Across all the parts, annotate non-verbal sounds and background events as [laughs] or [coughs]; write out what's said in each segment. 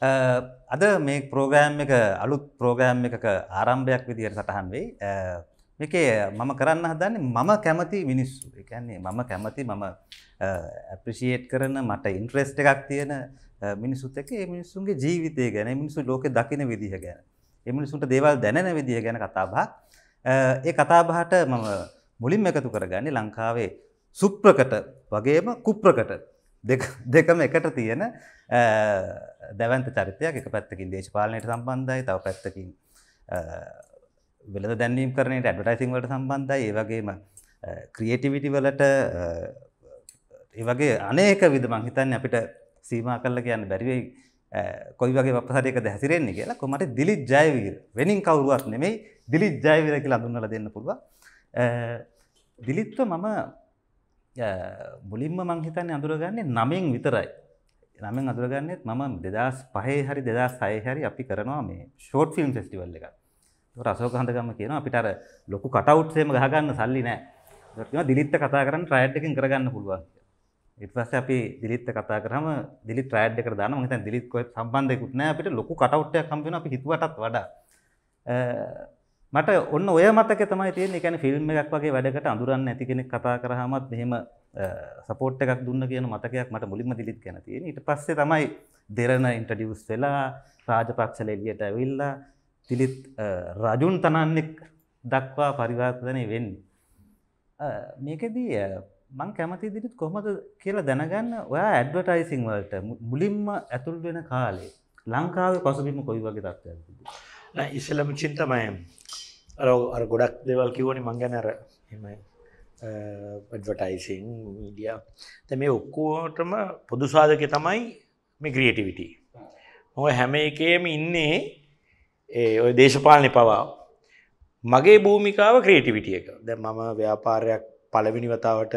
අද මේ ප්‍රෝගෑම් එක අලුත් ප්‍රෝගෑම් එකක ආරම්භයක් විදිහයට සටහන් වෙයි. මේකේ මම කරන්න හදන්නේ මම කැමති මිනිස්සු. එකන්නේ මම කැමති මම ඇප්‍රිසිේට් කරන මට ඉන්ට්‍රෙස්ට් එකක් තියෙන මිනිසුත් එක මිනිස්සුන්ගේ ජීවිතය ගැන මිනිස්සු ලෝක දකින විදිහ ගැන එමිනිසුන්ට දේවල් දැනෙන විදිහ ගැන කතාබා ඒ කතාබහට මම මුලින් එකතු කරගන්නේ ලංකාවේ සුප්‍රකට වගේම කුප්‍රකට. දෙකම එකට තියෙන දැවන්ත චරිතයක්. එක පැත්තකින් දේශපාලනයට සම්බන්ධයි තව පැත්තකින් වෙලද දැන්වීම් කරනයට ඇඩවටයිසිං වලට සම්බන්ධයි. ඒ වගේම ක්‍රියටිවිටි වලට ඒවගේ අනේක විද මංහිතන්න අපිට සීමා කල්ල කියන්න බැරිවෙයි කොයි වගේ වපසරයක දැසිරෙන්නේ කියලා. කොමට දිලිත් ජයවීර. වෙනින් කවරුවත් නෙමෙයි දිලිත් ජයවිර කියලා දුන්නල දෙන්න පුළුව දිලිත්ව මම මුලින්ම මංහිතන්නේ අඳුරගන්නේ නමෙන් විතරයි. නමෙන් අදුරගන්නෙත් මම දෙදස් පහේ හරි දෙදස් සය හරි අපි කරනවා මේ ෂෝට් ෆිල්ම් ෆෙස්ටිවල් එක රසෝක හඳගම කියන අපිට ලොකු කටවුට්සේම ගහගන්න සල්ලි නෑ. දිලිත්ත කතා කරන්න ට්‍රයිඩ්කින් කරගන්න පුළුවන් ඉත්පස්ස අපි දිලිත්ත කතා කරම දිලි ට්‍රයිඩ් එකට දාන මහිත දිලිත් කොත් සම්බන්ධයකුත් නෑ. අපිට ලොකු කටවුට්ටයක් කම්පෙන අපි හිතුවටත් වඩා. මට ඔන්න ඔය මතක තමයි තියෙන එකන ෆිල්ම් එකක් වගේ වැඩකට අඳුරන්න ඇති කෙනෙක් කතා කරහමත් මෙහෙම සපෝට් එකක් දුන්න කියන මතකයක් මට මුලින්ම දිලිත් ගැන තියෙන ඊට පස්සේ තමයි දෙරණ ඉන්ටඩියස් වෙලා රාජපක්ෂල එලියට ඇවිල්ලා තිලිත් රජුන් තනන්නෙක් දක්වා පරිවාර්තනය වෙන්නේ. මේකදී මං කැමති දිරිත් කොහමද කියලා දැනගන්න ඔයා ඇඩ්වටයිසිං වලට මුලින්ම ඇතුල් වෙන කාලේ ලංකාවේ පසුබිම කොයි වගේ තත්ත්වයක් ඉස්සලම චින්තමය අර ගොඩක් දෙවල් කිවනි මං ගැන අර එම ඇඩවටයිසිං මීඩිය තැ මේ ඔක්කෝටම පොදු සාධක තමයි මේ ක්‍රියටිවිට මො හැම එකේම ඉන්නේ ඒ ඔය දේශපාලනය පවා. මගේ භූමිකාව ක්‍රේටිවිටිය එක. දැ මම ව්‍යාපාරයක් පලවිනි වතාවට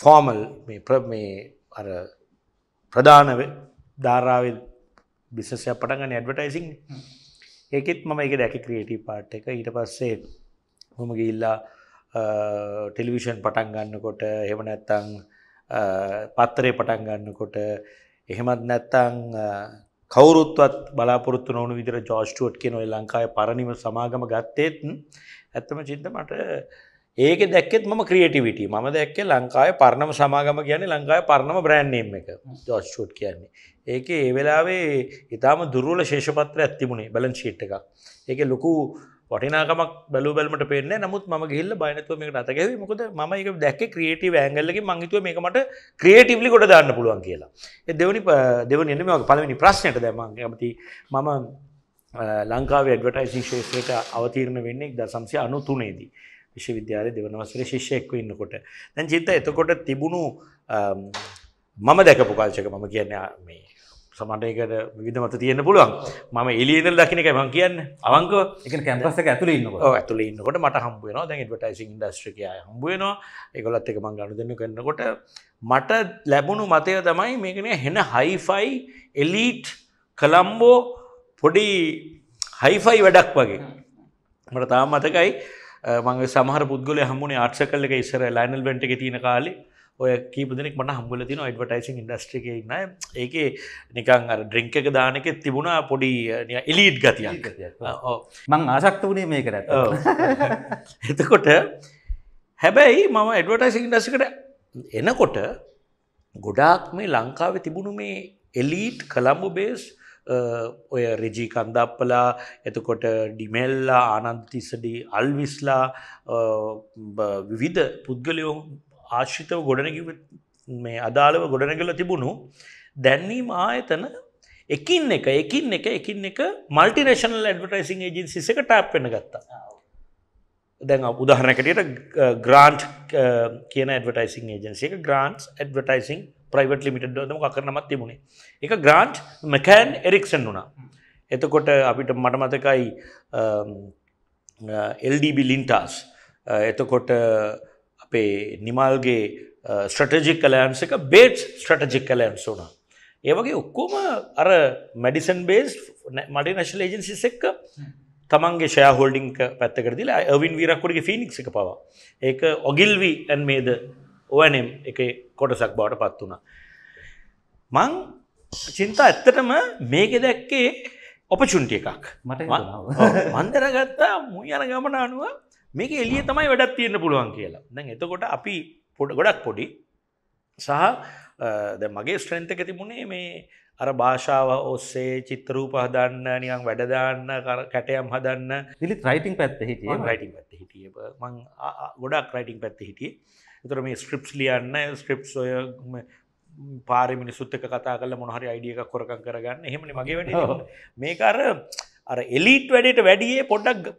ෆෝමල් මේ අර ප්‍රධාන ධාරාව බිසසය පටගන්න ඇඩවටයිසිං ඒකෙත් මම එක දැක ක්‍රියටී පාට් එක. ඊට පස්සේ හොම ගිල්ලා ටෙලිවිෂන් පටන් ගන්නකොට එහෙම නැත්තං පත්තරේ පටන් ගන්නකොට එහෙමත් නැත්තං කවරුත්වත් බලාපොරත්තු නොවන විදිර ජෝස්ටුවට් කියන ඔය ලංකාය පරණිම සමාගම ගත්තේත් ඇත්තම චින්ත මට ඒක දැක්කෙත් ම ක්‍රියටිවිට ම දැක්ක ලංකාය පරණම සමාගම කියන්නේ ලංකාය පරණම බ්‍රෑන්්නේම් එක. ජෝස්ටුට් කියන්නේ. ඒක ඒ වෙලාවේ ඉතාම දුරුවල ශේෂපත්‍ර ඇත්තිබුණේ බලන් ශීට් එකක්. ඒක ලොකු වටිනාකමක් බැලු බැලමට පෙන්න නමුත් ම ගහිල්ල බයනතුව මේක අතගැව මොකද ම එක දැක් ක්‍රියටව ඇංගල්ලක මංහිතුව මේකමට ක්‍රියටවලි කොට දාන්න පුළුවන් කියලා. දෙවනි දෙවනි එම පලවෙනි ප්‍රශ්නයට දැම ඇමති මම ලංකාව ඇඩවටයිසි ශේෂයට අවතීරණ වෙන්නේ ද. සම්සය අනු තුනේදී විශ්වවිද්‍යාලය දෙවනවසර ශිෂ්‍යයෙක්ව ඉන්නකොට. දැන් චිත එතකොට තිබුණු මම දැකපු කාල්චක මම කියන්න මේ සමටයකට විධ මත තියෙන පුළුවන්. ම එලියදල් දකින එක මං කියන්න. අවංක එක කැම්පස ඇතුල ඉන්න ඇතුල ඉන්නකොට මට හම්බුවන දැන් ටයිසි ඉන්ඩස්ට්‍රිකය හම්බුවනවා ඒගොලත් එක මං ගණු දෙන්න කරන්නකොට මට ලැබුණු මතය තමයි මේකන හෙන හයිෆයි එලීට් කළම්බෝ පොඩි හයිෆයි වැඩක් වගේ. මට තාම මතකයි මගේ සමහර පුද්ගල හමුණේ ආර්ස කල්ල එක ඉස්සර ලයිනල් වෙන්ට එක තියෙන කාලේ. ඔය කීපදනෙක් මට හම්බල තින ඩවටයිසින් ඉන්ඩස්ට්‍රික ඉන්න ඒක නිකං අර ඩ්‍රිංක එක දානක තිබුණා පොඩි එලීට් ගතියක්. මං ආසක්ත වනේ මේකට [laughs] එතකොට හැබැයි මම එඩවටයිසින් ඉන්ඩස්කට එනකොට ගොඩාක් මේ ලංකාව තිබුණු මේ එලීට් කළම්බු බේස් ඔය රෙජී කන්දප්පලා එතකොට ඩිමෙල්ලා ආනන්තිස්සඩි අල්විස්ලා විවිධ පුද්ගලයෝ ආශ්‍රිතව ගොඩනැග මේ අදාළව ගොඩනැගල තිබුණු දැන්වීම ආයතන එකින් එක එකින් එක එකින් එක මල්ටිනේශනල් ඇඩවටයිසින් ඒජන්සිස එක ටැප් වෙන ගත්තා. දැන් උදාහරණකටට ග්‍රාන්ට් කියන ඇඩවටයිසින් ඒජන්සිය එක ග්‍රන්ස් ඇඩවටයිසින් ප්‍රයිවට් ලිමිට දම කරනමත් තිබුණේ. එක ග්‍රාන්ට් මැකෑන් එරික්සන් වුණා. එතකොට අපිට මට මතකයි එල්ඩබ ලින්ටස් එතකොට අපේ නිමල්ගේ ස්ට්‍රටජික් කලයන්ස එක බේට් ස්ට්‍රටජික් කලයන්ස් වුණා. ඒවගේ ඔක්කොම අර මැඩිසන් බේස් මඩි නශල ඒජන්සිස් එක්ක තමන්ගේ ෂය හෝල්ඩිං පැත්තකරදිල අවින් වීරක්කොඩගේ ෆිනික්ස් එක පවා. ඒක ඔගිල්වී ඇන් ඕනම් එක කොටසක් බවට පත් වුණ. මං චින්තා ඇත්තටම මේක දැක්කේ ඔපචුන්ටිය එකක්. මට මන්දර ගත්තා මුයි යන ගමන අනුව මේක එලිය තමයි වැඩත් තියෙන්න්න පුළුවන් කියලා. දැන් එතකොට අපි පොඩ ගොඩක් පොඩි සහ ද මගේ ස්ට්‍රෙන්තක තිබුණේ මේ අර භාෂාව ඔස්සේ චිත්තරූප හදන්න නියන් වැඩදාන්න කැටයම් හදන්න. දිලි රයිටිං පැත්ත හිටිය. රයිටින් පැත්ත හිටිය. මං ගොඩක් රයිටිං පැත්ත හිටිය එතුර මේ ස්ක්‍රිප්ස් ලියන්න ස්ක්‍රිප්ස් ඔය පාර මිනිසුත් එක කතා කල මොහරි අයිඩිය එකක් කොරකම් කරගන්න. එහෙමනි මගේ වැඩ. මේක අර අර එලිට් වැඩට වැඩියේ පොඩ්ඩක්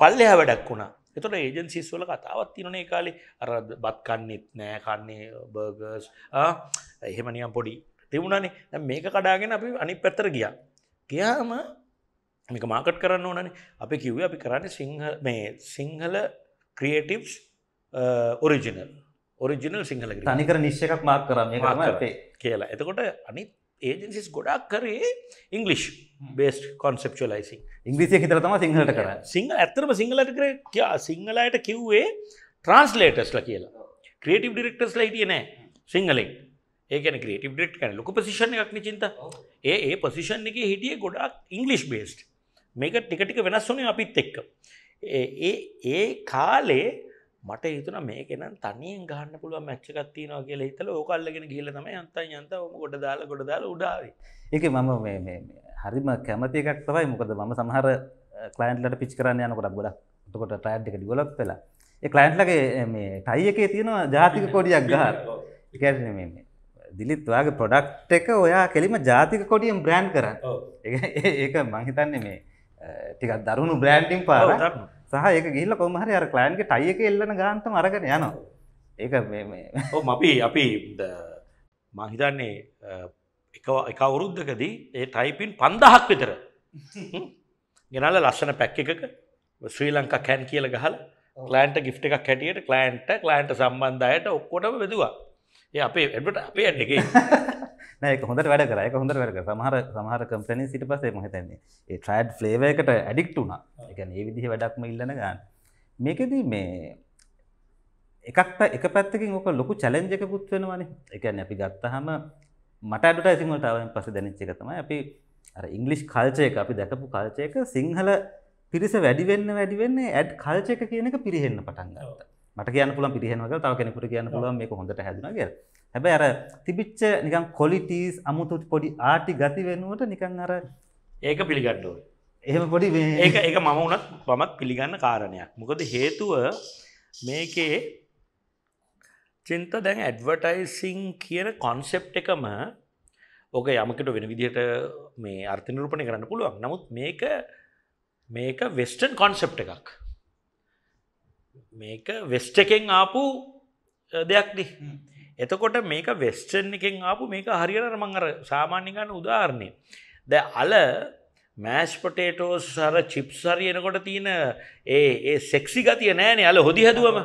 පල්ලෙහ වැඩක් වුණා. එතොට ඒජන්සිස් වල කතාවත් තිනනේ කාලේ. අර බත් කන්නෙත් නෑ කන්නේ බර්ගස් එහෙමනියම් පොඩි තිවුණනේ මේක කඩාගෙන අපි අනි පැත්තර ගියා. ගයාම මේක මාකට් කරන්න ඕනනේ. අපි කිව්ව අපි කරන්න සිංහ මේ Sinhala creatives original original Sinhala තනිකර නිශ්ෂකක් මාක් කරම කරේ. කියලා. එතකොට අනිත් ඒජන්සිස් ගොඩක් කරේ ඉංගලිෂ් බේස්ට කොන්සෙප්චලයිසින් ඉංග්‍රිසිය හිතර තම සිංහලට කර සිංහ ඇතරම සිංහලට කර කියා සිංහලයට කිව්වේ ට්‍රන්ස්ලේටස්ල කියලා. ක්‍රේටව ඩිරෙක්ටස් ලයිටිය නෑ සිංහලෙන් ඒකන ක්‍රේටව ඩෙක්් කන ලොක පසිෂණ එකක් නිචින්ත ඒ ඒ පසිෂන් එක හිටිය ගොඩක් ඉංගලිෂ් බේස්ට මේක ටිකටික වෙනස් වනේ අපිත් එක්ක. ඒ ඒ කාලේ මට හිතුන මේකෙන තනියෙන් ගහන්න පුළුව මච්චකත්තිනවා කියල හිතල ඕකල්ලගෙන ගිල තම අන්ත යන්ත ම ගොඩ දාල ගොඩ දාල උඩාවේ එක මම හරිම කැමති එකක් තවයි මොකද මම සමහර කලයින්ටලට පිච් කරන්න යනකොට ගොඩ කොට ටයින්් එක ඩිගොලක් වෙලා. ඒ කලයින්ට්ලගේ මේ ටයි එකේ තියෙනවා ජාතික [laughs] කොඩියක් ගහ එක දිලිත් වගේ ප්‍රොඩක්් එක ඔයා කෙලිම ජාතික කොටියම් බ්‍රෑන්් කර ඒක මංහිතන්නේ මේ ටිකත් දරුණු බ්‍රෑන්ඩිම් පාර සහ ඒක ගිල්ල කොමහරි අර කලයින්ගේ ටයි එක එල්ලන ගාන්තම අරගෙන යනවා. ඒක ඕ අපි අපි මහිතන්නේ එක අවුරුද්ධකදී ඒ ටයිපින් පන්දහක් විතර. [laughs] ගෙනල ලස්සන පැක් එකක ශ්‍රී ලංකා කැන් කියල ගහල කලයින්ට ගිෆ් එකක් හැටියට කලයින්ට කලයින්ට සම්බන්ධයට ඔක්කොටම වෙදවා ඒ අපේ එඩට අපේ එක [laughs] නෑක හොඳට වැඩ කර. එක හොඳ වැඩ සමහර සමහර කම්පැනි සිට පසේ මහිතන්නේ ඒ ට්‍රයිඩ් ෆ්ලේව එකට ඇඩික්ට වුණා. එක ඒ විදිහ වැඩක්ම ඉල්ලන ගන්න මේකදී මේ එකක් එක පැත්තකින් ඕක ලොකු චලෙන්ජක පුත් වෙනවන. එකන අපි ගත්තහම මට අඩට ඇසිමටාවෙන් පස දැනිච්චක තමයි අපි ඉංගලිෂ් කල්චයක අපි දැකපු කල්චයක සිංහල පිරිස වැඩිවෙන්න වැඩිවෙන්නේ ඇඩ් කල්චයක කියන එක පිරිහෙන්න පටන්ගත්ත මට කියන්න පුළන් පිරිහෙනවක තව කෙනෙකුට කියන්න පුළුවන් මේක හොඳට හැදනගේ හැබැ අර තිබිච්ච නිකන් කොලිටස් අමුතු පොඩි ආටි ගති වෙනුවට නිකං අර ඒක පිළිගණ්ඩුව එහෙම පොඩි ඒක ඒක මම වනත් පමත් පිළිගන්න කාරණයක්. මොකද හේතුව මේකේ චින්ත දැන් ඇඩ්වටයිසිං කියන කොන්සෙප් එකම ඕක යමකට වෙන විදිහට මේ අර්ථනිරූපණය කරන්න පුළුවන්. නමුත් මේක මේක වෙස්ටන් කොන්සෙප් එකක්. මේක වෙස්ට එකෙන් ආපු දෙයක්දි එතකොට මේක වෙස්ටන් එකෙන් ආපු මේක හරියට මං අර සාමාන්‍යගන්න උදාහරණය. ද අල මෑස් පොටේටෝස් සර චිප්ස් හරියනකොට තියෙන ඒ ඒ සෙක්සි ගතිය නෑනේ අල හොදි හැදුවම.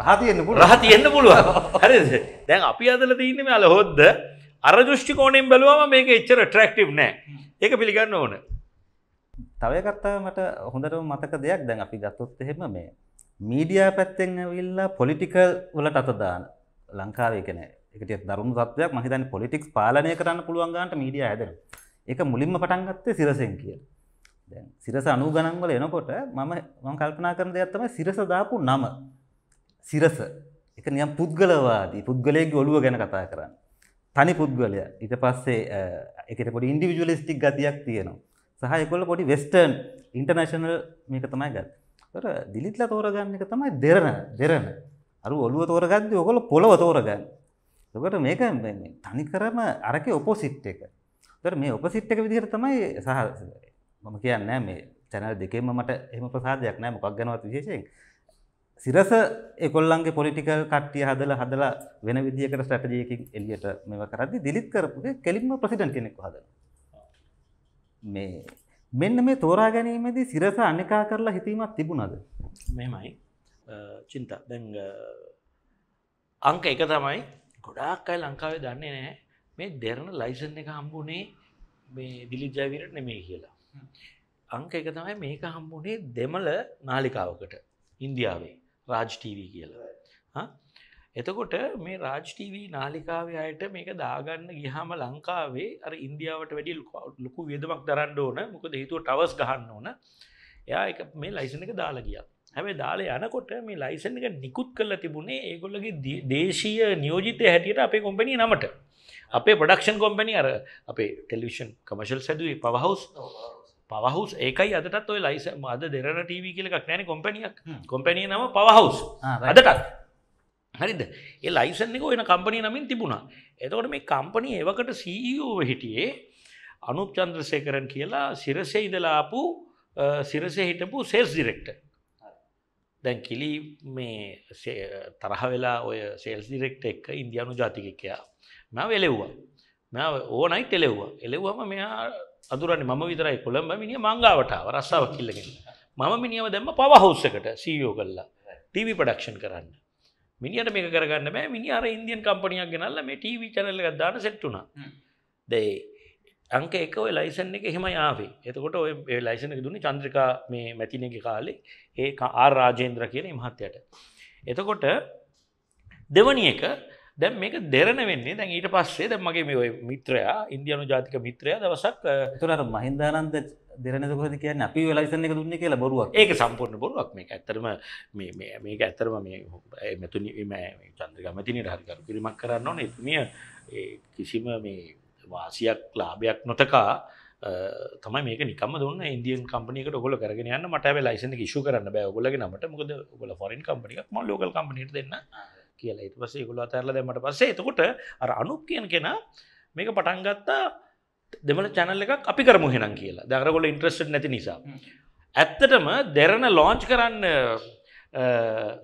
රහතියන්න රහ තියෙන්න්න පුළුවන්. හරි දැන් අපි අදල තියන්න මේ අල හොද්ද අර දෘෂ්ටි කෝණයෙන් බැලුවම මේක එච්චර ට්‍රක්ටිව් නෑ. ඒක පිළිගන්න ඕන. තවයකත්තා මට හොඳට මතක දෙයක් දැන් අපි ගත්තොත් එහෙම මේ මීඩියා පැත්තෙන් ඇවිල්ලා පොලිටිකල් වලට අතදාන ලංකාවේ කෙන එකට දරුණු තත්වයක්. මහිතන් පොලිටික්ස් පාලනය කරන්න පුළුවන්ගන්ට මීඩිය ඇදර එක මුලින්ම පටන් ගත්තේ සිරසෙන් කිය දැන් සිරස අනු ගණන්වල එනකොට මම මං කල්පනා කරන දෙයක්ත්තම සිරස දාපු නම. සිරස. එක නියම් පුද්ගලවාදී. පුද්ගලයගේ ඔළුව ගැන කතා කරන්න. තනි පුද්ගලය. ඊට පස්සේ එකට පොඩි ඉන්ඩිවිජුවලිස්ටික් ගතියක් තියෙනවා. සහ එකොල්ල පොඩි වෙස්ටර්න් ඉන්ටර්නශනල් මේක තමයි ගත් තොර දිලිත්ල තෝරගන්න එක තමයි දෙරන දෙරන අරු ඔළුව තෝරගත්ද ඔකොල පොළොව තෝරගන්න. තකට මේක තනි කරම අරක ඔපෝසිට් එක. තර මේ ඔපසිට් එක විදිහට තමයි සහ මම කියන්න මේ චැනල් දෙකෙම මට එම ප්‍රසාදයක් නෑ මොකක් ගැනවත් විශේෂයෙන්. සිරස එකොල්ලන්ගේ පොලිටිකල් කට්ටිය හදල හදලා වෙන විදිකට ස්ටටජයකින් එලියට මෙව කරදදි දිලිත් කරපුගේ කෙලින්ම ප්‍රසිඩන් කෙනෙක් හද මේ මෙන්න මේ තෝරා ගැනීමේදී සිරස අනිකා කරලා හිතීමත් තිබුණද? මෙමයි චින්ත. දැංග අංක එක තමයි ගොඩාක් අයි ලංකාවේ දන්නේ නෑ මේ දෙරන ලයිසන් එක හම්බුනේ මේ දිලි ජයවිරට නෙමේ කියලා. අංක එක තමයි මේක හම්බුනේ දෙමළ නාලිකාවකට ඉන්දියාවේ රාජ්ටීවී කියලා. එතකොට මේ රාජ්ටීව නාලිකාව අයට මේක දාගන්න ගිහාම ලංකාවේ අර ඉන්දියාවට වැඩි ලොකු වියදමක් දරන්න ඕන. මොක හේතුව ටවස් ගහන්න ඕන. එයා එක මේ ලයිසන එක දාලා ගිය. හැබැ දාලා යනකොට මේ ලයිසන් එක නිකුත් කල්ල තිබුණේ ඒගොල්ලගේ දේශීය නියෝජිතය හැටියට අපේ කොම්පනී නමට. අපේ ප්‍රඩක්ෂන් කොම්පනි අර අපේ ටෙලිවිෂන් කමශල් සැදුවේ පවහවස් පවහුස් ඒකයි අදටත් ඔය ලයිස අද දෙරන ටීව කියලක් නෑන කොම්පනියක් කොම්පනිය නම පවහවස් අදටත්. හරිද? ඒ ලයිසන් එක ඔයන කම්පනී නමින් තිබුණා. එතකොට මේ කම්පනී ඒවකට සීෝ හිටියේ අනුප චන්ද්‍රසේකරන් කියලා සිරසේ ඉදලාපු සිරසේ හිටපු සේල්ස් දිරෙක්ට දැන් කිලි මේ තරහ වෙලා ඔය සේල්ස් දිරෙක්ට එක්ක ඉන්දයානු ජාතිකකයා ම වෙලෙව්වා ම ඕනයි එලෙව්වා එලෙව්වම මෙයා අදුරන්න ම විතරයි. කොළඹ මිනිිය මංගාවටාව රස්සාාව කිල්ලගෙන මම මිනිියව දැම්ම පවහවස්සකට සීයෝ කල්ලා ටීවි පඩක්ෂන් කරන්න. මිනිට මේක කරගන්න බෑ. මිනි අර ඉන්දියන් කම්පනයක් ගෙනල්ල මේ ටීවි චනල්ල දාන සෙට්ටුනා දේ අංක එක ඔය ලයිසන් එක එහෙම යාවේ එතකොට ඔය ලයිසන එක දුන්නේ චන්ද්‍රිකා මේ මැතිනගේ කාලේ. ඒ ආර් රාජේන්ද්‍ර කියන මහත්තයට. එතකොට දෙවනි එක දැම් මේක දෙරන වෙන්නේ. දැන් ඊට පස්සේ දැ මගේ මේ මිත්‍රයා ඉන්දියනු ජාතික මිත්‍රය දවසක් තුරට මහින්දානන්ද දෙරනදකොද කියන්න අපි ලයිසන එක දුන්න කියලා බොරුවක්. ඒක සම්පූර්ණ බොරුවක් මේ ඇත්තරම මේක ඇත්තරම මේ මෙතුනි චන්ද්‍රක මතිනට හරිකරු පිරිමක් කරන්න ඕන. එතුමිය කිසිම මේ වාසියක් ලාභයක් නොතකා තමයි මේක නිකම දුන්න. ඉන්දියන් කම්පනිකට ඔගොල කරගෙන යන්න. මට ලයිසන ශු කරන්න බෑ. ඔගොලගේ නමට. මොකද ඔගල ෆොරින් කම්පනික් ම ලෝකල් කම්පනට දෙන්න කියලා. ඊට පස්සේ ඒගොල්ලෝ අතහැරලා දැම්මට පස්සේ. එතකොට අර අනුප් කියන කෙනා මේක පටන් ගත්තා දෙමළ channel එකක් අපි කරමු එහෙනම් කියලා. දැන් අරගොල්ලෝ ඉන්ට්‍රෙස්ටඩ් නැති නිසා. ඇත්තටම දෙරණ ලොන්ච් කරන්න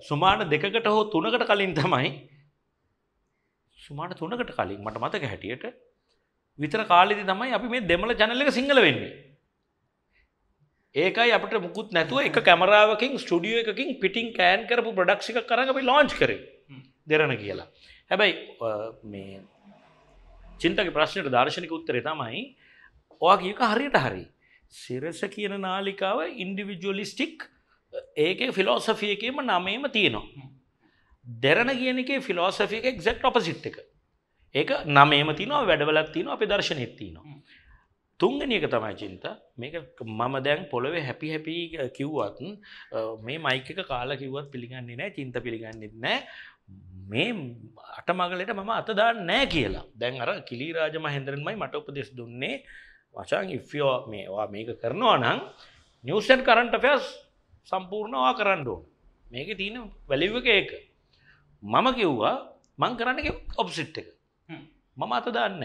සුමාන දෙකකට හෝ තුනකට කලින් තමයි සුමාන තුනකට කලින් මට මතක හැටියට විතර කාලෙදි තමයි අපි මේ දෙමළ channel එක සිංහල වෙන්නේ. ඒකයි අපට මුකුත් නැතුව එක කැමරාවකින් ස්ටඩියෝ එකකින් පිටිං කෑන් කරපු ප්‍රඩක්ෂික කරඟ අපි ලෝංච් කරේ දෙරන කියලා. හැබැයි මේ චින්තක ප්‍රශ්නයට දර්ශනික උත්තරේ තමයි ඔයා කියක හරියට හරි. සිරස කියන නාලිකාව ඉන්ඩිවිජුවලිස්ටික් ඒක ෆිලෝසෆිය එකම නමේම තියෙනවා. දෙරන කියන එක ෆිලෝසෆික එක්ෙක්් ඔපසිට් එක. ඒක නමේම තිනවා වැඩවලත් තියන අප දර්ශනයක් තියනවා. තුන්ගනි එක තමයි චින්ත. මේක මම දැන් පොළොවේ හැපි හැපි කිව්වත් මේ මයික කාලා කිව්වත් පිළිගන්නේ නෑ චින්ත පිළිගන්නෙත් නෑ. මේ අටමගලට මම අතදාන්න නෑ කියලා. දැන් අර කිලි රාජ මහෙන්දරන්මයි මට උපදෙස් දුන්නේ. වචන් ඉෆෝ මේවා මේක කරනවා නම් නිවසන් කරන්ට ෆැස් සම්පූර්ණවා කරන්න ඕන. මේක තියෙන වැලිව එක ඒක. මම කිව්වා මං කරන්න ඔප්සිට් එක මම අතදාන්න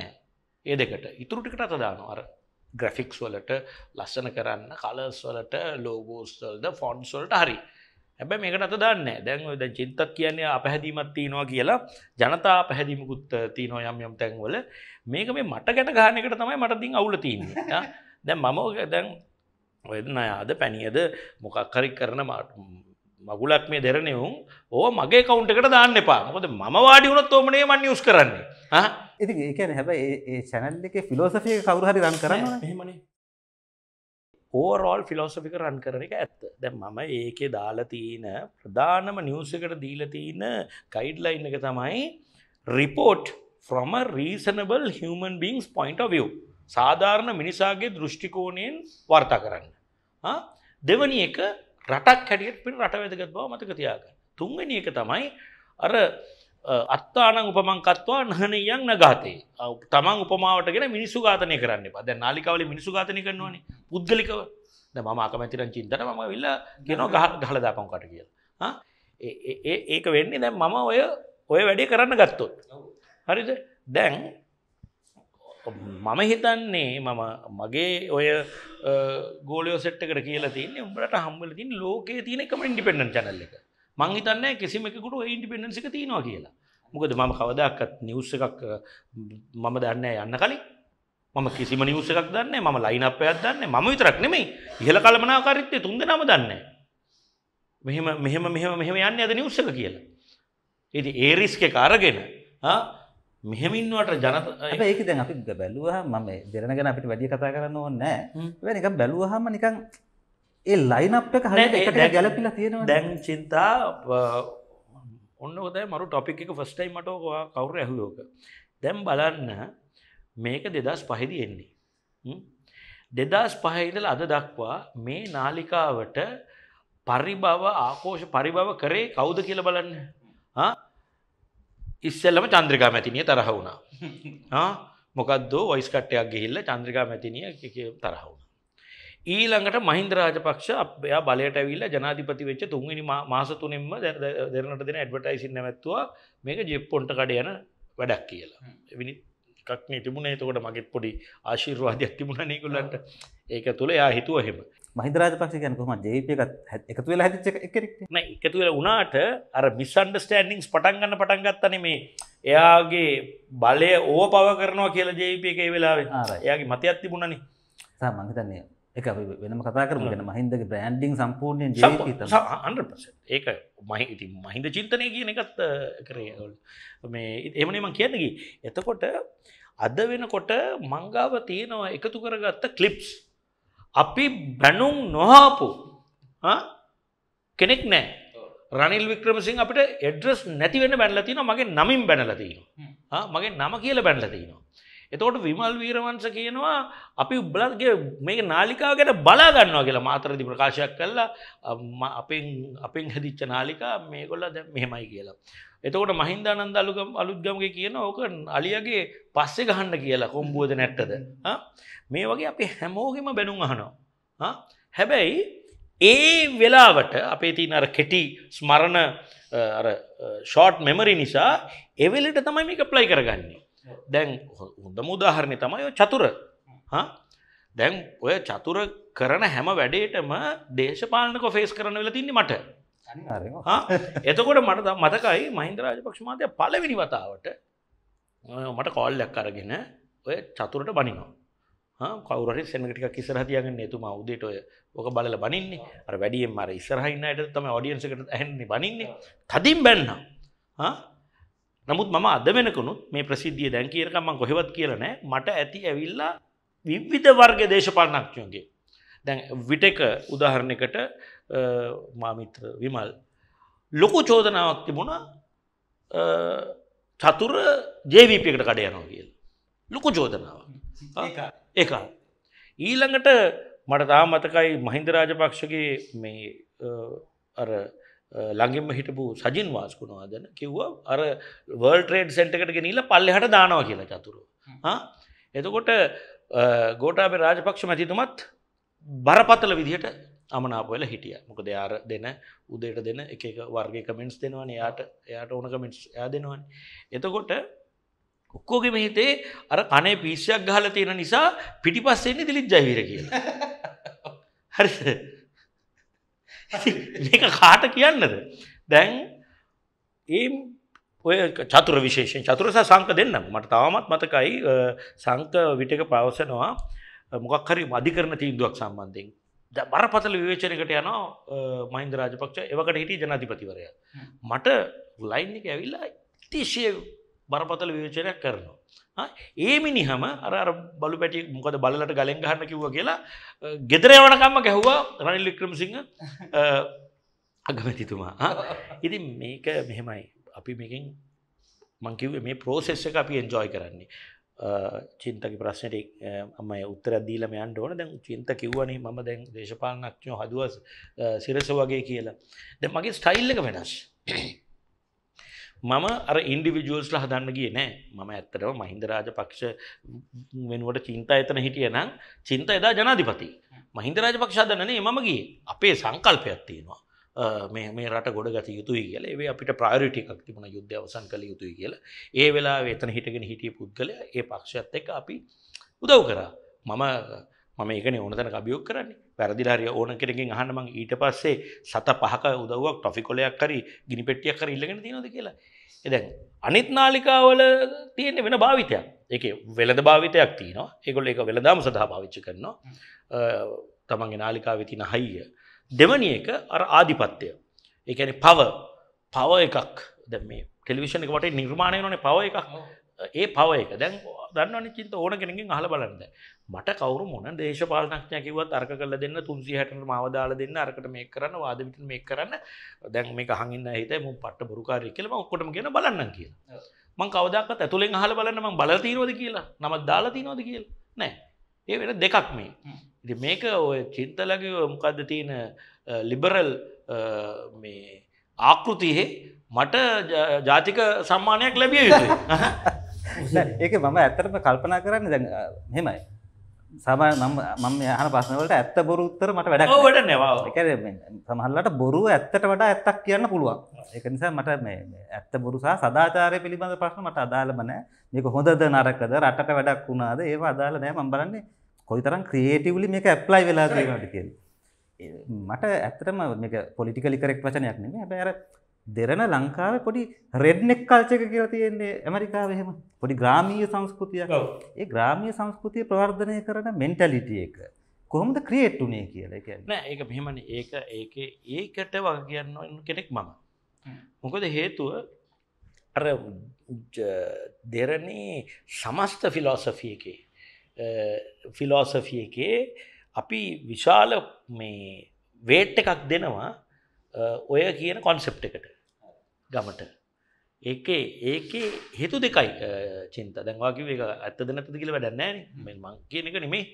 ඒ දෙකට. ඉතුරුටිකට අතදාන අර ග්‍රෆික්ස් වලට ලස්සන කරන්න කලස් වලට ලෝගෝස්වල්ද ෆොන්ස් වලට හරි. හැබැ මේකට අත දන්න දැන් ද චින්තක් කියන්නේ අපහැදීමත් තියනවා කියලා ජනතා පැහැදිමකුත් තියනෝ යම් යම් තැන්වල මේක මේ මට ගැට ගානකට තමයි මටතින් අවුල තියන්නේ. දැන් මම දැන් ඔයදන අද පැනියද මොකක්හරි කරන මගුලක් මේ දෙරනෙවුම් ඕ මගේ කවුන්ට එකට දාන්න එපා. මොකද ම වාඩි වුණත් ඕමනේ මන් යුස් කරන්නේ. ඉති ඒකන හැබ ඒ චැනල් එක ෆිලෝසෆිය කවුරහරි රන් කරන්න හෙමනේ ඕරෝල් ෆිලෝසෆික රන් කරන එක ඇත්ත. දැ මම ඒකේ දාලා තියන ප්‍රධානම නිවසකට දීලතියන කයිඩ්ලයින් එක තමයි report from reasonable human beings point view සාධාරණ මිනිසාගේ දෘෂ්ටිකෝණයෙන් වර්තා කරන්න. දෙවනි එක රටක් හැටියට පින් රට වැදගත් බව මතක තියාගන්න. තුන්වනි එක තමයි අර අත්තානං උපමංකත්වා නහනයන් නගාතේ. තමන් උපමාවටගෙන මිනිස්සු ඝාතනය කරන්න පද නාලිකවල මිනිසු ඝාතනය කරනවානේ. පුද්ගලිකව. ද මම අකමැතිරන් චින්තන මම විල්ල ගෙන ගහ ගහලදාපංකට කියල. ඒක වෙන්නේ දැන් මම ඔය ඔය වැඩේ කරන්න ගත්තොත්. හරිද? දැන් මම හිතන්නේ මම මගේ ඔය ගෝලයෝ සෙට්කට කියලා තියන්නේ උඹට හම්බල තින් ලෝකයේ තියෙන එකම ඉන්ඩිපෙන්ඩන් චනල්ල එක. මංහිතන්න කිසිමකුට ඉන්ඩිපෙන්ඩන්සික තියෙනවා කියලා. මොකද මම කවදක්ත් නිවස්ස එකක් මම දන්න යන්න කලින්. මම කිසිම නිවස එකක් දන්න ම ලයිනපයක් දන්න ම විතරක් නෙමයි. ඉහල කළමනාකාරිත්තය තුන්ද නම දන්න මෙහෙම මෙහෙම මෙහෙම මෙහෙම යන්න ඇද නිවස්සක කියලා. ඉති ඒරිස්ක කාරගෙන මෙහෙමින්වට ජනත ඒක දැන් අපි බැලුව මම දෙරනගෙන අපිට වැඩිය කතා කරන්න ඕන්නෑ වැනික බැලුවහම නිකං ඒ ලයිනප් එක හරි එකට ගැලපිලා තියෙනවා දැන් චින්තා ඔන්න ඔතයි මරු ටොපික් එක ෆස්ටයි මට කවුර ඇහුලෝක දැම් බලන්න මේක දෙදස් පහිදි එන්නේ. දෙදස් පහහිදල අද දක්වා මේ නාලිකාවට පරිබව ආකෝෂ පරිබව කරේ කවුද කියල බලන්න. ඉස්සල්ලම චන්ද්‍රිකා මැතිනිය තරහ වුණා. [laughs] මොකක්දෝ වයිස්කට්ටයක් ගිහිල්ල චන්ද්‍රිකා මැතිනිය තරහ වුණ ඊළඟට මහින්ද රාජපක්ෂ අපයා බලයට ඇවිල්ල ජනාධිපති වෙච්ච තුන්ගනි මාස තුනෙන්ම දෙරනට දෙන ඇඩ්වටයිසින් නැවැත්තුවා. මේක ජෙප්පොන්ට කඩ යන වැඩක් කියලා. විනි එකක්නේ තිබුණේ. එතකොට මගෙත් පොඩි ආශිර්වාදයක් තිබුණ නකුලන්ට ඒක තුළ යා හිතුව හෙම මහිදරාජපක්ෂ ගැන කොහම ජේපක එකතු වෙලා හැතිච්ච එකෙක් එකතු වෙලා උනාට අර මිස්සන්ඩස්ටෑන්ඩිංස් පටන්ගන්න පටන්ගත්තන මේ එයාගේ බලය ඕ පව කරනවා කියලා ජේපක වෙලාවේ. එයාගේ මතයක් තිබුණනි. මහිතන්නේ එක වෙනම කතා කරම. ගෙන මහින්දගේ බ්‍රෑන්ඩිං සම්පූර්ණයෙන් ඒක මහිති මහින්ද චින්තනය කියන එකත් කරේගොල් මේ එමනේ මං කියන්නකි එතකොට අද වෙනකොට මංගාව තියෙනවා එකතු කරගත්ත කලිප්ස් අපි බැනුම් නොහාපු කෙනෙක් නෑ. රනිල් වික්‍රමසිං අපිට එඩ්‍රස් නැති වෙන බැනලතින මගේ නමින් බැනලතින මගේ නම කියල බැනලතිනවා එතකොට විමල් වීරවංශ කියනවා අපි උබලගේ මේක නාලිකාව ගැන බලාගන්නවා කියලා මාතරදි ප්‍රකාශයක් කල්ලා අපෙන් අපෙන් හැදිච්ච නාලිකා මේගොල්ල දැ මෙහෙමයි කියලා. එතකොට මහින්දානන්ද අලුගම් අලුත්ගමගේ කියන ඕක අලියගේ පස්සෙ ගහන්න කියලා කොම්බුවද නැට්ටද. මේ වගේ අපි හැමෝගෙම බැනුම් අහනවා. හැබැයි ඒ වෙලාවට අපේ තියන අර කෙටි ස්මරණ ෂෝට් මෙමරි නිසා එවෙලට තමයි මේක ප්ලයි කරගන්නේ. දැන් හොඳ මුදාහරණය තමයි චතුර. දැන් ඔය චතුර කරන හැම වැඩේටම දේශපාලනක ෆේස් කරන වෙල තින්නේ මට. එතකොට මට මතකයි මහින්ද රාජපක්ෂ මාතය පලවිනි වතාවට මට කෝල්ලක් අරගෙන ඔය චතුරට බනිනවා. කවරට සෙනටික කිසර තියගෙන එතුමා උදේට ඔය ඕක බලල බනින්නේ. අර වැඩියෙන් මර ඉස්සරහයින්නට තම ෝඩියන්සකට ඇහෙන්නේ බනින්නේ. තදින් බැන්න නමුත් මම අද වෙනකුණුත් මේ ප්‍රසිද්ධිය දැන් කියරකම කොහෙවත් කියල නෑ. මට ඇති ඇවිල්ලා විවිධ වර්ග දේශපාලනක්ෂයෝගේ දැන් විටක උදාහරණයකට මාමිත්‍ර විමල්. ලොකු චෝදනාවක් තිබුණ චතුර ජේවීපයකට කඩ යනවා කියල්. ලොකු චෝදනාව ඒ ඊළඟට මට තාමතකයි මහින්ද රාජපක්ෂගේ මේ අර ළඟින්ම හිටපු සජින් වාස්කුණවාදන කිව්වා අර වර්ල් ට්‍රේඩ් සෙන්ටකට ගෙනීල පල්ලෙහට දානවා කියලා චතුරු. එතකොට ගෝටාබ රාජපක්ෂ මැතිතුමත් බරපතල විදිහට අමනාපොල හිටිය. මොක දෙයාර දෙන උදේට දෙන එක වර්ග කමෙන්ට්ස් දෙනවන. යාට එයාට ඕන කමෙන්ට්ස් යා දෙනවන්. එතකොට ඔක්කෝගෙම හිතේ අර කනේ පිස්සයක් ගහල තියෙන නිසා පිටිපස්සෙන්නේ දිලිත් ජයවීර කියලා. [laughs] හරි මේක කාට කියන්නද? දැන් ඒ ඔය චතුර විශේෂෙන් චතුරස සංක දෙන්න මට තාමත් මතකයි සංක විටක පවසනවා. මොකක් හරි මධිකරන තීන්දුවක් සම්බන්ධයෙන්. බරපතල විවේචනකට යන මහින්ද රාජපක්ෂ. එවකට හිටිය ජනාධිපතිවරය. මට ලයින් එක ඇවිල්ලා තිශය බරපතල විවේචනයක් කරනවා ඒ මිනිහම අර බලු පැටි මොකද බලට ගලෙන් ගහන්න කිව්ව කියලා ගෙදර යවනකම්ම ගැහ්වා රනිල් වික්‍රමසිංහ අගමැතිතුමා. ඉති මේක මෙහෙමයි. අපි මේකින් මංකිව මේ ප්‍රෝසෙස් එක අපි එන්ජෝයි කරන්නේ. චින්තක ප්‍රශ්නයට අම උත්තර දීලම යන්ට ඕන. දැන් චින්ත කිව්වනේ මම දැන් දේශපාලනක්ඥෝ හදුවස් සිරස වගේ කියලා. දැ මගේ ස්ටයිල් එක වෙනස්. මම අර ඉන්ඩිවිජුවල්ස්ල හදන්න ගිය නෑ. මම ඇත්තටම මහින්ද රාජපක්ෂ වෙනුවට චින්තා එතන හිටිය නම් චින්ත එදා ජනාධිපති. මහින්ද රාජපක්ෂාදනනේ මම ගිය. අපේ සංකල්පයක් තියෙනවා. මේ මේ රට ගොඩ ගත යුතුයි කියල. ඒ අපිට ප්‍රාරිටි එකක් තිබුණ යුද්ධ අවසන් කළ යුතුයි කියලා. ඒ වෙලා වෙතන හිටගෙන හිටිය පුද්ගල ඒ පක්ෂත් එක්ක අපි උදව් කරා. මම මම ඒකන ඕනතන අභියෝක් කරන්නේ. පැරදිලාරිය ඕන කෙනකින් අහන්නමං ඊට පස්සේ සත පහක උදවක් ටොෆිකොලයක් කරි ගිනි පෙටියක් කර ඉල්ලගෙන තිනද කියලා. එදැන් අනිත් නාලිකාවල තියෙන්නේ වෙන භාවිතයක්. එක වෙළඳ භාවිතයක් තියනවා. ඒකොල් එක වෙළදාම සඳහා භාවිච්ච කරනවා. තමන්ගේ නාලිකාව තින හයිය. දෙවනි එක අර ආධිපත්‍යය ඒැන පව. පව එකක්. ද මේ ටෙලිවිෂන් එක වට නිර්මාණය නොන පව එකක් ඒ පව එක. දැන් දන්නවන චින්ත ඕන කෙනකින් අහල බලන්න. මට කවරු මොන දේශපාලනක්ඥ කිවත් අර්ක කල දෙන්න තුන්සි හැට මවදාල දෙන්න අරකට මේ කරන්න වාදවිට මේ කරන්න. දැන් මේ හඟන්න හිත මු පට බරුකාරය කියලම ඔක්කොටම ගෙන බලන්න කියලා. මං කවදක් ඇතුළෙන් හල බලන්න මං බලතිනවද කියලා? නමත් දාලා තිනවද කියල? නෑ. ඒ වෙන දෙකක් මේ. මේක ඔය චින්තලගේ මොකක්ද තියෙන ලිබරල් මේ ආකෘතියේ මට ජාතික සම්මානයක් ලැබිය යුතු [laughs] ඒක මම ඇත්තටම කල්පනා කරන්න දැන් හෙමයි සම මම යහන ප්‍රශ්නවලට ඇත්ත බොරු උත්තර මට වැඩක් වට නවා සමහල්ලට බොරු ඇත්තට වඩා ඇත්තක් කියන්න පුළුවන්. එක නිසා මට මේ ඇත්ත බොරු සහ සදාචාරය පිළිබඳ ප්‍රශ්න මට අදාළම නෑ මේක හොඳද නරකද රටට වැඩක් වුණාද ඒවා අදාළ නෑ මම බලන්නේ කොයිතරම් ක්‍රියේටිව්ලි මේක ඇප්ලයි වෙලා තියෙනවද කියලා. මට ඇත්තටම මේක පොලිටිකලි කරෙක්ට් වචනයක් නෙමෙයි. හැබැයි අර දෙරන ලංකාවේ පොඩි රෙඩ්නෙක් කල්චක කියලා තියෙන්නේ. ඇමරිකාව එහෙම පොඩි ග්‍රාමීය සංස්කෘතියක්. ඒ ග්‍රාමීය සංස්කෘතිය ප්‍රවර්ධනය කරන මෙන්ටලිටිය එක කොහොමද ක්‍රියේට් උනේ කියලා කියන්නේ? නෑ ඒක මෙහෙමනේ. ඒක ඒක ඒකට වග කියන්න කෙනෙක් මම. මොකද හේතුව අර දෙරණේ සමස්ත ෆිලෝසෆිය එකේ ෆිලෝසෆිය එකේ අපි විශාල මේ වේට් එකක් දෙනවා ඔය කියන කොන්සෙප් එකට ගමට. ඒකේ ඒකේ හේතු දෙකයි චින්ත. දැන්වාකිව එක ඇත්තද නැතද කියල වැඩන්නෑන මෙ කියන එක නෙමේ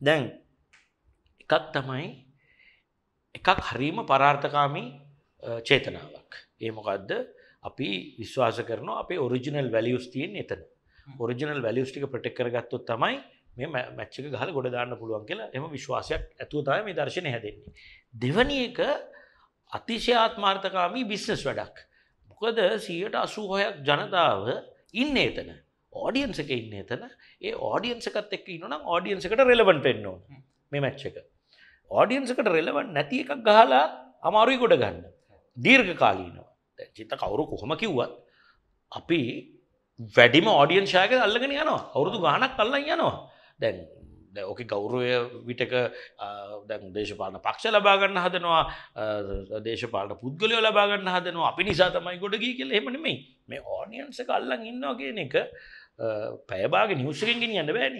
දැන් එකක් තමයි එකක් හරීම පරාර්ථකාමී චේතනාවක්. ඒමොකක්ද අපි විශ්වාස කරන අපේ ඔරිජිනල් වැලියස් තියෙන් එතන. ඔරිජිනල් වැලියස්ටික ප්‍රටෙක් කරගත්තොත් තමයි මේ මැච්චක ගහල ගොඩ දාන්න පුළුවන් කියලා එම විශ්වාසයක් ඇතුව තම මේ දර්ශනය හැදෙන්නේ. දෙවනි එක අතිශයාත්මාර්ථකාමී බිස්නස් වැඩක්. මොකද සියට අසූ හොයක් ජනතාව ඉන්න එතන. ඕඩියන්ස එක ඉන්න එතන. ඒ ඕඩියන්සකත් එක් ඉන්නනම් ඕඩියන්සකට රෙලවන්ට එන්න ඕන. මේ මැච්ච එක. ඕඩියන්සකට රෙලවන් නැති එකක් ගහලා අමාරුයි ගොඩ ගන්න. දීර්ඝ කාලීනවා චිත කවුරු කොහොම කිව්වත් අපි වැඩිම ඕඩියන්ශායක අල්ලගෙන යනවා. අවුරුදු ගානක් අල්ලන් යනවා. දැන් ඕක ගෞරවය විටක දැන් දේශපාලන පක්ෂ ලබාගන්න හදනවා දේශපාලන පුද්ගලය ලබාගන්න හදනවා. අපි නිසා තමයි ගොඩගී කියල එමනෙමයි මේ ඕනියන්ස කල්ලන් ඉන්නවා කියන එක පැයබාග නිවසකෙන් ගෙන යන්න බෑන.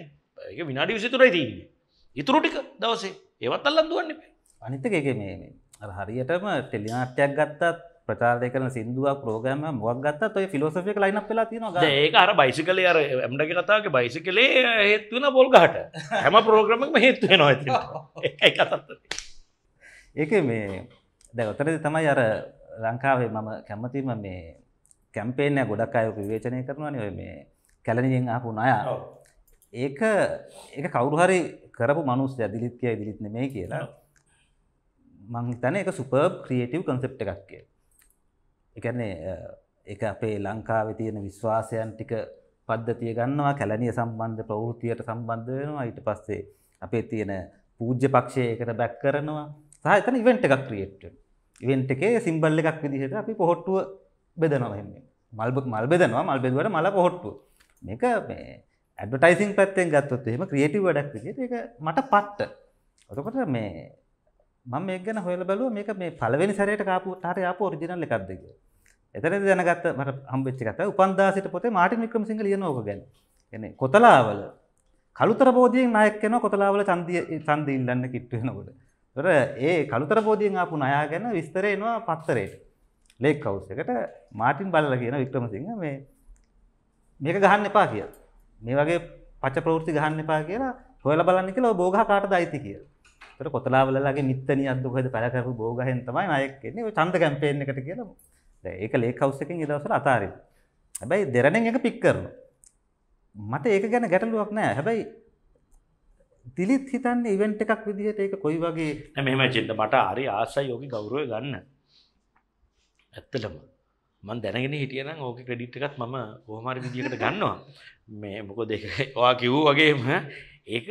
එක විනාඩි විසිතුරයි තින්නේ ඉතුරු ටික දවසේ. ඒවත් අල්ලන් දුවන්න අනිතක එක මේ හරියටම ටෙලිනාට්‍යයක් ගත්තත් ප්‍රචාරය කරන සිින්දුවක් ප්‍රෝගෑම මොක් ගත්තත් ඔය ෆිලෝසෆික ලයිනක් වෙලා තියෙනවා ඒක අර බයිසිකලේ අර ඇම්ඩක කතාගේ බයිසිකලේ හේත්වන පොල්ගහට හැම ප්‍රෝග්‍රමක්ම හේත්තුව නො ඒක මේ දැ ඔතරද තමයි අර ලංකාවේ මම කැම්මතිම මේ කැම්පේනය ගොඩක් අය විවේචනය කරනවන. ඔය මේ කැලනියෙන් ආපු අය ඒක ඒක කවුරු හරි කරපු මනුස් ඇදිලිත්කය දිලිත්න මේ කියලා මංතන එක සුපර් ක්‍රියටව් කන්සෙප් එකක් කිය එකන්නේ එක අපේ ලංකාවේ තියෙන විශ්වාසයන් ටික පද්ධතිය ගන්නවා කැලනිය සම්බන්ධ ප්‍රවෘතියට සම්බන්ධ වෙනවා. ඊට පස්සේ අපේ තියෙන පූජ්‍ය පක්ෂය එකට බැක් කරනවා. සහ එතන ඉවෙන්ට් එකක් ක්‍රියේට් වෙනවා. ඉවෙන්ට් එකේ සිම්බල් එකක් විදිහට අපි පොහොට්ටුව බෙදනවා එහෙම. මල් මල් බෙදනවා. මල් බෙදුවට මල පොහොට්ටුව. මේක මේ ඇඩ්වර්ටයිසින් පැත්තෙන් ගත්තොත් එහෙම ක්‍රියේටිව් වැඩක් විදිහට ඒක මට පට්ට. එතකොට මේ මම මේක ගැන හොයලා බැලුවා මේක මේ පළවෙනි සැරේට කාපු තාරේ ආපු ඔරිජිනල් එකක්ද කියලා එතනද දැනගත්ත මට හම්බෙච්ච කත උපන්දාසිට පොතේ මාටින් වික්‍රමසිංහ ලියන ඕක ගැන එන්නේ කොතලාවල කළුතර බෝධියෙන් නායක වෙනවා කොතලාවල ඡන්දිය ඡන්ද ඉල්ලන්න කිට්ටු වෙනකොට. ඒතර ඒ කළුතර බෝධියෙන් ආපු ණයා ගැන විස්තර එනවා පත්තරේට. ලේක් හවුස් එකට මාටින් බලලා කියන වික්‍රමසිංහ මේ මේක ගහන්න එපා කියලා. මේ වගේ පච ප්‍රවෘත්ති ගහන්න එපා කියලා හොයලා බලන්න කියලා බෝගහ කාටද අයිති කියලා. ඒතර කොතලාවලගේ මිත්තනියක් දුකද පැල කරපු බෝගහෙන් තමයි නායක වෙන්නේ. ඔය ඡන්ද කැම්පේන් එකට කියලා. ඒක ලේ කවස්සකින් ඉදවසට අතාරි හැබැයි දෙරණෙන් එක පික් කරන මට ඒක ගැන ගැටලුවක් නෑ. හැබැයි දිලිත් හිතන්න ඉවෙන්ට එකක් විදිහට ඒක කොයි වගේ මෙම චින්ත. මට ආරි ආසයි යෝගි ගෞරුව ගන්න. ඇත්තටම මන් දැනගෙන හිටියනම් ඕක ක්‍රඩිට් එකත් මම හෝමරි විදිකට ගන්නවා. මේ මොකො දෙක වා කිව් වගේම ඒක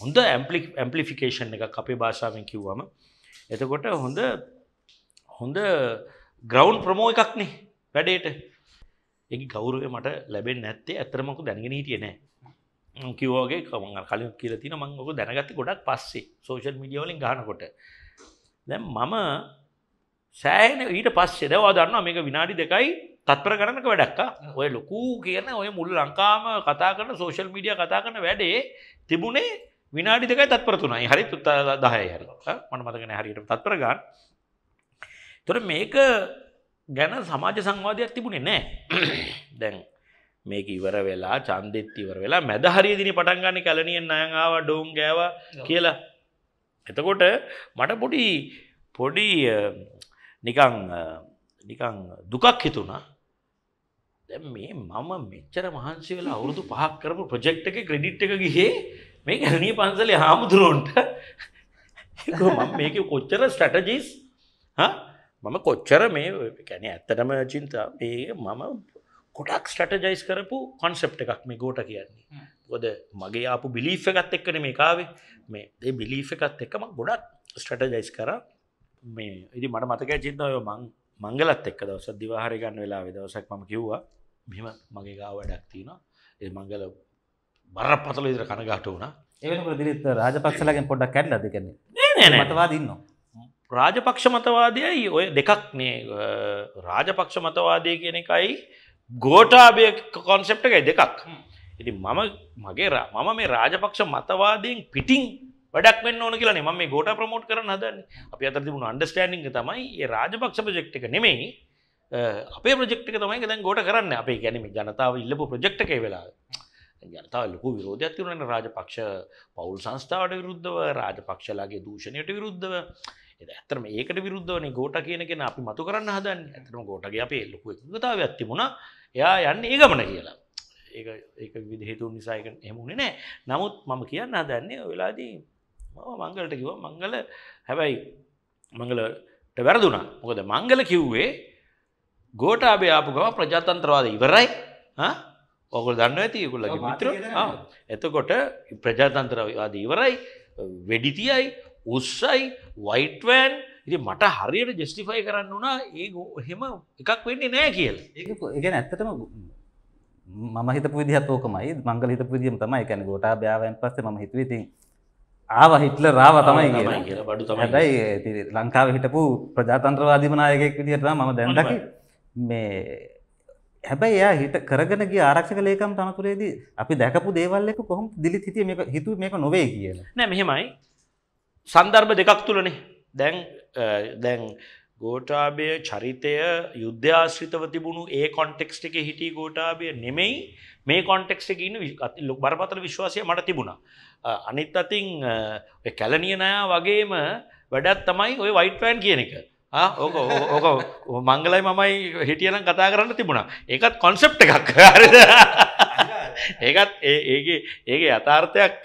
හොඳ ඇම්පලි ඇම්පලිෆිකේෂන් එක අපේ භාෂාවෙන් කිව්වම. එතකොට හොඳ හොඳ ග්‍රවන්් ප්‍රමෝ එකක්නේ වැඩේට. එක ගෞරුව මට ලැබෙන් නැත්තේ ඇතරමක දැනගෙන හිටිය නෑ. කිවෝගේ කමන් කලින් කියල තින මංගක දැනගත්ත ගොඩක් පස්සේ සෝෂල් මිඩියෝලින් ගහනකොට. දැ මම සෑන ඊට පස්සේ දවා දන්න මේක විනාඩි දෙකයි තත්පර ගණනක වැඩක්කා ඔය ලොකූ කියන ඔය මුල් ලංකාම කතා කරන සෝෂල් මීඩිය කතා කරන වැඩේ තිබුණේ විනාඩි දෙකයි තත්පර තුනයි. හරි තුත්ත දහය හරි. මන මතගෙන හරියට තත්පර ගන්න. තොර මේක ගැන සමාජ සංවාධයක් තිබුණේ නෑ. [coughs] දැන් මේක ඉවර වෙලා චන්දෙත් ඉවර වෙලා මැද හරිදිනි පටන්ගන්න කැලනියෙන් නයඟාව ඩෝන් ගෑව කියලා. එතකොට මට පොඩි පොඩි නිකං නිකං දුකක් හිතුණා. දැන් මේ මම මෙච්චර මහන්සි වෙලා අවුරුදු පහක් කරපු ප්‍රොජෙක්ට් එක ක්‍රෙඩිට් එක ගිහේ මේ කැලණිය පන්සලේ හාමුදුරුවන්ට. මේක කොච්චර ස්ට්‍රැටජිස් මම කොච්චර මේ කැන ඇත්තටම චින්තා මේ මම කොටක් ස්ටටජයිස් කරපු කොන්සෙප් එකක් මේ ගෝට කියන්නේ. ගොද මගේ ආපු බිලිෆ එකත් එක්කන මේ කාවේ මේ ඒ බිලිෆ එකත් එක්කම ගොඩක් ස්ටටජයිස් කර. මේ ඉදි මට මතක චින්තය මං මංගලත් එක්ක දවස දිවාහරි ගන්න වෙලා දවසක් මම කිව්වා. මෙම මගේ ගාව වැඩක් තියෙන ඒ මංගල බර පතල ඉදිර කනගාට වුණා. ඒවනකට දිරිත් රාජපක්ෂලගෙන් පොඩ්ඩක් කැඩල දෙකන්නේ මතවා දින්නවා රාජපක්ෂ මතවාදයයි ඔය දෙකක් නේ රාජපක්ෂ මතවාදය කියන එකයි ගෝටාබය කොන්සෙප්ට එකයි දෙකක්. ඉති මම මගේ මම මේ රාජපක්ෂ මතවාදයෙන් පිටිං වැඩක් වෙන්න ඕන කියලා ම මේ ගෝට ප්‍රමෝට් කරන හදන්න. අප අතර තිබුණ අන්ඩස්ටෑන්ඩිං තමයි ඒ රාජපක්ෂ ප්‍රජෙක්් එක නෙමෙයි අපේ ප්‍රජෙක්් එක තමයි දැන් ගෝට කරන්න. අපේ ගැනීම ජනතාව ඉල්ලපු ප්‍රජෙක්් එක වෙලා ජනතාව ලොකු විරෝධයක් තිවුණන රාජපක්ෂ පවුල් සංස්ථාවට විරුද්ධව රාජපක්ෂලාගේ දූෂණයට විරුද්ධව. ඇතරම ඒකට විරුද්ධවන ගෝට කියනගෙන අපි මතු කරන්න හදන්න. ඇතරම ගෝටගේ අපේ ලොකු එකතාව ඇත්තිමුණ එයා යන්න ඒ ගමන කියලා. ඒ ඒක විදිහේතු නිසායක එමුණේ නෑ. නමුත් මම කියන්න හදන්නේ වෙලාදී මංගලට කිව මංගල හැබැයි මංගලට වැරදුනා. මොකද මංගල කිව්වේ ගෝට අබේ ආපු ගම ප්‍රජාතන්ත්‍රවාද ඉවරයි. ඕකල් දන්න ඇති යකුල්ලගේ මිත්‍ර එතකොට ප්‍රජාතන්ත්‍රවාද ඉවරයි වෙඩිතියයි උස්සයි වයිටවෑන් ඉති මට හරියට ජෙස්ටිෆයි කරන්න වුණා ඒ හෙම එකක් වෙන්නේ නෑ කියල. ඒගැන ඇත්තටම මම හිතපු විදිහත් ඕකමයි. මංගල හිතපු විදිහම තමයි. එකැන ගොටා බ්‍යාවන් පස්සේ ම හිතවිතින් ආව හිටල රාව තමයි බඩු තමයි ලංකාව හිටපු ප්‍රජාතන්ත්‍රවාදිමනායකෙක් විදිහට මම දැන්දකි මේ හැබැයි එයා හිට කරගෙනගේ ආරක්ෂක ලේකම් තනතුරේදී අපි දැකපු දේවල්ලක කොහොම දිලි හිතිය මේ හිතු මේක නොවේ කියලා. නෑ මෙහෙමයි. සන්දර්භ දෙකක් තුළනේ දැන් දැන් ගෝටාබය චරිතය යුද්ධාශ්‍රිතව තිබුණු ඒ කොන්ටෙක්ස්ට එක හිටි ගෝටාබය නෙමෙයි. මේ කොන්ටෙක්ස් එක ඉන්න ලොක් බරපතල විශ්වාසය මට තිබුණා. අනිත් අතින් කැලනිය නයා වගේම වැඩත් තමයි ඔය වයිට්වෑන් කියන එක. ඕක ඕක මංගලයි මමයි හිටියනම් කතා කරන්න තිබුණා. ඒකත් කොන්සෙප් එකක්. ඒකත් ඒගේ ඒගේ යථාර්ථයක්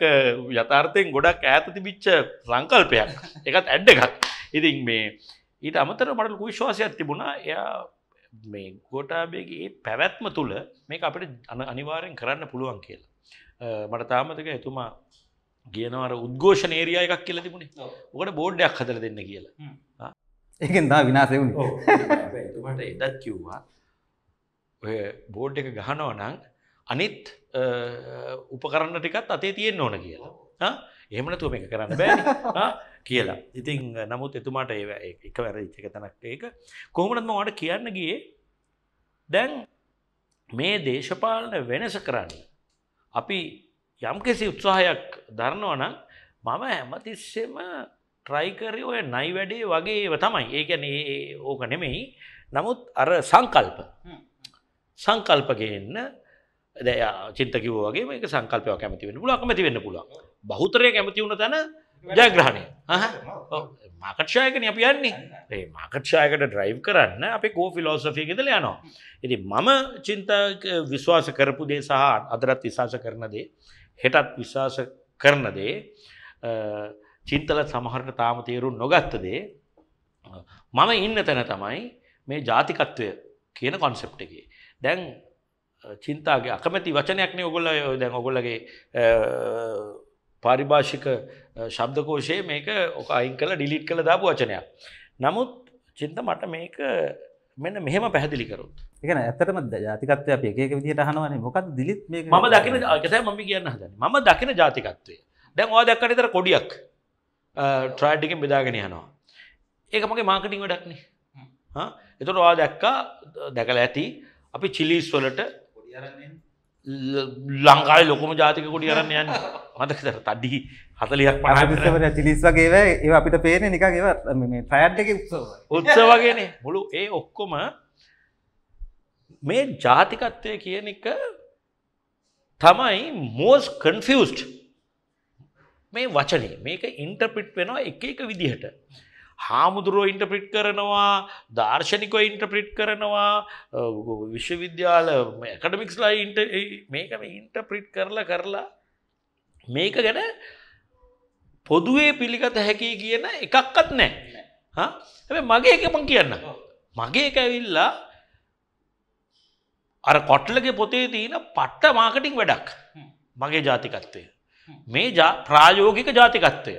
යථාර්ථයෙන් ගොඩක් ඈත තිබිච්ච සංකල්පයක්. එකත් ඇඩ්ඩ එකක්. ඉතින් මේ ඊට අමතර මට විශ්වාසයක් තිබුණා. එයා මේ ගෝටාබේගේ පැවැත්ම තුළ මේ අපට අන අනිවාරයෙන් කරන්න පුළුවන් කියලා. මට තාමතක එතුමා කියනවර උද්ඝෝෂ නේරිය එකක් කියල තිබුණේ. ඔකට බෝඩ්ඩයක් හදර දෙන්න කියලා ඒකෙන් දා විනාසය වුණ එතුමට එදත් කිව්වා ඔය බෝඩ් එක ගහනෝ නං අනිත් උපකරන්න ටිකත් අතේ තියෙන්න්න ඕන කියලා. එහෙමන තුම එක කරන්න බෑ කියලා. ඉතින් නමුත් එතුමාට ඒ එක වැර ඉච්චක තැනක් ඒක. කොහොමනත්ම වට කියන්න ගියේ දැන් මේ දේශපාලන වෙනස කරන්න අපි යම්කිසි උත්සාහයක් දරනවන මම හැමතිස්සෙම ට්‍රයිකරය ඔය නයි වැඩේ වගේ තමයි. ඒකැන ඕක නෙමෙයි. නමුත් අර සංකල්ප. සංකල්පගන්න දය චිතකිව වගේ මේක සංකල්පය කැමති වෙන පුල කමති වෙන්න පුළුව බහුතරය කැමති වුණ තැන ජයග්‍රහණය. මාකට්ෂායකන අප යන්නේ. ඒ මාකට්ෂායකට ඩ්‍රයිව් කරන්න අපි කෝ ෆිලෝසෆය ගෙදල යනවා. ඉති මම චින්ත විශ්වාස කරපු දේ සහ අදරත් විශවාස කරන දේ හෙටත් විශ්වාස කරන දේ චින්තල සමහරට තාම තේරුම් නොගත්තදේ මම ඉන්න තැන තමයි මේ ජාතිකත්වය කියන කොන්සෙප්ට එක. දැන් චින්තාගේ අකමැති වචනයක්න ඔගොල්ල දැන් ඔගොල්ලගේ පාරිභාෂික ශබ්දකෝෂයේ මේක ඕක අයින් කළ ඩිලිට් කළ දාපු වචනයක්. නමුත් චින්ත මට මේක මෙන්න මෙහෙම පැහැදිලි කරුත්. එකන ඇත්තටම ජාතිකත්වය අප එක විදිහට හනවනේ මොකක් දිලිත් මේ ම දකින මම කියන්න. හදන ම දකින ජාතිකත්වය. දැන් වා දැක්කට තර කොඩියක් ට්‍රයිඩ්ිකෙන් බෙදාගෙන යනවා. ඒක මගේ මාකටිං වැඩක්නේ. එතොට වා දැක්කා දැකල ඇති. අපි චිලිස් වලට ලංකායි ලොකම ජාතික කොඩි අරන්න යන්න. මතකතර තඩ්ඩි හතලියක් පහසවර චිලිස් වගේ ඒ අපිට පේන නික ඒව ප්‍රයට් එක උත්ස වගේන. මුළු ඒ ඔක්කොම මේ ජාතිකත්වය කියන එක තමයි මෝස් කන්ෆියස්ට් මේ වචනේ මේක ඉන්ටර්පිට් වෙනවා එක එක විදිහට. හාමුදුරුව ඉන්ටප්‍රිට් කරනවා දර්ශනිකව ඉන්ටප්‍රිට් කරනවා විශ්වවිද්‍යාල ඇකඩමික්ස්ලා ඉන්ට මේකම ඉන්ටප්‍රිට් කරලා කරලා මේක ගැන පොදුවේ පිළිගත හැකි කියන එකක්කත් නෑ හැ? මගේ එක මං කියන්න. මගේ එක ඇවිල්ලා අර කොට්ලගේ පොතේ තියෙන පට්ට මාකටිං වැඩක්. මගේ ජාතිකත්වය මේ ප්‍රායෝගික ජාතිකත්වය.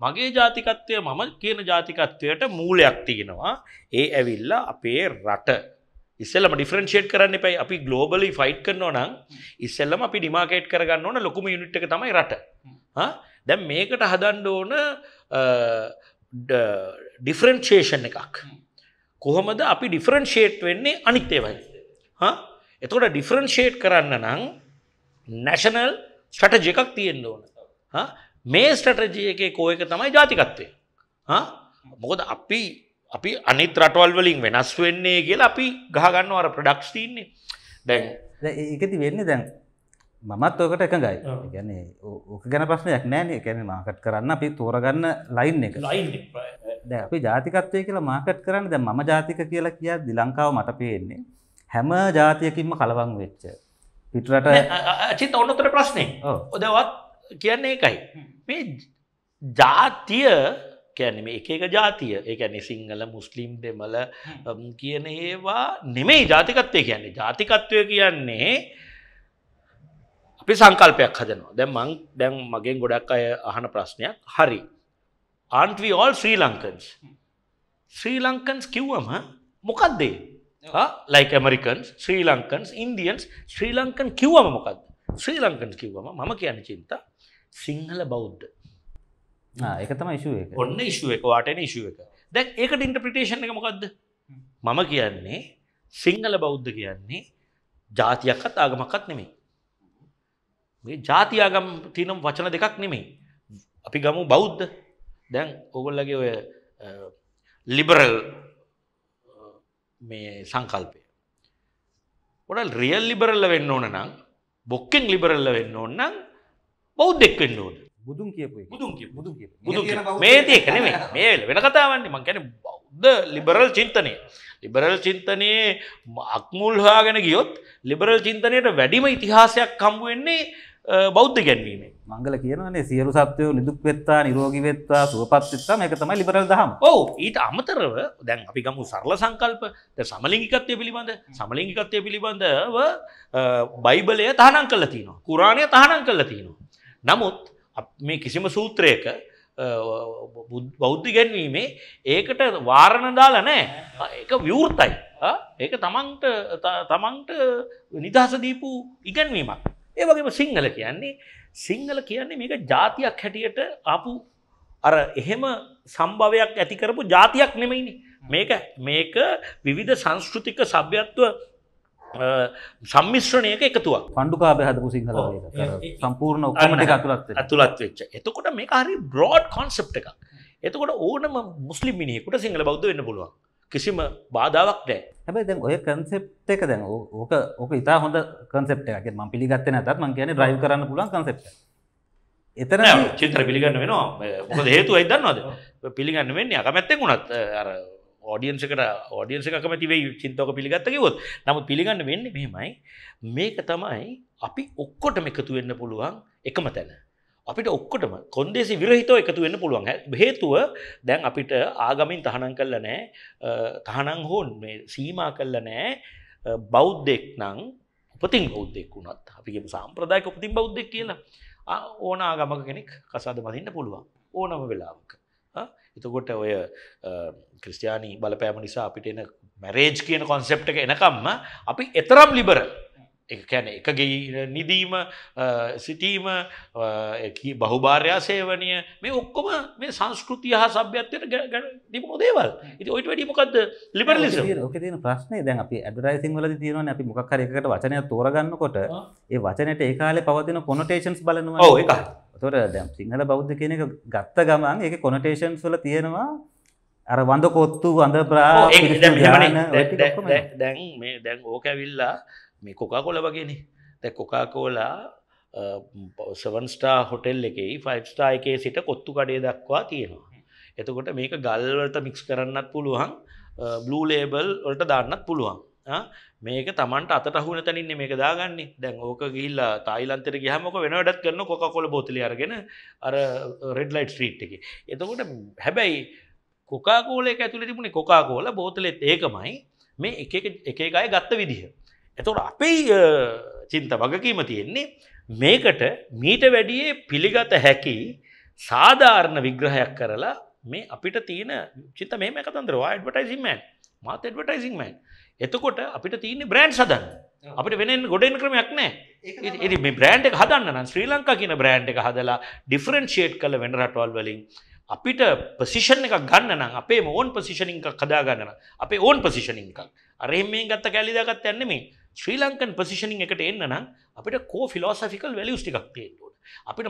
මගේ ජාතිකත්වය මම කියන ජාතිකත්වයට මූලයක් තියෙනවා. ඒ ඇවිල්ලා අපේ රට. ඉස්සෙල්ලම ඩිෆරන්ෂේට් කරන්න එපයි. අපි ගලෝබලි ෆයිට් කරනවා නම් ඉස්සෙල්ලම අපි ඩිමාකේට් කරගන්න ඕන ලොකුම යුනිට් එක තමයි රට. දැන් මේකට හදන්න ඕන ඩිෆරන්ෂේෂන් එකක්. කොහොමද අපි ඩිෆරන්ෂේට් වෙන්නේ අනිත් ඒවයි? එතකොට ඩිෆරන්ෂේට් කරන්න නම් නැෂනල් ස්ටටජ එකක් තියෙන්න්න ඕන. මේ ස්ටටජිය එක කෝ එක තමයි ජාතිකත්වය. මොකද අපි අපි අනිත් රටවල් වලින් වෙනස් වෙන්නේ කියලා අපි ගහගන්න අර ප්‍රඩක්ස් තින්නේ දැන් ඒකති වෙන්න දැන් මමත් ඕකට එකඟයි. ගැන ඕක ගැන ප්‍රශ්නයක් නෑන කැන මාකට් කරන්න අපි තෝරගන්න ලයින් එක. ද අපි ජාතිකත්වය කියලා මාකට් කරන්න දැ ම ජාතික කියලා කිය දිලංකාව මට පේන්නේ හැම ජාතියකින්ම කලවන් වෙච්ච පිටරට චිත ඔන්නතර ප්‍රශ්නය ඔදවත් කියන්නේ එකයි මේ ජාතිය කැනම එක එක ජාතිය. එකැනෙ සිංහල මුස්ලිම් දෙමල කියන ඒවා නෙමෙයි ජාතිකත්වය කියන්නේ. ජාතිකත්වය කියන්නේ අපි සංකල්පයක් හදනවා. දැන් මං දැන් මගෙන් ගොඩක් අය අහන ප්‍රශ්නයක්. හරි. ආන්ටවි ඕල් ශ්‍රී ලංකන්ස් ශ්‍රී ලංකන්ස් කිව්වම මොකක්දේ ලයික ඇමරිකන්ස් ශ්‍රී ලංකන්ස් ඉන්දියන්ස් ශ්‍රී ලංකන් කිව්වම මොකක්ද ශ්‍රී ලංකන්ස් කිව්වම මම කියන චින්තා සිංහල බෞද්ධ. එක තම ඉශුව ඔන්න ඉශුව එක වාටන ඉශුව එක. දැක් ඒකට ඉන්ටපිටේෂන් එක මොකක්ද මම කියන්නේ සිංහල බෞද්ධ කියන්නේ ජාතියක්කත් ආගමක්කත් නෙමේ මේ ජාතියාගම් තිනම් වචන දෙකක් නෙමෙයි. අපි ගමු බෞද්ධ. දැන් ඔගොල්ලගේ ඔය ලිබරල් මේ සංකල්පය. ඔඩල් රියල් ලිබරල්ල වෙන්න ඕන නම් බොක්කෙන් ලිබරල්ල වෙන්න ඕන්නම් බෞද්ධෙක් වෙන්න ඕන. බුදුන් කියපු බුදුන් බුදුන් මේ ඒක නෙමෙයි. [laughs] මේ වෙන කතාවන්නේ මං කියන්නේ බෞද්ධ ලිබරල් චින්තනය. ලිබරල් චින්තනයේ අක්මුල් හොයාගෙන ගියොත් ලිබරල් චින්තනයට වැඩිම ඉතිහාසයක් හම්බු වෙන්නේ බෞද්ධ ගැන්වීමේ මංගල කියනනේ සියලු සත්වයෝ නිදුක් වෙත්තා නිරෝගි වෙත්තා සුවපත් වෙත්තා මේක තමයි ලිබරල් දහම. ඔව් ඊට අමතරව දැන් අපි ගමු සරල සංකල්ප. දැන් සමලිංගිකත්වය පිළිබඳ සමලිංගිකත්වය පිළිබඳව බයිබලය තහනම් කරලා තියෙනවා. කුරාණය තහනම් කරලා තියෙනවා. නමුත් මේ කිසිම සූත්‍රයක බෞද්ධ ගැන්වීමේ ඒකට වාරණ දාලා නෑ ඒක විවෘතයි. ඒක තමන්ට තමන්ට නිදහස දීපු ඉගැන්වීමක්. ඒ වගේම සිංහල කියන්නේ සිංහල කියන්නේ මේක ජාතියක් හැටියට ආපු අර එහෙම සම්භවයක් ඇති කරපු ජාතියක් නෙමෙයිනි. මේක මේක විවිධ සංස්කෘතික සභ්‍යත්ව සම්මිශ්‍රණයක එකතුවක්. පණ්ඩුකාබ හදපු සිංහල සම්පූර්ණ ඔක්කමට ඇතුළත් ඇතුළත් වෙච්ච. එතකොට මේ හරි බ්‍රෝඩ් කොන්සෙප් එකක්. එතකොට ඕනම මුස්ලිම් මිනිෙකුට සිංහල බෞද්ධ වෙන්න පුළුවන් කිසිම බාධාවක් නෑ හැබයි දැන් ඔය කන්සෙප් එක දැන් ඕක ඕක ඉතා හොඳ කන්සෙප් එක ම පිළිගත්ත නැතත් මං කියන රයිව කරන්න පුළුවන් කන්සෙප් එතන චිත්‍ර පිළිගන්න වෙනවා. මොකද හේතු අයිදන්නවාද පිළිගන්න වෙන්නේ අකමැත්තෙන් වුණත්. අර ඕඩියන්සකට ඕඩියන්ස එක කමති වේ චින්තෝක පිළිගත්ත කිවොත් නමුත් පිළිගන්න වෙන්න මෙහෙමයි. මේක තමයි අපි ඔක්කොටම එකතු වෙන්න පුළුවන් එකම තැන අපිට ඔක්කොටම කොන්දේසි විරහිතව එකතු වෙන්න පුළුවන්. හේතුව දැන් අපිට ආගමින් තහනම් කල්ල නෑ තහනං හෝන් මේ සීමා කල්ල නෑ බෞද්ධෙක් නං උපතින් බෞද්ධෙක් වුණත්. අපිගේ සම්ප්‍රදායක උපතින් බෞද්ධෙක් කියලා. ඕන ආගමක කෙනෙක් කසාද මදින්න පුළුවන්. ඕනම වෙලාවක. එතකොට ඔය ක්‍රස්ටයානි බලපෑම නිසා අපිට එන මැරේජ් කියන කොන්සෙප්ට එක එනකම්ම අපි එතරම් ලිබර කැන එකගේ නිදීම සිටීම බහුභාර්යා සේවනය මේ ඔක්කොම මේ සංස්කෘතිය හා සභ්‍යත්වයට තිබුණු දේවල්. ඉති ඔයිට වැඩිමකක්ද ලිබරලිසම? ඕක තියෙන ප්‍රශ්නය දැන් අපි ඇඩරයිසිං වල තියෙනවනේ අපි මොකක් හරි එකකට වචනයක් තෝරගන්නකොට ඒ වචනයට ඒ කාලේ පවතින කොනොටේෂන්ස් බලනවා. ඒකයි එතකොට දැන් සිංහල බෞද්ධ කියන එක ගත්ත ගමන් ඒකේ කොනොටේෂන්ස් වල තියෙනවා අර වඳ කොත්තු වඳ එනවා. දැන් මේ දැන් ඕක ඇවිල්ලා මේ කොකා කොල වගේනේ. දැ කොකා කෝලා සවන්ස්ටා හොටෙල් එකයි ෆයිස්ටා එකේ සිට කොත්තු කඩේ දක්වා තියෙනවා. එතකොට මේක ගල්වලට මික්ස් කරන්නත් පුළුවන් බ්ලූ ලේබල් වලට දාන්නත් පුළුවන්. ආ, මේක තමන්ට අතට හුන තැනින්නේ මේක දාගන්නේ. දැන් ඕක ගිල්ලා තායිලන්තර ගහමක වෙනඩත් කරන කොක කොල බෝතලි අරගෙන අර රෙඩ්ලයිට් ස්ට්‍රීට් එක. එතකොට හැබැයි කොකාකෝල එක ඇතුළ තිබුණේ කොකාකෝල බෝතලෙත් ඒකමයි. මේ එක එක එක අය ගත්ත විදිහ. එතකොට අපේ චින්ත වගකීම තියෙන්නේ මේකට මීට වැඩියේ පිළිගත හැකි සාධාරණ විග්‍රහයක් කරලා මේ අපිට තියෙන චිත මේ කතන්දර ඩවටයිසිමන් මාත ඩවටයිසිංමන් එතකොට අපිට තියන්නේ බ්‍රන්් සදන්න. අපිට වෙන ගොඩෙන් ක්‍රමයක් නෑ ඉති මේ බ්‍රන්ඩ් එක හදන්න ශ්‍රී ලංකා කියන බ්‍රන්ඩ් එක හදලා ඩිෆරන්ශේට් කල වෙන රටවල් වලින් අපිට පසිෂන් එක ගන්න නම් අපේ ඕන් පසිෂනින් එකක් කදාගන්න අපේ ඕන් පසිෂනින් එකක්. අරහෙ මේ ගත්ත කැලිදාගත් යන්න මේ ශ්‍රී ලංකන් පසිෂනින් එකට එන්න නම් අපිට කෝ ෆිලෝසෆිකල් වැලියස් ටිකක් තියෙන්ට අපිට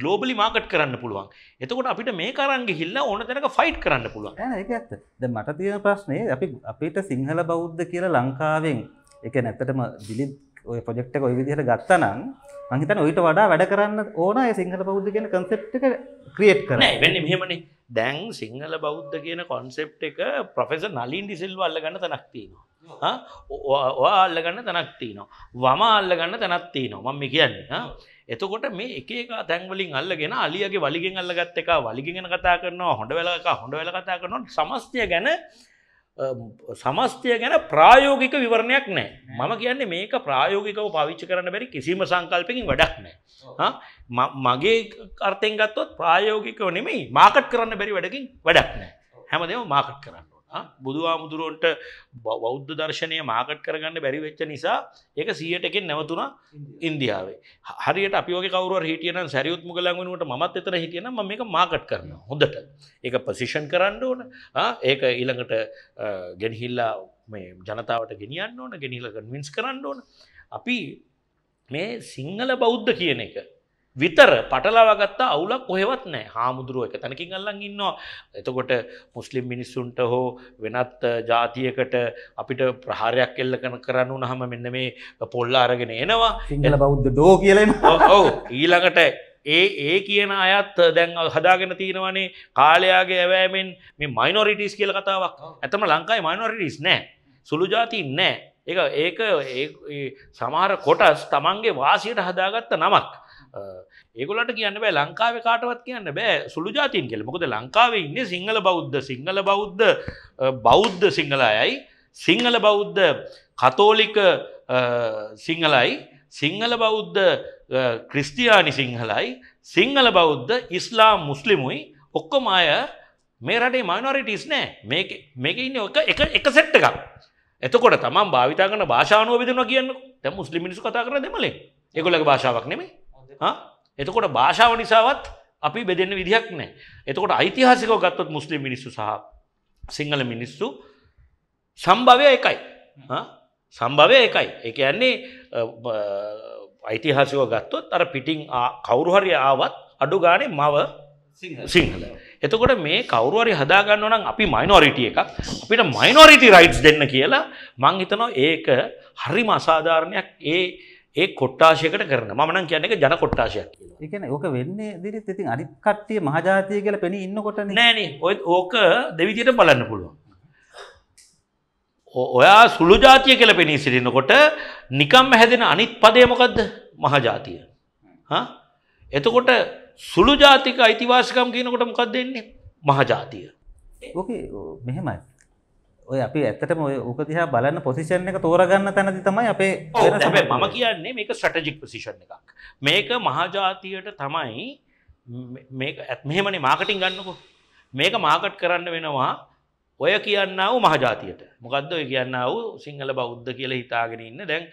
ගලෝබලි මාකට් කරන්න පුළුවන්. එතකොට අපිට මේ කරන්ගේ හිල්ල ඕන තැනක ෆයිට් කරන්න පුළුවන්. ඈ ඒක ඇත්ත. දැන් මට තියෙන ප්‍රශ්නේ අපි අපිට සිංහල බෞද්ධ කියලා ලංකාවෙන් ඒක නැත්තටම දිලිත් ඔය පොජෙක්ට ඔය විදිහට ගත්තනම් මහිතන ඔයිට වඩා වැඩ කරන්න ඕන සිංහල බෞද්ධ කියන කන්සෙප් එක ක්‍රියට් කරන වෙන්න මෙහෙමනි. දැන් සිංහල බෞද්ධ කියන කොන්සෙප් එක පොෆෙස නලින් ඩිසිල්ව අල්ලගන්න තනක්තිනවා ඔවා. අල්ලගන්න තනක්තිනවා වම අල්ලගන්න තැනත්තිනවා මම කියන්නේ. එතකොට මේ එකක තැන්වලින් අල්ලගෙන අලියගේ වලිගෙන් අල්ලගත් එක වලිගෙන කතා කරනවා හොඩ වෙලක හොඩ වෙල කතා කරනවා. සමස්තය ගැන සමස්තය ගැන ප්‍රායෝගික විවරණයක් නෑ මම කියන්නේ මේක ප්‍රායෝගිකව පාවිච්චි කරන්න බැරි කිසිම සංකල්පකින් වැඩක් නෑ මගේ අර්ථයෙන් ගත්තොත් ප්‍රායෝගිකව නෙමෙයි මාකට් කරන්න බැරි වැඩකින් වැඩක් නෑ හැමදේම මාකට් කරන්න ඕන. ආ, බුදුහාමුදුරුවන්ට බ- බෞද්ධ දර්ශනය මාකට් කරගන්න බැරි වෙච්ච නිසා ඒක සියයට එකෙන් නැවතුනා ඉන්දියාවේ. හරියට අපිෝක කවරුව හිටියන සැරියුත් මුගලන් වනුවට මත් එතන හිටියන ම මේක මාකට් කරන හොඳට. ඒක පසිෂන් කරන්න ඕන. ඒක ඊළඟට ගෙනහිල්ලා මේ ජනතාවට ගෙනියන්න ඕන ගෙනහිල කන්වින්ස් කරන්න ඕන. අපි මේ සිංහල බෞද්ධ කියන එක විතර පටලාවගත්තා අවුලක් කොහෙවත් නෑ හාමුදුරුව එක තැනකින් අල්ලන් ඉන්නවා. එතකොට මුස්ලිම් මිනිස්සුන්ට හෝ වෙනත් ජාතියකට අපිට ප්‍රහාරයක් එල්ල කන කරන්න නහම මෙන්න මේ පොල්ල අරගෙන එනවා. සිංහල බෞද්ධ ඩෝ කියලා. ඔව්, ඊළඟට ඒ ඒ කියන අයත් දැන් හදාගෙන තියෙනවනේ කාලයාගේ ඇවෑමෙන් මේ මයිනොරිටිස් කියල කතාවක්. ඇතම ලංකායි මයිනොරිටිස් නෑ. සුළු ජාතින් නෑ. ඒ ඒක සමහර කොටස් තමන්ගේ වාසියට හදාගත්ත නමක් ඒගොලට කියන්න බෑ ලංකාව කාටවත් කියන්න බෑ සුළු ජාතින් කියල. මොකද ලංකාවේ ඉන්න සිංහල බෞද්ධ සිංහල බෞද්ධ අ, බෞද්ධ සිංහලයයි. සිංහල බෞද්ධ කතෝලික අ, සිංහලයි. සිංහල බෞද්ධ අ, ක්‍රිස්තියානි සිංහලයි. සිංහල බෞද්ධ ඉස්ලාම් මුස්ලිමුයි. ඔක්කොම අය මේ රටේ මයිනොරිටිස් නෑ. මේක මේක ඉන්න එක එක එක සෙට්ට එකක්. එතකොට තමන් භාවිතා කරන භාෂානුව විදනවා කියන්න තැ මුස්ලිම් මිනිසු කතා කර දෙමලේ එකොලක භාෂාවක් නෙමේ හා? එතකොට භාෂාව නිසාවත් අපි බෙදන්න විදිහක් නෑ එතකොට ඓතිහාසිකව ගත්තොත් මුස්ලිම් මිනිස්සු සහ සිංහල මිනිස්සු සම්භවය එකයි? සම්භවය එකයි. එක යන්නේ ඓතිහාසිකව ගත්තොත් අර පිටිං ආ- කවුරු හරි ආවත් අඩු ගානේ මව සිංහල. එතකොට මේ කවරුවරි හදාගන්න නම් අපි මයිනොරිටිය එකක්. අපිට මයිනොරිටි රයිට්ස් දෙන්න කියලා මං හිතනවා ඒක හරිම අසාධාරණයක්. ඒ ඒ කොට්ටාශයකට කරන මනන් කියන එක ජන කොට්ටාශයක් කියලා. කියන්නේ ඕක වෙන්නේ දිරිත් ඉතින් අනිත් කට්ටිය මහජාතිය කියලා පෙනී ඉන්නකොටනේ. නෑනේ ඔය ඕක දෙවිදියට බලන්න පුළුවන්. ඔයා සුළු ජාතිය කියල පෙනී සිටිනකොට නිකම්ම හැදෙන අනිත් පදයමොකක්ද මහජාතිය? එතකොට සුළු ජාතික අයිතිවාසිකම් කියනකොට මොකක් දෙන්නේ මහජාතිය. ඕක මෙහෙමයි. ඔය අපි ඇත්තටම ඔය ඕක දිහා බලන්න පොසිෂන් එක තෝරගන්න තැනදි තමයි අපේ හැබැයි මම. කියන්නේ මේක ස්ට්‍රටජික් පසිෂන් එකක්. මේක මහජාතියට තමයි ඇත් මෙහෙමනේ මාකටින් ගන්නකො. මේක මාකට් කරන්න වෙනවා ඔය කියන්න වූ මහජාතියට. මොකක්ද ඔය කියන්න වූ සිංහල බෞද්ධ කියල හිතාගෙන ඉන්න. දැන්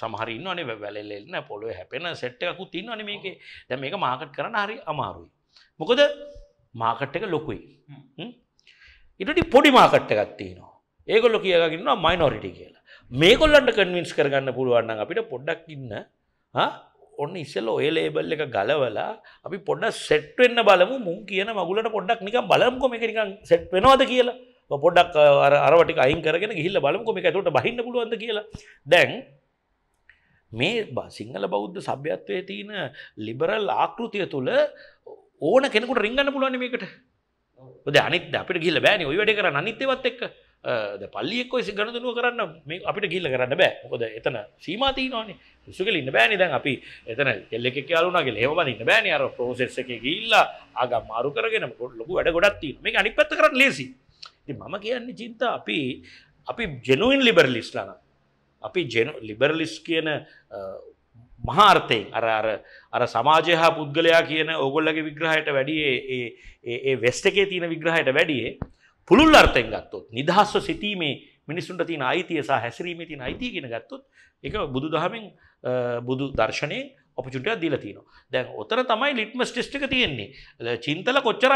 සමහරන්න අනේ වැලෙල්න්න පොළොව හැපෙන සෙට්ටකුත් තින්න අන මේක. දැ මේක මාකට් කරන හරි අමාරුයි. මොකද මාකට් එක ලොකුයි. ඉටටි පොඩි මාකට්ට ගත්තිනවා. ඒකොල්ල කියගන්න මයිනොරිටි කියලා. මේකොල්ලන්ට කන්වින්ස් කරගන්න පුළුවන්න අපිට පොඩ්ඩක් ඉන්න ඔන්න ඉස්සල්ල ඔය ලේබල් එක ගලවලා අපි පොඩ සෙට්වෙන්න බලමු. මුන් කියන මගුලට පොඩ්ඩක් නික බලම්කොම එක නිකන් සෙට් වෙනවාද කියලා. පොඩක් අරවට අයින් කරගෙන ගිහිල්ල බලම්කොම එක ඇතුට බහින්න පුළුවන්ද කියලා. දැන් මේ සිංහල බෞද්ධ සභ්‍යත්වය තියෙන ලිබරල් ආකෘතිය තුළ ඕන කෙනෙකුට රිංගන්න පුළුවන් මේකට. ද අනිත් අපිට ගිල්ල බෑනි ඔය වැඩ කර අනිත්‍යවත් එක්ක පල්ලියෙක් ඔයි ගණදනුව කරන්න මේ අපිට ගිල්ල කරන්න බෑ. මොකද එතන සීමතිී නොනේ සුකල ඉන්න බෑනි. දැන් අපි එතන එල්ලෙක යාලුනගේ ලේවල ඉන්න බෑනි. අර ප්‍රෝසෙස් එක ගිල්ලා ආගම් මාරු කරගෙන ලොකු වැඩ ගොඩත්ති මේ අනි පත්ත කරන්න ලේසි මම කියන්නේ චින්ත අපි අපි ජෙනුවන් ලිබරලිස්ලාන අපි ජෙන ලිබරලිස් කියන මහාර්ථයෙන්. අර අර අර සමාජය හා පුද්ගලයා කියන ඔගොල්ලගේ විග්‍රහයට වැඩියේ ඒ වෙස්ට එකේ තියෙන විග්‍රහයට වැඩියේ පුළුල් අර්ථයෙන් ගත්තොත් නිදහස්ව සිතීමේ මිනිසුන්ට තින අයිතිය සහ හැසිරීම තින අයිතිය ගෙන ගත්තොත් එක බුදු දහමෙන් බුදු දර්ශනය ඔපචුටයක් දීල තියන දැන් ඔතර තමයි ලිට්මස් ටෙස්්ක තියෙන්නේ. චින්තල කොච්චර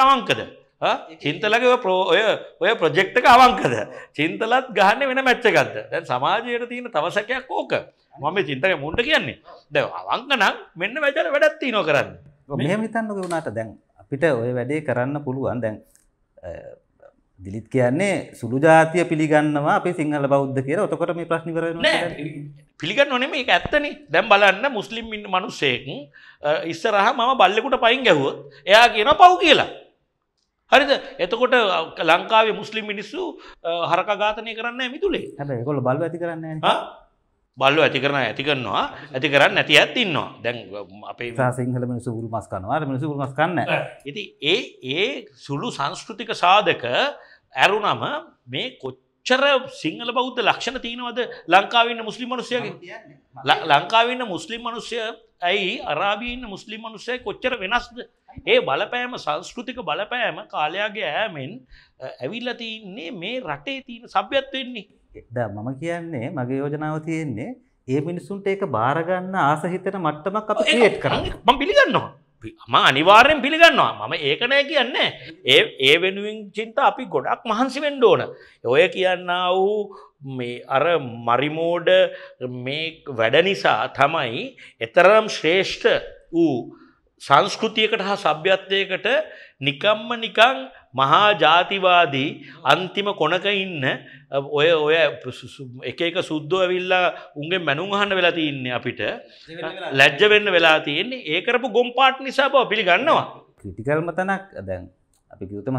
ප්‍රෝ ඔය ඔය ප්‍රජෙක්්ක අවංකද? චින්තලත් ගහන්න වෙන මැච්චගත්ද දැන් සමාජයට තියෙන තවසකයක් ඕක. මම චින්තක මුන්ට කියන්නේ. ද අවංකනම් මෙන්න වැචර වැඩත්ති නො කරන්න. මෙහම හිතන්නක වුණට දැන් අපිට ඔය වැඩේ කරන්න පුළුවන්. දැන් දිලිත් කියන්නේ සුළු ජාතිය පිළිගන්නවා අපි සිංහල බෞද්ධ කිය ඔතකොට මේ ප්‍රශ්නි කර පිළිගන්න නොනෙම එක ඇත්තන. දැම් බලන්න මුස්ලිම් ඉන්න මනුස්සේක ඉස්සරහ මම බල්ලෙකුට පයින් ගැහුවොත් එයා කියන පව් කියලා හරිද? එතකොට ලංකාවේ මුස්ලිම් මිනිස්සු හරක ඝාතනය කරන්න ඇමිතුලේ හැබ කොල බල්ව ඇති කරන්න බල්ලු ඇති කරන ඇති කරනවා. ඇති කරන්න ඇති ඇත්තින්නවා දැන් අපේ සිංහල මිනිසු ගුරු මස්කනවා මිනිසු ගුරු මස්කන්න ඉති ඒ ඒ සුළු සංස්කෘතික සාධක ඇරුනම මේ කොච්චර සිංහල බෞද්ධ ලක්ෂණ තියෙනවද? ලංකාවන්න මුස්ලිම් මනුස්සයගේ? ලංකාවන්න මුස්ලිම් මනුස්සය ඇයි අරාබීන්න මුස්ලිම් මනුස්සය කොච්චර වෙනස්ද ඒ බලපෑම සංස්කෘතික බලපෑම කාලයාගේ ෑමෙන් ඇවිල්ල තියන්නේ මේ රටේ තියෙන සභ්‍යත් වෙන්නේ ද මම කියන්නේ මගේ යෝජනාව තියෙන්නේ ඒ මිනිසුන්ට ඒක බාරගන්න ආසහිතන මට්ටමක් අප ක්‍රියේට් කරන්න. මම පිළිගන්නවා. ම අනිවාර්යෙන් පිළිගන්නවා. මම ඒකනෑ කියන්න. ඒ ඒ වෙනුවෙන් චින්ත අපි ගොඩක් මහන්සි වෙන්ඩ ඕන. ඔය කියන්න වූ මේ අර මරිමෝඩ මේ වැඩ නිසා තමයි එතරම් ශ්‍රේෂ්ඨ වූ සංස්කෘතියකට හා සභ්‍යත්වයකට නිකම්ම නිකං මහා ජාතිවාදී අන්තිම කොනක ඉන්න ඔය ඔය එක එක සුද්දෝ ඇවිල්ලා උන්ගේ මැනුම් අහන්න වෙලා තියන්නේ අපිට. ලැජ්ජ වෙන්න වෙලා තියෙන්නේ ඒකරපු ගොම්පාට් නිසා බව පිළිගන්නවා. ක්‍රටිකල්ම තනක් දැන් අපි කිවතම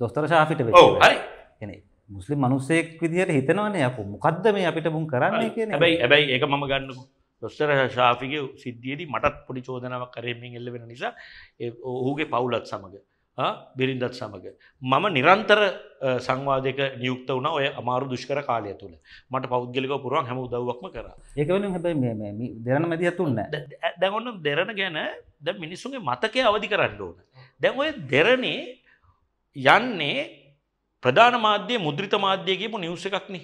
දොස්තර ශාපිට හරි. මුස්ලිම් මනුස්සෙක් විදිහට හිතනවනේ අප මොකක්ද මේ අපිට මුන් කරන්න? කියන හැබයි ඇබයි ඒක මම ගන්නකු දොස්තර ශාෆිගේ සිද්ධියදී මටත් පොඩි චෝදනාවක් කරෙමින් එල්ල වෙන නිසා. ඔහුගේ පවුලත් සමඟ බිරින්දත් සමඟ. මම නිරන්තර සංවාදක නියුක්ත වන ඔය අමාරු දුෂ්කර කාලය තුළ. මට පෞද්ගලික පුරුවන් හැම උදව්වක්ම කර. ඒකවන හැබයි දෙරන මැදිය තුන්න දැගොන්න දෙරන ගැන ද මිනිස්සුන්ගේ මතකය අවධි කරන්න ඕන. දැන් ඔය දෙරනේ යන්නේ ප්‍රධාන මාධ්‍යය මුද්‍රිත මාධ්‍යයගේපු නිවස එකක්න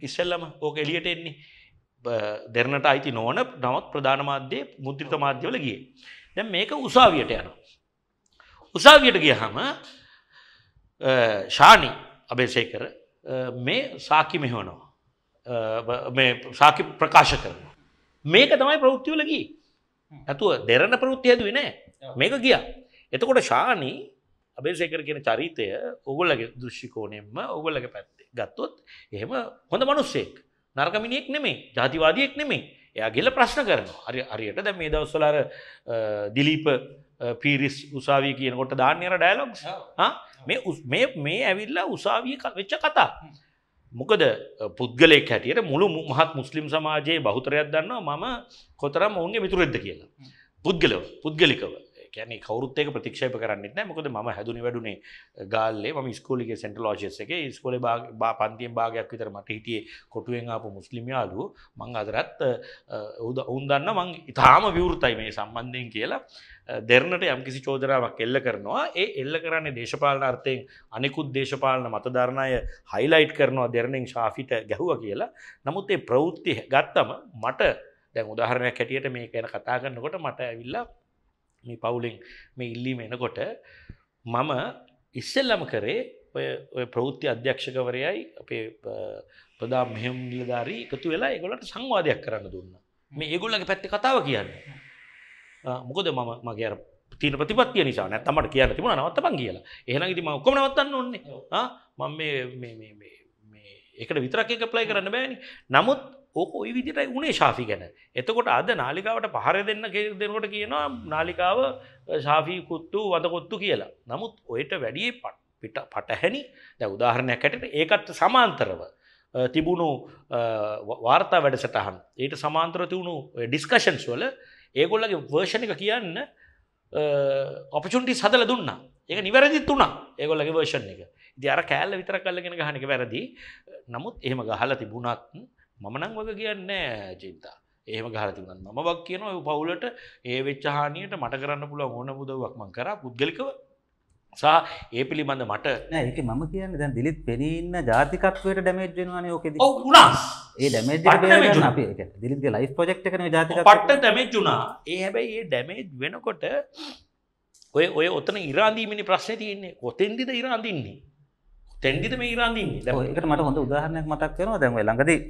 ඉස්සල්ලම ඕක එලියට එන්නේ දෙරනට අයිති නොවන නවත් ප්‍රධාන මාධ්‍යය මුද්‍රිත මාධ්‍යවල ගිය. දැන් මේක උසාවියට යනවා. උසාවියට ගියහම ශානි අබේසේකර මේ සාකි මෙහවනවා මේ සාකි ප්‍රකාශ කරන. මේක තමයි ප්‍රෘත්තිවල ගී ඇතුව දෙරණ ප්‍රෘත්ති හැදුවේ නෑ මේක ගිය. එතකොට ශානී අබේසේකර කියන චරිතය ඔගොල්ලගේ දෘෂ්ිකෝනයෙන්ම ඔගොල්ලගේ පැත්තේ ගත්තොත් එහෙම හොඳ මනුස්සෙක් නර්ගමිනියෙක් නෙමේ ජාතිවාදයෙක් නෙමේ එයා ගෙල ප්‍රශ්න කරනවා. හරි අරියට දැ මේ දවස්වලාර දිලීප පිරිස් උසාවී කියනකොට ධාන්‍යර ඩයිලොක්ස් මේ මේ ඇවිල්ලා උසාවිය වෙච්ච කතා. මොකද පුද්ගලෙක් හැටියට මුළු මහත් මුස්ලිම් සමාජයේ බහුතරයක් දන්නවා මම කොතරම් ඔවුන්ගේ මිතුරෙද්ද කියලා. පුද්ගලව පුද්ගලිකව කැනෙ කවරුත්තක ප්‍රතික්ෂප කරන්න න. මොකද ම හැදුන වැඩුනේ ගාල්ලේ. ම ස්කෝලිගේ සෙන්ටලෝජස් එක ස්කොල බා පන්තියෙන් භාගයක් විතර මට හිටියේ කොටුවෙන් ආපු මුස්ලිම් යාලු මං අදරත් උද ඔවුන්දන්න මං ඉතාම විවෘතයි මේ සම්බන්ධයෙන් කියලා. දෙරනට යම්කිසි චෝදරාවක් එල්ල කරනවා. ඒ එල්ල කරන්නේ දේශපාලන අර්ථයෙන් අනෙකුත් දේශපාලන මතධරණය හයිලයිට් කරනවා දෙරණෙන් ශාෆිට ගැහුව කියලා. නමුත් ඒ ප්‍රවෘත්ති ගත්තම මට දැන් උදාහරණයක් හැටියට මේ ගැන කතා කරන්නකොට මට ඇවිල්ලා මේ පවුලෙන් මේ ඉල්ලීම එනකොට මම ඉස්සෙල්ලම කරේ ඔය ප්‍රවෘත්ති අධ්‍යක්ෂකවරයයි අපේ ප්‍රදා මෙහෙම් නිලධාරී එකතු වෙලා ඒගොල්ලන්ට සංවාදයක් කරන්න දුන්න. මේ ඒගොල්ලගේ පැත්තේ කතාව කියන්නේ. මොකද මම මගේ තියෙන ප්‍රතිපත්තිය නිසා නැත්තමට කියන්න තිබුණා නවත්තපන් කියලා. එහෙනම් ඉතින් මම ඔක්කොම නවත්තන්න ඕනේ ආ මම මේ මේ මේ මේ ඒකට විතරක් එක ඇප්ලයි කරන්න බෑනේ. නමුත් ඕක ඔයි විදිටයි උනේ ශාෆි ගැන. එතකොට අද නාලිකාවට පහර දෙන්න දෙනකොට කියනවා නාලිකාව ශාෆී කුත්තු වදකොත්තු කියලා. නමුත් ඔයට වැඩිය පට පිට පටහැනි. දැ උදාහරණයක් ඇයට ඒකත් සමාන්තරව. තිබුණු වාර්තා වැඩසටහන්. ඒට සමාන්තර තිවුණු ඩිස්කශන්ස් වල ඒගොල්ලගේ වර්ෂණ එක කියන්න ඔපචුන්ටි සදල දුන්න. ඒක නිවැරදිත් වුණා ඒගොල්ලගේ වර්ෂණ එක. ඉති අර කෑල්ල විතර කල්ලගෙන ගහනක වැරදි. නමුත් එහෙම ගහල තිබුණත් මමනං වග කියන්නේ චින්තා. ඒම ගහතිවන්න මම වක් කියන පවුලට ඒ වෙච්චහානියට මට කරන්න පුළුව ඕන මුදවක් මං කර පුද්ගලිකව. සා ඒ පිළිබඳ මට ඒක මම කියන්න දැන් දිලිත් පෙනීන්න ජාතිකත්වයට ඩැමේජ්ජනවාන ඕකෙද. උනා ඒ ඩැමේජ් දිලිගේ ලයිස් පොජෙක්් කන ජාතික පට්ට ඩැමේජ්ජුනා ඒ හැබැයි ඒ ඩැමේජ් වෙනකොට ඔය ඔය ඔතන ඉරාදීමිනි ප්‍රශ්න තියන්නේ. ඔතෙන්දිද ඉරාඳන්නේ? තැන්දිත මේ ඉරාඳන්නේ? එකට මට හොඳ උදාහරණයක් මතක් වෙනවා. දැන්ව ළඟදී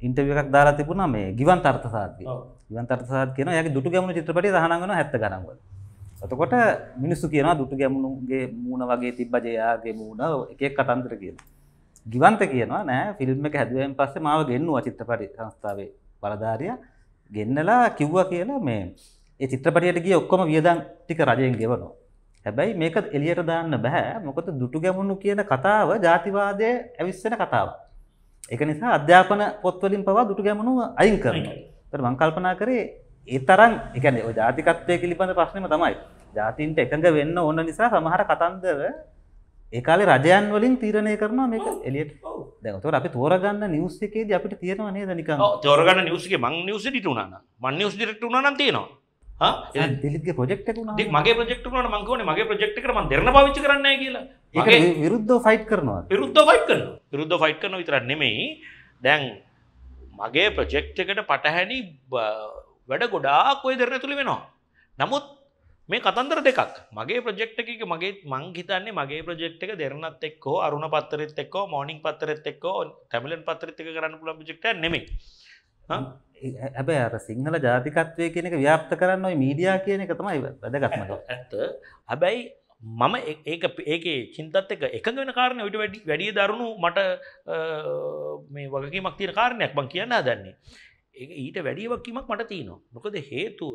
ඉන්ටවිය එකක් දාලා තිබුණා මේ ගිවන් තර්ථ සාධ්‍ය. ගිවන් තර්ථ සාධ කියන යගේ දුටු ගැමුණු චිත්‍රපටය දහනගන හැත්ත ගනන්වල එතකොට මිනිස්සු කියනවා දුටු ගැමුණුගේ මූුණ වගේ තිබ්බජයාගේ මූුණ එකක් කතන්තර කියන ගිවන්ත කියනවා නෑ ෆිල්ම් එක හැදුවෙන් පස්සේ මාව ගෙන්නවා චිත්‍රපටි සංස්ථාවේ බලධාරය. ගෙන්නලා කිව්වා කියලා මේ ඒ චිත්‍රපටියට ගිය ඔක්කොම වියදන් ටික රජයෙන් ගෙවනවා. හැබැයි මේක එලියට දාන්න බෑ. මොකද දුටු ගැමුණු කියන කතාව ජාතිවාදය ඇවිස්සෙන කතාව එක නිසා අධ්‍යාපන පොත්වලින් පවා දුටු ගැමුණු අයින් කරන මංකල්පනා කරේ ඒ තරන් එකන ජාතිකත්වය පිළිබඳ ප්‍රශ්නම තමයි. ජාතින්ට එකඟ වෙන්න ඕන්න නිසා සමහර කතන්දර ඒකාල රජයන් වලින් තීරණය කරන මේක එලියට දැවතර අපි තෝරගන්න නිවස් එකේද අපිට තියෙනවා නේද නික තෝරගන්න නිවසගේ මං නිවසිට උනාන මන් නිවස් ඩිරෙක්ට උනාන තියෙනවා දිලිගේ ප්‍රජෙක්් මගේ ප්‍රජෙක්ට වන මංකවන මගේ ප්‍රජෙක්් කරම දෙරන පවිච කරන්න කියලා. විරුද්ධ ෆයිට් කරනවා විරුද්ධ ෆයිට් කරන විරුද්ධ ෆයිට් කරන විතර නෙමෙයි. දැන් මගේ ප්‍රජෙක්් එකට පටහැනි වැඩ ගොඩාක් ඔය දෙරන තුළි වෙනවා. නමුත් මේ කතන්දර දෙකක්. මගේ ප්‍රජෙක්් එක මගේ මං හිතන්නේ මගේ ප්‍රජෙක්් එක දෙරනත් එක්කෝ අරුණ පත්තරෙත් එක්කෝ මෝනිින් පත්තරෙත් එක්කෝ තැමිලන් පත්තරෙත් එක කරන්න පුළ ජෙක්ට නෙමේ හැබැ අර සිංහල ජාතිකත්වය කියනක ව්‍යාප්ත කරන්න ඔයි මීඩියා කියන එක තමයි වැදගත්ම ඇත්ත හැබැයි මම ඒක ඒකේ චින්තත් එක එක වෙන කාරණ විට වැඩි වැඩිය දරුණු මට මේ වගකීමක් තියෙන කාරණයක් බං කියන්න දන්නේ ඒ ඊට වැඩියවක්කීමක් මට තියනවා. මොකද හේතුව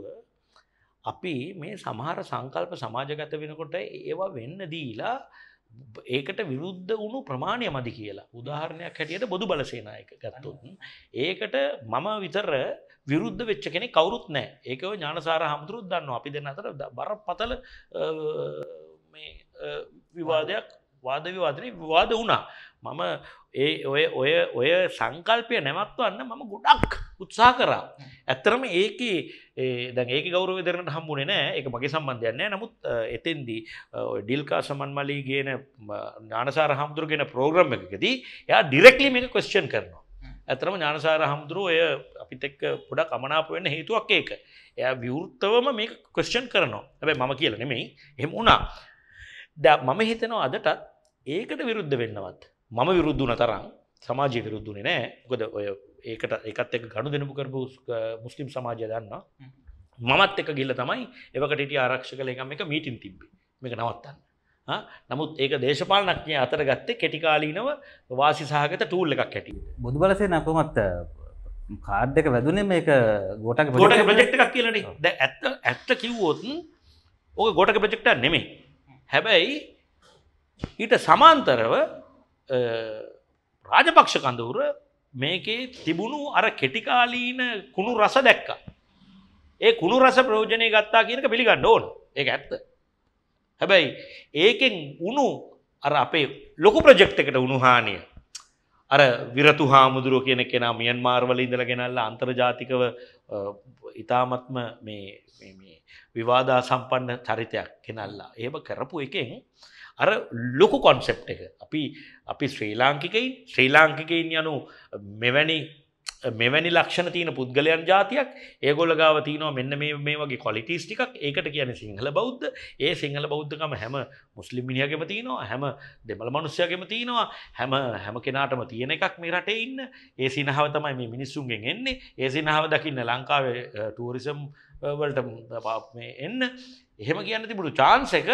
අපි මේ සමහර සංකල්ප සමාජගත වෙනකොට ඒවා වෙන්න දීලා ඒකට විරුද්ධ වුණු ප්‍රමාණය මදි කියලා. උදාහරණයක් හැටියට බොදු බලසේනායක ගත්තොත්. ඒකට මම විතර විරුද්ධ වෙච්ච කෙනෙ කවුරුත් නෑ ඒකව ඥානසාර හමුදුරුත් දන්න අපි දෙන්න අතර බර පතල විවාදයක් වාද විවාදනය විවාද වුණා. මම ඒ ඔය ඔය ඔය සංකල්පය නැමත්වන්න මම ගොඩක් උත්සා කරා. ඇත්තරම ඒක දැ ඒක ගෞරව දෙරනට හම්බුනේ නෑ. එක මගේ සම්බන්ධයන්නේ නමුත් එතෙන්දී ඩිල්කා සමන් මලී ගෙන ඥානසාර හමුදුරගෙන ප්‍රෝග්‍රම් එකකදී යා ඩිරෙක්ලි මේක කොස්්චන් කරනවා. ඇතරම ඥානසාර හමුදුරුව ඔය අපිත් එක්ක පොඩක් අමනාප වෙන්න හේතුවක් ඒක. එය විවෘත්තවම මේ කොස්්චන් කරනවා. හැබැ මම කියල නෙමෙයි. එම වුණා. ද මම හිතනවා අදටත් ඒකට විරුද්ධ වෙන්නවත් මම විරුද්ධන තරම් සමාජය විරුද්ධනේ නෑ. ගොද ඔය ඒකට එකත් එක ගණු දෙනපු කරපු මුස්ලිම් සමාජය දන්න මමත් එක ගිල්ල තමයි එවකට ආරක්ෂ කළ එකම එක මීටින් තිබ්බි. මේක නවත්තන්න. නමුත් ඒක දේශපාලනක්ඥය අතර ගත්තේ කෙටිකාලීනව වාසි සහගත ටූල් එකක් හැටිය බුදු බලසේ නකොමත් කාඩ්ඩක වැදුනේ මේක ගොටක් ගොට ප්‍රජෙක්් එකක් කියලන. ඇත්ත ඇත්ත කිව්වෝතුන් ඕක ගොටක ප්‍රජෙක්ට නෙමේ හැබැයි ඊට සමාන්තරව රාජපක්ෂ කඳවුර මේකේ තිබුණු අර කෙටිකාලීන කුණු රස දැක්ක. ඒ කුණු රස ප්‍රෝජනය ගත්තා කියනක පිළිගන්න ඕන. ඒ ඇත්ත. හැබැයි ඒකෙන් උනු අර අපේ ලොකු ප්‍රජෙක්් එකට උනුහානිය අර විරතු හාමුදුරුව කියන කෙනා මියන්මාර්වල ඉඳල ගෙනල්ල අන්තර්ජාතිකව ඉතාමත්ම මේ විවාදා සම්පන්න චරිතයක් කෙනල්ලා ඒම කරපු එකෙන් අර ලොකු කොන්සෙප් එක. අපි අපි ශ්‍රී ලාංකිකයින් ශ්‍රී ලාංකිකයින් යනු මෙවැනි මෙවැනි ලක්ෂණ තියෙන පුද්ගලයන් ජාතියක් ඒගොල්ල ගාව තියනවා මෙන්න මේ මේ වගේ කොලිටිස් ටිකක්. ඒකට කියන සිංහල බෞද්ධ. ඒ සිංහල බෞද්ධකම හැම මුස්ලිම් මිනිියගෙම තියෙනවා හැම දෙමල මනුස්්‍යයගෙම තියෙනවා හැම හැම කෙනාටම තියෙන එකක් මේ රටේ ඉන්න. ඒ සිනහාව තමයි මේ මිනිස්සුන්ගෙන් එන්නේ. ඒ සිනහාව දකින්න ලංකාවේ eh, ටූරිසම් eh, වලට මේ එන්න. එහෙම කියන්න තිබුණු චාන්ස එක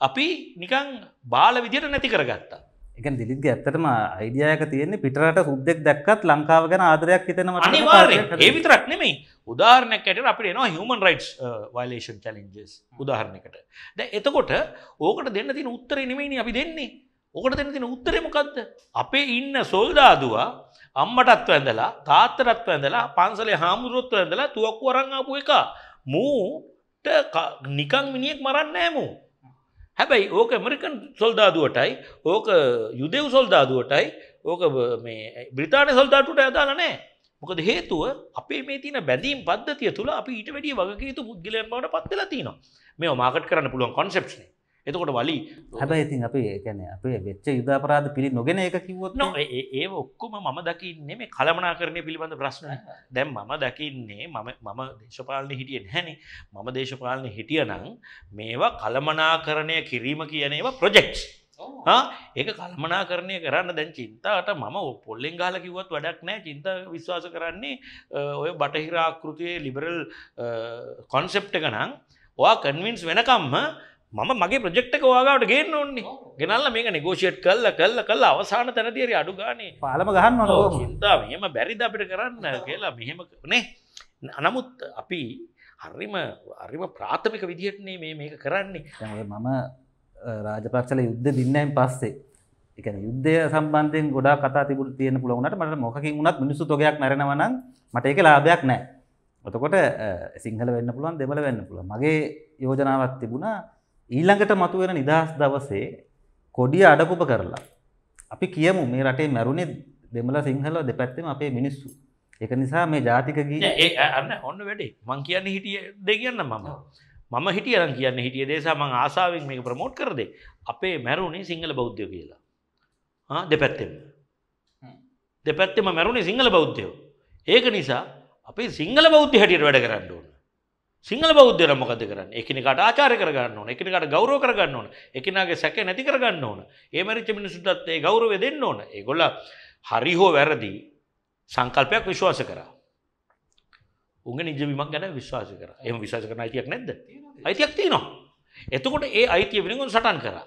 අපි නිකං බාල විදියට නැති කරගත්තා. එක දිලිත්ගේ ඇත්තටම අයිඩියයක තියෙන්නේ පිටරට සුද්දෙක් දැක්කත් ලංකාව ගැන ආදරයක් හිතෙනම අනිවාර්ය ඒ විතරක් නෙමෙයි. උදාහරණයක් ඇයට අපිට එනවා හිවමන් රයිටස් වයිලේෂන් චලෙන්ජස් උදාහරණයකට. ද එතකොට ඕකට දෙන්න තින උත්තරේ නෙමයිනි අපි දෙන්නේ. ඕකට දෙන්න තින උත්තරෙමකක්ද අපේ ඉන්න සොල්දාදවා අම්මටත් වැඳලා තාත්තරත් වැඳලා පන්සලේ හාමුදුරුවොත්ව ඇඳලා තුවක්කු අරංආපු එක. මූට නිකං මිනිියෙක් මරන්න ඇමූ හැබැයි ඕක ඇමරිකන් සොල්දාදුවටයි ඕක යුදෙව් සොල්දාදුවටයි ඕක මේ බ්‍රතාාන සොල්දාටට ඇදාල නෑ මොකද හේතුව අපේ මේ තින බැඳීම් පද්ධතිය තුළ අපි ඊට වැඩිය වගේතු පුද්ගලයන් බවට පත්වෙලා තිනවා මේ මාකට කරන්න පුළුවන් කොන්සෙප්නේ එතකොට වලි හැබැයි ඉතින් අපි ඒකැන අපේ වෙච්ච යුදාපරාධ පිළි නොගෙන එක කිවොත් නො ඒ ඔක්කොම මම දකින්නේ මේ කළමනා කරණය පිළිබඳ ප්‍රශ්න දැම් මම දකින්නේ මම මම දේශපාලන හිටියෙන් හැනි මම දේශපාලන හිටිය නං මේවා කළමනා කරණය කිරීම කියනේවා ප්‍රොජෙක්ස් ඒක කල්මනා කරණය කරන්න දැන් චින්තාට මම පොල්ලෙන් ගාල කිවත් වැඩක් නෑ. චින්ත විශ්වාස කරන්නේ ඔය බටහිරාකෘතියේ ලිබරල් කොන්සෙප්ට ගනං ඔයා කන්වින්ස් වෙනකම්ම මම මගේ ප්‍රජෙක්්ක වාගට ගේන්න ඕන්නේ. ගෙනල්ල මේක නිගෝෂයට් කල්ල කල්ල කල්ල අවසාන තැනතිර අඩු ගානේ. පාලම ගහන්න චින්තා මෙහම බැරිද අපිට කරන්න කියලා මෙහෙම නේ? නමුත් අපි හරිම අරිම ප්‍රාථමික විදිහටනේ මේ මේක කරන්නේ. මම රාජපක්ෂල යුද්ධ දින්නයින් පස්සේ එක යුද්ධය සම්බන්ධයෙන් ගොඩා කතා තිබුල් තියෙන පුළවනට මට මොකින් වුණත් මිනිසු තොගයක් නැරෙනවනම් මට එක ලාභයක් නෑ ඔතකොට සිංහල වෙන්න පුළුවන් දෙමල වෙන්න පුළුව මගේ යෝජනාවත් තිබුණා ඊළඟට මතුවෙන නිදහස් දවසේ කොඩිය අඩකුප කරලා. අපි කියමු මේ රටේ මැරුණේ දෙමල සිංහල දෙපැත්තම අපේ මිනිස්සු. එක නිසා මේ ජාතිකගී අන්න ඔන්න වැඩේ මං කියන්න හිටිය දෙ කියන්න මම. මම හිටියරන් කියන්න හිටිය දේසා මං ආසාාවෙන් මේ ප්‍රමෝට් කරදේ අපේ මැරුණේ සිංහල බෞද්ධය කියලා. දෙපැත්තෙම. දෙපැත්තෙම මැරුණේ සිංහල බෞද්ධයෝ. ඒක නිසා අපේ සිංහල බෞද්ධ හැටියට වැඩ කරන්න ඕන. සිංහල බෞද්ධ මොකද කරන්න? එකනකට ආචාර කරගන්න ඕන එකනකට ගෞරව කරගන්න ඕන එකනගේ සැක නැති කරගන්න ඕන. ඒ මරිච මිනිසුටත් ඒ ගෞරව දෙන්න ඕන. ඒගොල්ල හරි හෝ වැරදි සංකල්පයක් විශ්වාස කර. උග නිජවිමක් ගැන විශ්වාස කර. එම විශවාස කරන අයිතියක් නැද්ද? අයිතියක් තියනවා. එතකොට ඒ අයිතිය වෙනගුන් සටන් කර.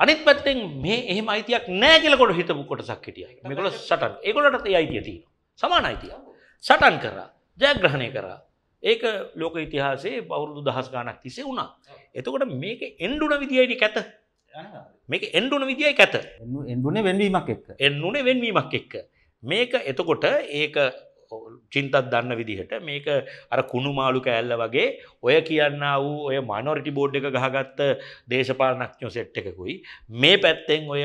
අනිත් පැත්තෙන් මේ එහම අයිතියක් නෑ කියලකොට හිතපු කොටසක් හිටිය. මෙකොල සටන්. ඒගොලට ඒ අයිතිය තියන සමාන අයිතිය සටන් කර. ජයග්‍රහණය කරා. ඒක ලෝක ඉතිහාසේ බවුරුදු දහස් ගානක් තිසේ වුණා. එතකොට මේක එන්ඩුන විදියට කැත. මේක එන්ඩුන විදියි කැත. එන්ඩුනේ වෙන්වීමක් එක්ක. එන්නුනේ වෙන්වීමක් එක්ක. මේක එතකොට ඒක චින්තත් දන්න විදිහට මේක අර කුණුමාලු කෑල්ල වගේ ඔය කියන්න වූ ඔය මනොරිටි බෝඩ් එක ගහගත්ත දේශපාලනක්ඥෝ සෙට් එකකුයි. මේ පැත්තෙන් ඔය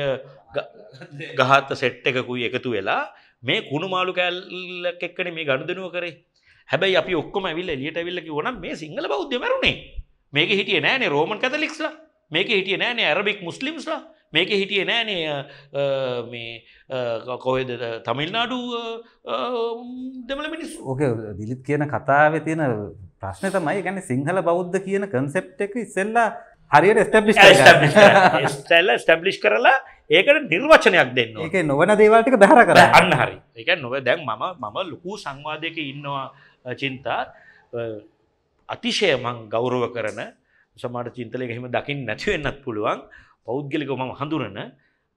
ගහත්ත සෙට් එකකුයි එකතු වෙලා මේ කුණුමාලු කෑල්ල එක්කන මේ ගණුදනුව කරේ හැබැයි අපි ඔක්කොම ඇවිල්ලා එළියට ඇවිල්ලා කිව්වනම් මේ සිංහල බෞද්ධ මරුනේ. මේක හිටියේ නෑනේ රෝමන් කැතලික්ස්ලා. මේක හිටියේ නෑනේ ඇරබික් මුස්ලිම්ස්ලා. මේක හිටියේ නෑනේ මේ කොහෙද තමිල්නාඩු දෙමළ මිනිස් ඕක දිලිත් කියන කතාවේ තියෙන ප්‍රශ්න තමයි ගැන සිංහල බෞද්ධ කියන කන්සෙප් එක ඉස්සෙල්ලා හරියට ස්ටබ්ලිස් ස්ටැල්ල ස්ටබ්ලිෂ් කරලා ඒකට නිර්වචනයක් දෙන්න ඒක නොවන දේවල්ටික බැහර කර අන්න හරි. එක නොව දැන් මම මම ලොකු සංවාදයක ඉන්නවා චින්තා. අතිශය මං ගෞරව කරන සමාට චින්තලය එහෙම දකිින් නැතිවෙන්නත් පුළුවන්. පෞද්ගලික මම හඳුරන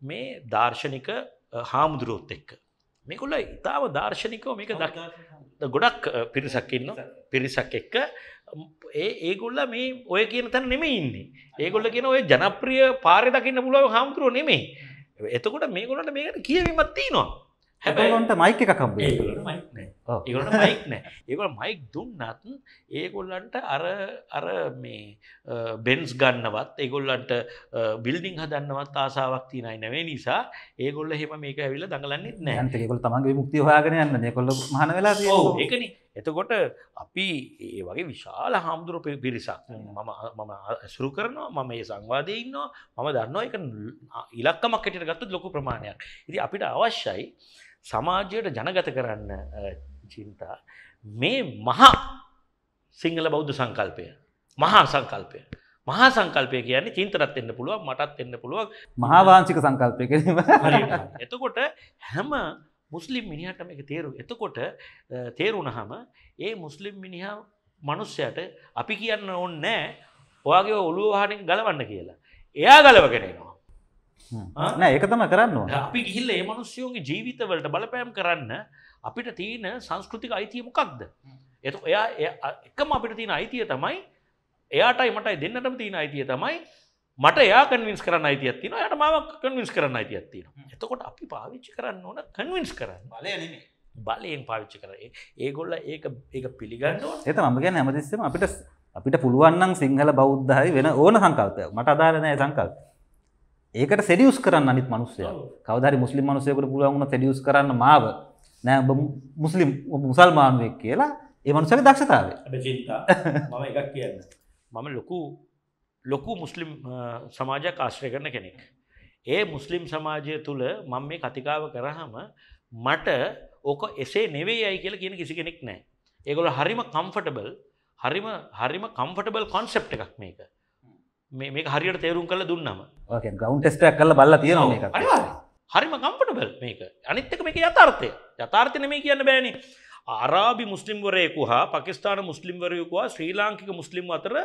මේ දර්ශනික හාමුදුරුවොත් එක්ක. මේකොල්ල ඉතාව දර්ශනිකව මේක ගොඩක් පිරිසක් ඉන්න පිරිසක්. එක්ක. ඒ ඒගොල්ල මේ ඔය කියන තැන නෙමේ ඉන්නේ. ඒගොල්ල කියන ඔය ජනප්‍රිය පාරි දකින්න පුළුව හාමුදුරුව නෙමේ එතකොට මේගොලට මේකට කියවීමත් තියනවා. හැබැයිොන්ට මයික එකකම් ඔව්. ඒගොල්ලන්ට මයික් නෑ. ඒගොල්ලෝ මයික් දුන්නත් ඒගොල්ලන්ට අර අර මේ බෙන්ස් ගන්නවත් ඒගොල්ලන්ට බිල්ඩිං හදන්නවත් ආසාවක් තියනයි නැවේ නිසා ඒගොල්ල හෙම මේක ඇවිල්ල දඟලන්නෙත් නෑ. යන්තකෙකුල් තමන්ගේ මුක්තිය හොයාගෙන යන්න. දෙකොල්ල මහන වෙලා ඒකන. එතකොට අපි ඒ වගේ විශාල හාමුදුර පිරිසක් මම මම ඇසුරු කරනවා මම ඒ සංවාදය ඉන්නවා. මම දන්නවා එක ඉලක්කමක් කටට ගත්තු ලොකු ප්‍රමාණයක්. ඉති අපිට අවශ්‍යයි සමාජයට ජනගත කරන්න චින්තා මේ මහා සිංහල බෞද්ධ සංකල්පය. මහා සංකල්පය. මහා සංකල්පය කියන්නේ චින්තරත් එන්න පුළුවන් මටත් එන්න පුළුවන්. මහාවාංචික සංකල්පය කිරීම එතකොට හැම මුස්ලිම් මිනිහටම එක තේරු එතකොට තේරුණහම ඒ මුස්ලිම් මිනිහා මනුස්්‍යයට අපි කියන්න ඕන්න නෑ ඔයාගේ ඔළුව වහනින් ගලවන්න කියලා. එයා ගලවගෙනවා නෑ ඒක තම කරන්න අපි ගිහිල්ල ඒ මනුස්්‍යයෝගේ ජීවිතවලට බලපෑම් කරන්න අපිට තියෙන සංස්කෘතික අයිතිය මොකක්ද? එත එයා එකම අපිට තියෙන අයිතිය තමයි එයාටයි මටයි දෙන්නටම තියෙන අයිතිය තමයි මට එයා කන්වින්ස් කරන්න අයිතියක් තින යට මාව කන්වින්ස් කරන්න අයිතියක් තියෙන එතකොට අපි පාවිච්චි කරන්න ඕන කන්වින්ස් කරන්න. බලය බලයෙන් පාවිච්චි කර ඒගොල්ල ඒක ඒක පිළිගන්න එත මම ගැන ඇමතිස්සම අපිට අපිට පුළුවන්නම් සිංහල බෞද්ධහයි වෙන ඕන සංකල්පය මට අදාරනෑ සංකල්ප. ඒකට සෙඩියස් කරන්න අනිත් මනුස්සය. කවදරි මුස්ලිම් මනුසයකට පුළුවන්ගුණ සෙඩියස් කරන්න මාව නෑ මුස්ලිම් මුසල්මානුවෙක් කියලා ඒ මනුසක දක්ෂතාවේ මම එකක් කියන්න. මම ලොකු ලොකු මුස්ලිම් සමාජයක් ආශ්‍රය කරන කෙනෙක්. ඒ මුස්ලිම් සමාජය තුළ මං මේ කතිකාව කරහම මට ඕක එසේ නෙවේ අයි කියලා කියන කිසි කෙනෙක් නෑ. ඒගොල හරිම කම්ෆටබල් හරිම හරිම කම්ෆටබල් කොන්සෙප් එකක් මේක. මේ හරියට තේරුම් කළ දුන්නම. ගවන්් ටෙස්ටක් කල බල්ල තියෙනවා එක හරිම කම්පටබල් මේක. අනිත්තක මේක යථාර්ථය. යථාර්ථන මේ කියන්න බෑනි. ආරාබි මුස්ලිම්වරයකු හා පකිස්ාන මුස්ලිම්වරයකුවා ශ්‍රී ලාංකික මුස්ලිම් අතර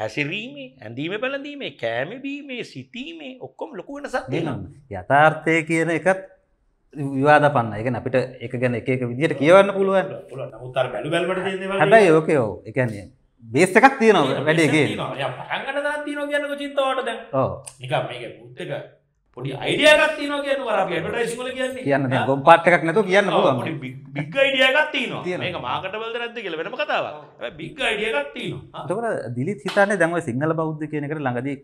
හැසිරීමේ ඇඳීම පැළඳීමේ කෑමබීමේ සිතීමේ ඔක්කොම ලොකු වෙනසක් තියෙනවා. යථාර්ථය කියන එකත් විවාද පන්න. එක අපිට එක ගැන එක විදිට කියවන්න පුළුවන්. නමුත්තර බැලු බැල්මට හැබැයි ඕකයෝ එකන්නේ බේස් එකක් තියෙනවා වැඩේගේ පටන්ගට තියන කියන්නක චින්තවට දැන්. ඕ නික මේක පුත්තක පොඩි අයිඩියගත් තියන කියන වර ටයිස්ල කියන්න. කියන්න ගොම් පාට් එකක් නැතු කියන්න පුළුවන්. බික් අයිඩියගත් තියන තියෙනවා. මේක මාකටවල නැද කියල වෙනම කතාව බික් අයිඩියගත් තියනවා. තකට දිලිත් හිතන්නේ දැම සිංහල බෞද්ධ කියනකට ළඟදී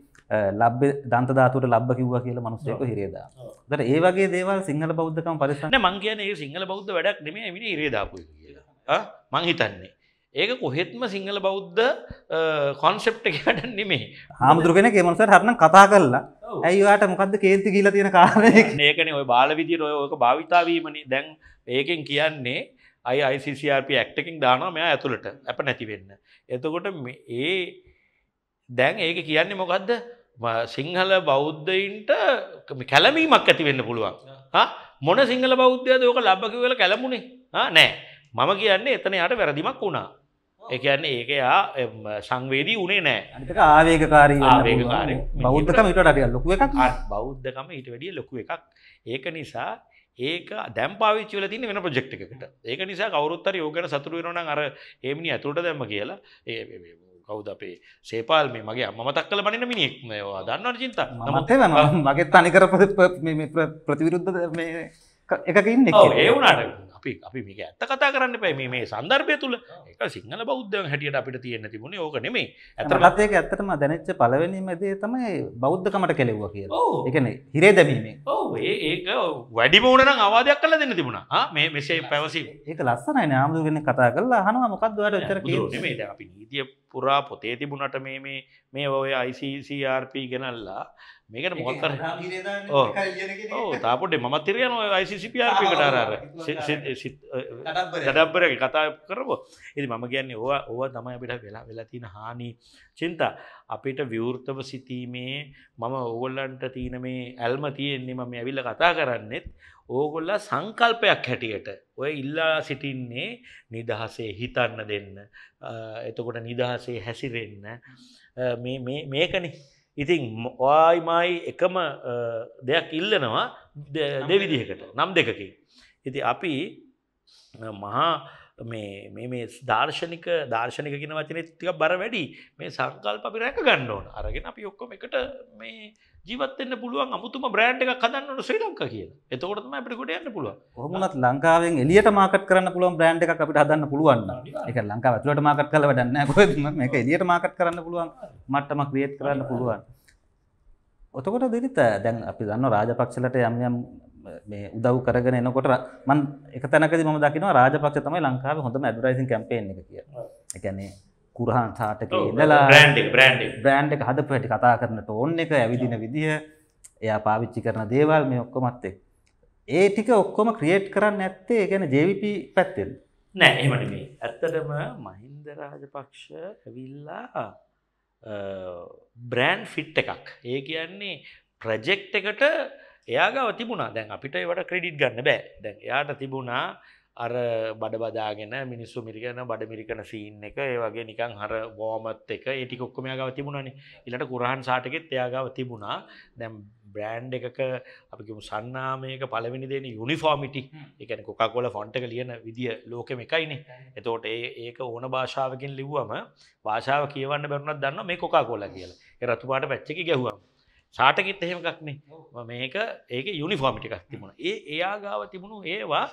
ලබ්බ දන්තධාතුට ලබ්බ කිව්ව කියල මනුස්සයක හිරේදා දට ඒ වගේ දේවල් සිංහල බෞද්ධකම් පරිසන්න මං කියන ඒ සිංහල බෞද්ධ වැඩක් නෙමේ විනි ඉරේදාපු කියලා. මං හිතන්නේ ඒක කොහෙත්ම සිංහල බෞද්ධ කොන්සෙප්ට එකට නෙමේ හාමුදුරගෙන කෙමසට හරන කතා කරලා ඇයිවාට මොකක්ද කේන්ති කියල තියෙන කාරය ඒකන ඔය බාල විදි රෝයක භාවිතාවීමනි දැන් ඒකෙන් කියන්නේ අයි ICCRP ඇක්ටකින් දානවා මෙයා ඇතුළට. ඇප නැතිවෙන්න. එතකොට ඒ දැන් ඒක කියන්නේ මොකක්ද සිංහල බෞද්ධයින්ට කැලමීමක් ඇති වෙන්න පුළුවන්. මොන සිංහල බෞද්ධයද? ඕක ලබ්බකිවල කැලමුණේ නෑ. මම කියන්නේ එතන යට වැරදිමක් වුණා එකන්නේ ඒක යා සංවේදී උනේ නෑ. අනික ආවේගකාරී ආවේගකාරී. බෞද්ධකම ඉට අටිය ලොකුව එකක් බෞද්ධකම ඊට වැඩිය ලොකු එකක්. ඒක නිසා ඒක දැම් පාවිච්චල තින වෙන ප්‍රජෙක්් එකට ඒක නිසා කවරුත්තර යෝගන සතුරු වෙනන අර ඒමිනි ඇතුළට දැම්ම කියලා. ඒ කවුද අපේ සේපාල් මේ මගේ අමතක් කල බනින මිනිෙක් මේවා දන්නවන චින්ත? මතේ වෙන මගෙත් අනිකර ප්‍රතිවිරුද්ධ එකකින් ඒ වුණට අපි අපි මේක ඇත්ත කතා කරන්න පැයි මේ මේ සන්දර්භය තුළ එක සිංහල බෞද්ධ හැටියට අපිට තියෙන තිබුණේ ඕක නෙමේ ඇත ඒක ඇත්තටම දැනච්ච පලවෙනීමදේ තමයි බෞද්ධකමට කෙලෙව්ව කියලා. ඕ එකන හිරේ දැමීමේ. ඒක වැඩිමෝනනම් අවාදයක් කල දෙන්න තිබුණා. මේ මෙසේ පැවසී ඒක ලස්සනයි නාමුදුගෙන කතා කරලා හනවා මොකක්දවට නෙමේ දැන් අපි නීතිය පුරා පොතේ තිබුණට මේ මේ මේ ඔය ICCRP ගෙනල්ලා මේකට ඕ තාපොට මත් තිරයන ICCPRP කටාර දඩබ්බරගේ කතා කරබෝ එති මම කියන්නේ ඕවා ඕව තමයි අපිට වෙලා වෙලතින හානි. චින්තා අපිට විවෘතව සිතීමේ මම ඕගොල්ලන්ට තියන මේ ඇල්ම තියෙන්නේ මම ඇවිල්ල කතා කරන්නෙත් ඕගොල්ල සංකල්පයක් හැටියට ඔය ඉල්ලා සිටින්නේ නිදහසේ හිතන්න දෙන්න. එතකොට නිදහසේ හැසිරෙන්න. මේකන. ඉතින් ඔයමයි එකම දෙයක් ඉල්ලනවා දෙවිදිහකට. නම් දෙකකින්. ඉති අපි මහා මේ දර්ශනික දර්ශනික ගෙන වචන තික බර වැඩි මේ සංකල්ප අපි රැක ගන්න ඕන. අරගෙන අපි ඔක්කොම එකට මේ ජීවත්වෙන්න පුළුවන් අමුතුම බ්‍රෑන්් එක කදන්නට ශ්‍රී ලංක කියලා. එතකොටම අපට කොට යන්න පුළුව ඔහොමත් ලංකාවෙන් එලියට මාකට් කරන්න පුළුවන් බ්‍රෑන්් එක අපිට හදන්න පුළුවන් එක ලංකාව ඇතුලට මාකට් කල වැඩන්න කො මේක එලියට මාකට් කරන්න පුළුවන්. මට්ටම ක්‍රියේට් කරන්න පුළුවන්. ඔතකොට දෙනිත දැන් අපි දන්න රාජපක්ෂලට යම් යම් මේ උදව් කරගෙන එනකොට මන් එක තැනකද ම දකිනවා රාජපක්ෂ තමයි ලංකාව හොඳම ඇඩරයිසින් කැම්පේෙන් එක කිය එකනේ කුරහන් සාටක ඉඳලා බ්‍රන්් එක හද පැටි කතා කරනට ඔන්න එක ඇවිදින විදිහ එයා පාවිච්චි කරන දේවල් මේ ඔක්කොමත්තෙක් ඒ ටික ඔක්කොම ක්‍රියේට් කරන්න ඇත්තේ ගැන ජවිප පැත්තෙන්. නෑ එමට මේ ඇත්තටම මහින්ද රාජපක්ෂ ඇවිල්ලා බ්‍රෑන්් ෆිට් එකක්. ඒ කියන්නේ ප්‍රජෙක්් එකට එයාගව තිබුණා. දැන් අපිට ඒවට ක්‍රඩිට් ගන්න බෑ. දැන් එයාට තිබුණා අර බඩ බදාගෙන මිනිස්සු මිරිකන බඩ මිරිකන සීන් එක ඒ වගේ නිකන් හර වෝමත් එක ඒටි කොක්කොම යාගව තිබුණනි. ඉලට කුරහන් සාටකෙත් එයාගව තිබුණා. දැම් බ්‍රෑන්් එකක අපිම සන්නාමයක පලවෙනි දෙන යුනිෆෝමිටි එකන කොකකොල ෆොන්ට එක ලියන විදිිය ලෝකෙම එකයිනේ. එතෝට ඒ ඒක ඕන භාෂාවකින් ලිව්වම භාෂාව කියවන්න බැරුණත් දන්න මේ කොකා කොල කියලා රතුපාට පැච්චක ගැහුවම් සාටකෙත් එහෙමකක්නේ මේක ඒක යුනිෆෝමිටිකක් තිබුණ. ඒ එයා ගාව තිබුණු ඒවා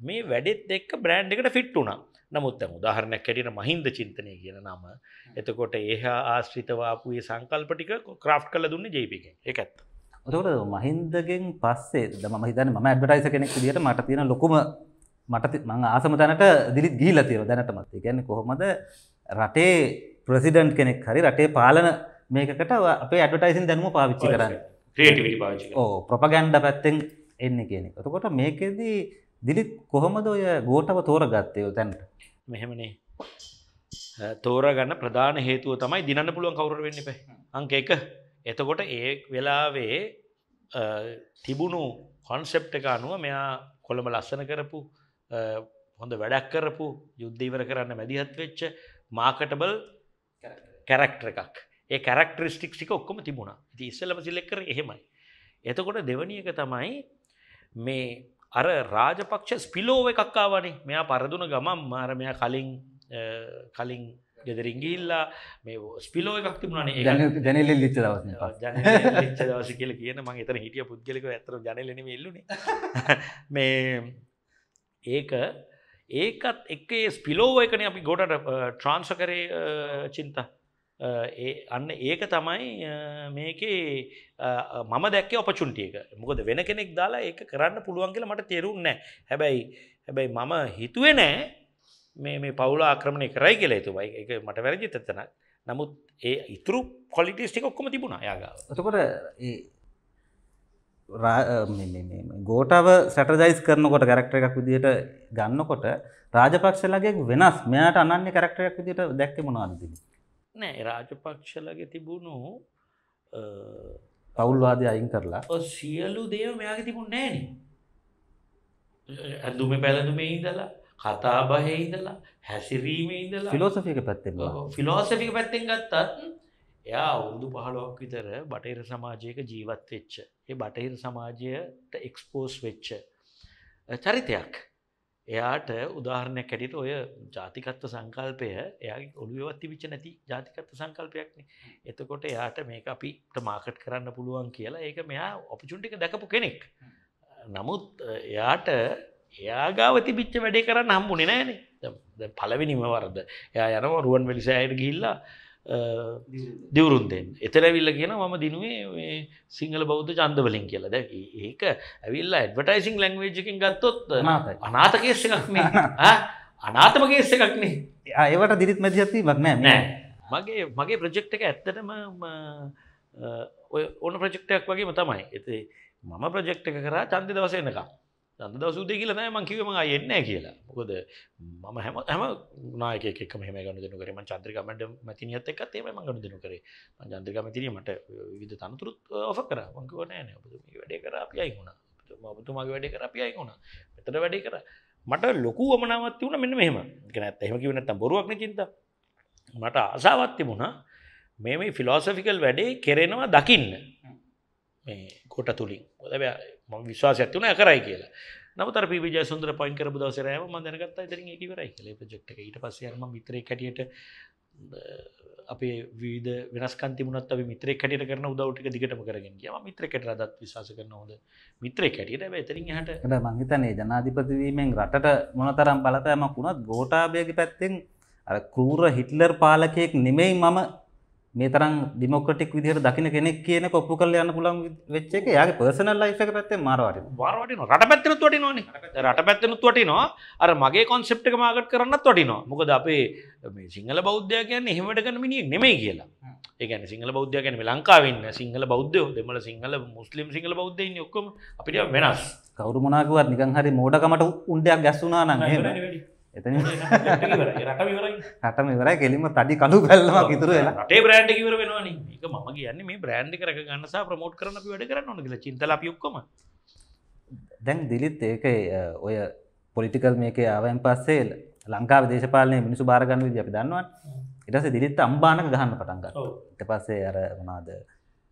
මේ වැඩෙත් එක්ක බ්‍රෑන්් එකට ෆිට් වුණා. නමුත් උදාහරණයක් කැටින මහින්ද චින්තනය කියන නම. එතකොට ඒහා ආශ්‍රිතවාපුයේ සංකල්පටික ක්‍රාෆ් කල දුන්න ජයිපික එක ඇත්ත. ඔතකොට මහින්දගෙන් පස්සේ දම හිතන ම ඇඩ්ටයිස කෙනෙක් දිට මට තියෙන ලොකුම මට මං ආසම තැනට දිලිත් ගීල තියව දැනටමත්. ගැන්න කොහොමද රටේ ප්‍රසිඩන්් කෙනෙක් හරි රටේ පාලන මේකට අපේ ඇඩටයිසින් දැනුම පාවිච්චි කරන්න. ඕ ප්‍රපගන්ඩ පැත්තෙන් එන්න කියෙනෙ එතකොට මේකෙදී දිලිත් කොහොමද ඔය ගෝටව තෝර ගත්තයෝ තැන්ට? මෙහෙමනේ. තෝරගන්න ප්‍රධාන හේතුව තමයි දිනන්න පුළුවන් කවුර වෙන්න පේ අංක එක. එතකොට ඒ වෙලාවේ තිබුණු කොන්සෙප්ට එක අනුව මෙයා කොළඹ ලස්සන කරපු හොඳ වැඩක් කරපු යුද්ධීවර කරන්න මැදිහත් වෙච්ච මාකටබල් කැරක්ටර එකක්. ඒ කැරක්ටරිස්ටික්සික ඔක්කොම තිබුණා. ති ඉස්සලම සිලෙක්කර එහෙමයි. එතකොට දෙවනි එක තමයි මේ අර රාජපක්ෂ ස්පිලෝව එකක්කාවනේ මෙයා පරදුන ගමම් මාර මෙයා කලින් කලින් ගෙදරින්ගිල්ලා මේ ස්පිලෝ එකක් තිබුණනේ. ජනල ලිච්ච දවස දවස කියල කියන මං එතන හිටිය පුද්ගලික ඇතර ජනලන ඉල්ලුණ [laughs] මේ ඒක ඒකත් එක් ස්පිලෝව එකන අපි ගොඩට ට්‍රාන්ස කරේ චින්තා අන්න ඒක තමයි මේකේ මම දැක්ක ඔපචුන්ටියක මොකද වෙන කෙනෙක් දාලා ඒක කරන්න පුළුවන් කියලා මට තෙරුන්නෑ හැබැයි හැබැයි මම හිතුවේ නෑ මේ මේ පවුල ආක්‍රමණය කරයි කියලා තුවයි එක මට වැරජි තත්තන නමුත් ඒ ඉතුරු කොලිටිස්ටික ඔක්කොම තිබුණා යාගාව එතකොට ගෝටාව සැටජයිස් කරනකොට කැරක්ටර එකක් විදිට ගන්නකොට රාජපක්ෂලගේ වෙනස්. මෙයාට අනන්‍ය කරක්ටරයක් විදිට දැක්ක මොනවාදදිී නෑ රාජපක්ෂලගේ තිබුණු පවුල්වාද අයින් කරලා. සියලු දේව මෙයාගේ තිබුණ නෑන. ඇඳුම පැළඳුමේ ඉඳලා කතාබහය ඉඳලා හැසිරීම ඉඳලා. ෆිලෝසෆික පැත්තෙම ෆිලෝසෆික පැත්තෙන් ගත්තත් එයා අවුරුදු පහලොක් විතර බටහිර සමාජයක ජීවත් වෙච්ච. ඒ බටහිර සමාජයට එක්ස්පෝස් වෙච්ච චරිතයක් එයාට උදාහරණයක් ඇටිට ඔය ජාතිකත්ව සංකල්පය එයාගේ ඔළුවවත් තිවිච්ච නැති ජාතිකත්ව සංකල්පයක්න. එතකොට එයාට මේක අපිට මාකට් කරන්න පුළුවන් කියලා ඒක මෙයා ඔපචුන්ටික දැකපු කෙනෙක්. නමුත් එයාට එයාගාව තිබිච්ච වැඩේ කරන්න හම්බුනේ නෑනේ පලවෙනිම වරද එයා යනව රුවන් වෙලිසෑයට ගිල්ලා දිවරුන්දෙන් එතරැවිල්ල කියන මම දිනුවේ සිංහල බෞද්ධ චන්දවලින් කියලා. දැ ඒක ඇවිල්ල ඇඩවටයිසිං ලැංවේජකින් ගත්තොත් අනාත කේස්ස එකක්නේ ඒවට දිරිත් මැදිහත්වී මක්නෑ නෑ මගේ මගේ ප්‍රජෙක්් එක ඇත්තටම ඔය ඕන ප්‍රජෙක්්ටයක් වගේම තමයි. එති මම ප්‍රජෙක්් එක කරා චන්ද දවසයනකම් දන්න දවසුද කියල නෑ මංකිවම එන්න කියලා. මොකද මම හැම හැම නායක මෙම ගන දෙනු කරම චන්ද්‍රිකමට මතිනියත් එක් ඒම මගන දෙනු කරේ. චන්ද්‍රික මතිරීමට විධ තනතුරුත් ඔෆ කර. මංකව නෑන වැඩේ කර අපියයි වුණ. මබතුමාගේ වැඩේ කර අපියයි වුණ. එතට වැඩේ කර. මට ලොකු අමනාවත් වුණ මෙන්න මෙහෙම. ගැනත් එහෙම කිවනට බොරුවක්න චින්ත. මට ආසාවත්ති වුණා මේ මේ ෆිලෝසෆිකල් වැඩේ කෙරෙනවා දකින්න. මේ කොට තුළින් ොද විශවාස ඇතිවන කරයි කියලා. නවතර පිවිජ සුන්දර පයින් කර දවසරෑම මදනගත් තරින් ඒකවරයි කල ප්‍රජෙක්්ක ඊට පස්සයම මිත්‍රය කටියට අපේ විධ වෙනස්කන්ති මුණත් අපි මිත්‍රේ කටියට කරන උදවටික දිගටම කරගෙන කියම මිත්‍ර කට දත් විශවාස කරන හොද මිත්‍රේ කැටියට ඇතරින් හට එට මංහිතනේ ජනාධිපතිවීමෙන් රටට මොනතරම් බලපෑමක් වුණත් ගෝටාබයග පැත්තෙන් අර කරූර හිටලර් පාලකයෙක් නෙමෙයි මම මේ තරම් ඩිමොක්‍රටික් විදිහට දකින කෙනෙක් කියන කොප්පු කල යන්න පුළන් වෙච්ච එක. යාගේ පර්සනල් ලයිෆ එක පැත්තේ මාරවාට වාරවටින රට පැත්තනත් වටි නොන රට පැත්තනුත් වටිනවා. අර මගේ කොන්සෙප්ට එක මාගට කරන්නත් වටිනවා. මොකද අපේ මේ සිංහල බෞද්ධය කියන්න එහෙමට කන මිනිිය නෙමයි කියලා. ඒකන සිංහල බෞද්ධය ගැන ලංකාවන්න සිංහල බෞද්ධයෝ. දෙමල සිංහල මුස්ලිම් සිංහල බෞද්ධය ඔක්කම අපිට වෙනස්. කවරු මොනාකුවත් නිකන් හරි මෝඩකමට උන්ඩයක් ගැස්සුනා නම් එහෙම එතන රටම ඉවරයි කෙලින්ම තඩි කඩු කල්ලමක් ඉතුරු රටේ බ්‍රෑන්ඩ් කිවර වෙනවා මේක මම කියන්නේ මේ බ්‍රෑන්ඩ් එක රැක ගන්න සහ ප්‍රමෝට් කරන්න අපි වැඩ කරන්න කියලා. චින්තලා අපි ඔක්කොම. දැන් දිලිත් ඒක ඔය පොලිටිකල් මේක ආවයන් පස්සේ ලංකාව දේශපාලනය මිනිසු බාරගන්න විදි අපි දන්නවා ඉටස දිලිත් අම්බානක ගහන්න පටන්ග ට පස්සේ අර වනාද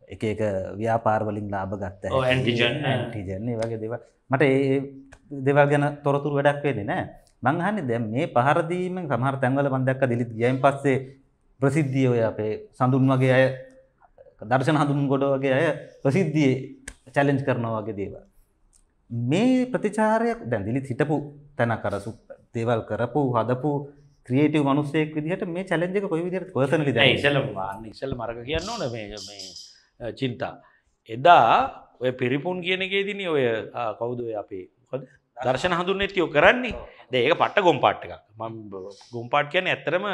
එක එක ව්‍යාපාර්වලින් ලාභ ගත්ත ටිජන්නේ වගේ දෙව මට ඒ දෙවල් ගැන තොරතුර වැඩක් වෙන්නේ නෑ මංහන්නේ දැම් මේ පහරදීමෙන් සමහර තැන්වල මන්දක්ක දිලිත් ගයන් පස්සේ ප්‍රසිද්ධිය ඔය අපේ සඳුන් වගේ අය දර්ශන හඳුන් ගොඩ වගේ අය ප්‍රසිද්ධිය චැලෙන්ජ් කරනවා වගේ දේව මේ ප්‍රතිචාරයක් දැන්දිලිත් හිටපු තැන කරසු දේවල් කරපු හදපු ක්‍රියටව මනුස්සෙක් විදිහට මේ චලෙන්ජක කොයි විදිහට පර්සනලි ඉසල වාන්න ඉසල් මරක කියන්න ඕන මේ මේ චින්තා. එදා ඔය පිරිපුන් කියනගේ දින ඔය කවුද අපේ හොද දර්ශන හඳුන්නෙත්යෝ කරන්නේ. ඒක පට්ට ගොම්පාට් එකක්. ම ගොම්පාට් කියන ඇත්තරම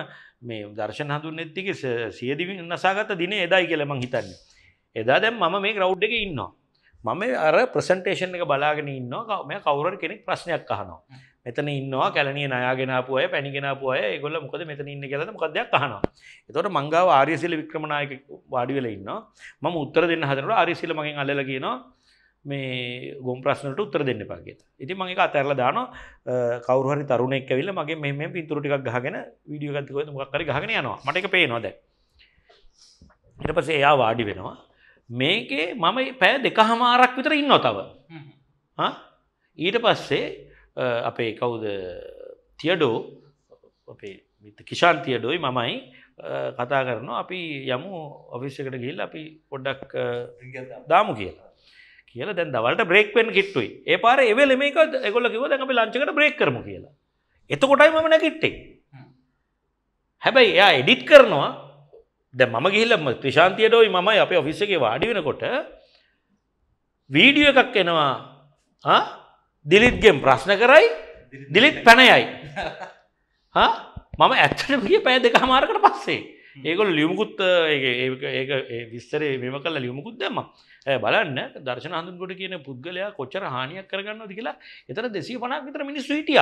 මේ දර්ශන හඳුන් එත්තික සියදිවි නසාගත දින එදායි කියලමං හිතන්නේ. එදා දැම් මම මේ ග්‍රව් එක ඉන්නවා. මම අර ප්‍රසන්ටේෂන් එක බලාගෙන ඉන්නවා. මේ කවුර කෙනෙක් ප්‍රශ්නයක් අහනවා. මෙතන ඉන්නවා කැලනිය නයාගෙනපුය පැනිගෙනපුය ගොල මොකද මෙතන ඉන්න කියලද මොකදයක් අහනවා. එතොට මංගාව ආර්යසිල වික්‍රමණයක වාඩිවෙල ඉන්න ම උත්තර දෙන්න හදරට ආරිසිල මගින් අල්ල කියනවා මේ ගොම් ප්‍රශ්නට උත්තර දෙන්න පාගේ ඉති මගේ අතැරල දාන කවරුහරි තරුණෙක් ඇවිල්ල මගේ මෙම පිතුරටික් ගහගෙන විඩිය ගත්තකො මොක්කර ගහගෙන යනවා. මටක පේනොද ඉට පසේ එයා වාඩි වෙනවා. මේකේ මම පැය දෙක හමාරක් විතර ඉන්න තව. ඊට පස්සේ අපේ කවුද? තියඩෝ අපේ කිෂාන් තියඩෝයි මමයි කතා කරනවා. අපි යමු ඔෆිස්සකට ගිල් අපි පොඩ්ඩක් දාමු කියලා කියලා දැන් දවල්ට බ්‍රේක් පෙන් කිට්ටුයි. ඒ පාර එවල මේක එකොල කිව දැ අපි ලංචකට බ්‍රේක් කරම කියලා. එතකොටයි මම නැකිට්ටේ හැබැයි එයා එඩිට් කරනවා. ද මම ගිහිල්ලම ත්‍රිශාන්තියටෝයි මම අප ඔෆිස්සගේ වාඩි වෙනකොට වීඩියෝ එකක් එනවා. දිලිත්ගෙන් ප්‍රශ්න කරයි දිලිත් පැනයයි [laughs] මම ඇත්තට ගිය පෑ දෙක හමාරකට පස්සේ. ඒකොල ලියමුකුත් ඒ විස්තරේ මෙම කල ලියමුකුත් දෙම බලන්න දර්ශන හඳුන්කොට කියන පුද්ගලයා කොච්චර හානියක් කරගන්නද කියලා එතර දෙසිය පනක් විතර මිනිස්සු හිටිය.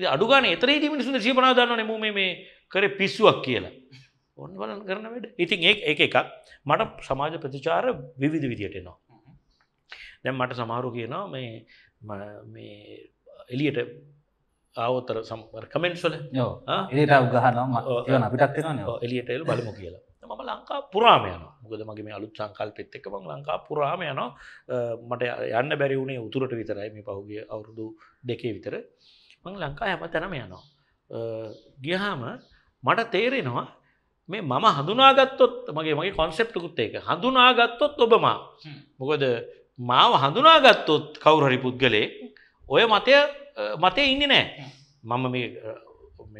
අඩුගාන එතරේ මිනිසු දෙසිය පනා දන්න නෙම මේ කර පිස්සුවක් කියලා. ඔන්න බලන් කරන වැඩ. ඉතින් ඒ එක එකක්. මට සමාජ ප්‍රතිචාර විවිධ විදියට එනවා. දැම් මට සමහරු කියනවා මේ මේ එලියට ආවතර සම්වර කමෙන්ට්ස්වල ඒට උගහනම් අපිටත් එලියට එල් බලමු කියලා මම ලංකා පුරාම යන මුකද මගේ මේ අලුත් සංකල්පෙත් එක්ක මං ලංකා පුරාම යන මට යන්න බැරි වුණේ උතුරට විතරයි මේ පහුගිය අවුරුදු දෙකේ විතර. මං ලංකා හැම තැනම යනවා. ගියහාම මට තේරෙනවා මේ මම හඳුනාගත්තොත් මගේ මගේ කොන්සෙප්ටකුත් ඒක. හඳුනාගත්තොත් ඔබමා මොකද මාව හඳුනාගත්තොත් කවුරහරි පුද්ගලේ ඔය මතය මතය ඉන්න නෑ. මම මේ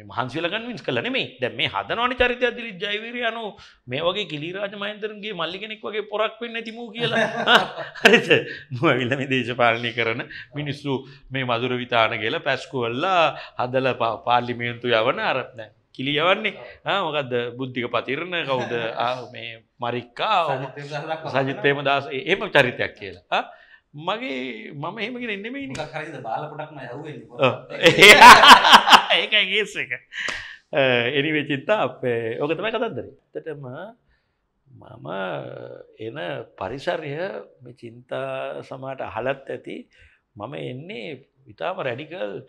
මහන්සිලකන් විස් කල නෙමේ දැ මේ හදනවනි චරිතය දිලි ජයවිරි යනු මේ වගේ කිලිරාජ මයින්තරන්ගේ මල්ලි කෙනෙක් වගේ පොරක් වෙන්න තිමූ කියලා. [laughs] හරිත මුවවිල්ල මේ දේශපාලනය කරන මිනිස්සු මේ මදුර විතාන කියලා පැස්කුවල්ලා හදල පාර්ලිමේන්තු යවන අරත්න කිලියවන්නේ මොකක්ද බුද්ධික පතිරණ කවුද? මේ මරික්කා සජිත් ප්‍රේම දස් ඒම චරිතයක් කියලා මගේ මම එහෙමගෙන එන්නෙමයි බාලපොටක්ම ගේස් එක. එනිවේ චිත්තා අපේ ඕක තමයි කතන්දර. තටම මම එන පරිසරය චින්තා සමාට අහලත් ඇති. මම එන්නේ ඉතාම රැඩිකල්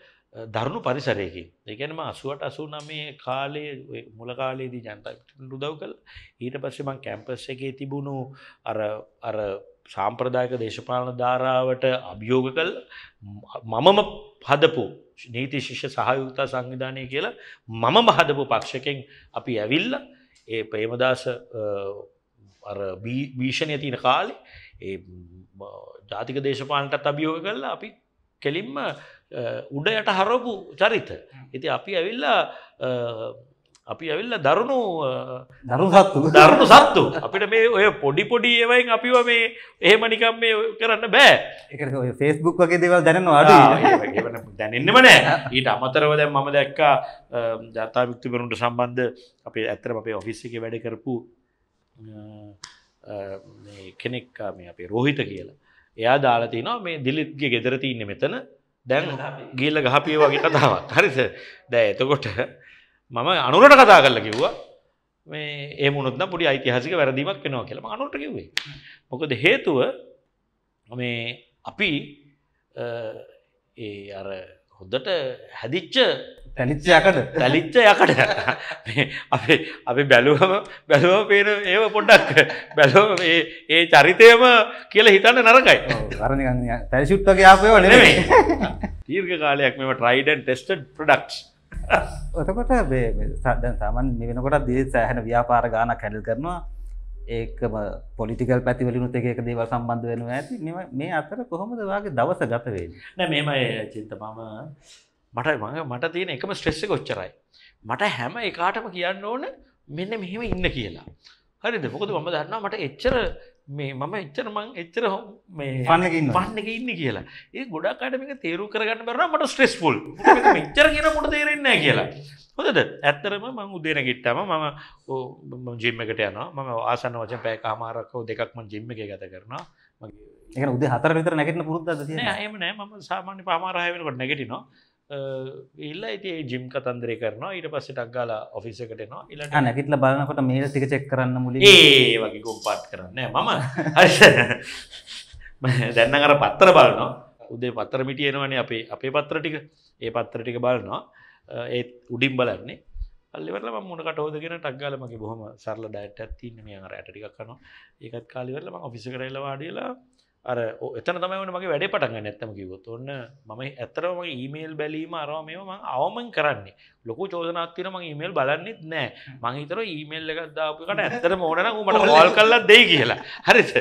දරුණු පරිසරයකින්. දෙකැනම අසුවට අසු නමේ කාලේ මුල කාලයේදී ජනතට රුදව් කල් ඊට පස්සෙමං කැම්පස් එකේ තිබුණු අර අර සාම්ප්‍රදායක දේශපාලන ධාරාවට අභියෝග කල් මමම හදපු නීති ශිෂ්‍ය සහයුතා සංවිධානය කියලා මම මහදපු පක්ෂකෙන් අපි ඇවිල්ල ඒ ප්‍රේමදාස භීෂණය තියෙන කාලේ ඒ ජාතික දේශපාලටත් අභියෝග කරලා අපි කෙලින්ම උඩ යට හරපු චරිත. ඉති අපි ඇවිල්ලා අපි ඇවිල්ල දරුණු දරු සත්තු. දරුණු සත්තු. අපිට මේ ඔය පොඩි පොඩි ඒවයින් අපිව මේ එහෙම නිකම් මේ කරන්න බෑ. එක ෆෙස්බුක් වගේ දේවල් දැනවා අඩු දැනෙන්න්නම නෑ. ඊට අමතරව දැන් මම දැක්කා ජාතාමික්තුකරුන්ට සම්බන්ධ අපේ ඇත්තර අපේ ඔෆිස් එක වැඩ කරපු කෙනෙක් මේ අපේ රෝහිත කියලා. එයා දාලතිනවා මේ දිලිත්ගේ ගෙදර තියන්න මෙතන. දැන් ගිල්ල ගහපිය. වගේ කතාවක්. හරිස දැ එතකොට මම අනුරට කතා කරල කිව්වා මේ ඒ මුණුත්න පොඩි යිතිහසික වැරදීමක් වෙනවා කියලම අනුට කිව්වේ. මොකද හේතුව මේ අපි ඒ අර හොද්දට හැදිච්ච තැනිච්චයකට තැලිච්ච යකට අපේ අපි බැලුවම බැලුව පේන ඒව පොඩ්ඩක් බැලුව ඒ චරිතයම කියල හිතන්න නරකයි. තැරිශුට්ටගේ ආපයව නෙමේ තීර්ඝ කාලයක් මෙම ට්‍රයිඩන් ටෙස්ටඩ් ප්‍රඩක්ස් [laughs] ඔතකොට සදන් තමන් වෙනකොට දී සෑහන ව්‍යාපාර ගාන කැඩල් කරනවා. ඒකම පොලිටිකල් පැතිවලිනුත් එක දේවල් සම්බන්ධ වෙනවා ඇති. මේ අතර කොහොමද වගේ දවස ගතවේ නෑ මේමයි චින්ත මම මට මඟ මට තියෙන එකම ස්ට්‍රෙස්ස කොච්චරයි මට හැම එකාටම කියන්න ඕන මෙන්න මෙහෙම ඉන්න කියලා. හරිද? මොකද මම දන්නා මට එච්චර මේ මම එච්චර මං එච්චර මේ පන්නකින්න පන්නක ඉන්න කියලා. ඒ ගොඩක් අටමික තේරු කරගන්න බරන මට ස්ට්‍රෙස්පුල් එච්චර කියන මොට තේරෙන්න කියලා. හොදද ඇත්තරම මං උදේන ගිට්ටම මම ජිම්ම එකට යනවා. මම ආසන්න වචන පෑ කාමාරක්කෝ දෙකක්ම ජිම්ම එක ගත කරනවා. ඒ උද හතර විතර නැගටන පුරුද්ද එම නෑ ම සාමාන්‍ය පාමාරහයවෙනකොට නැගටිනවා ඉල්ල ඇති ජිම් කතන්දරය කරනවා. ඊට පස්සේ ටක්ගාල ඔෆිසකටනවා ඉල්ලට නැගිටල බලනකොට මේල ටික චෙක් කරන්න මුල ඒ වගේ ගොම්පාට් කරන්න. මම. දැන්න අර පත්තර බලනවා. උදේ පත්තර මිටියනවනේ අපේ අපේ පත්තර ටික. ඒ පත්තර ටික බලනවා. ඒත් උඩින් බලන්නේ. අල්ලිවරල මුණට හෝදගෙන ටක්ගල මගේ බොහම සරල ඩයිට ඇත්තින්න මේ අර ඇටික් කනවා ඒකත් කාලිවරලම ඔෆිස කරල්ල වාඩියලා අර එතන තමයිවන මගේ වැඩ පටග නැත්තම කිවොත් ඔන්න මම ඇතරම ඊමේල් බැලීම අරවා මේ අවමන් කරන්නේ. ලොකු චෝදනත්තින මගේ ඊමේල් බලන්නෙත් නෑ. මංහිතර ඊමේල් එකක් දාපකට ඇත්තර මෝන මට [laughs] වල් කල්ලත් දෙයි කියලා. හරිත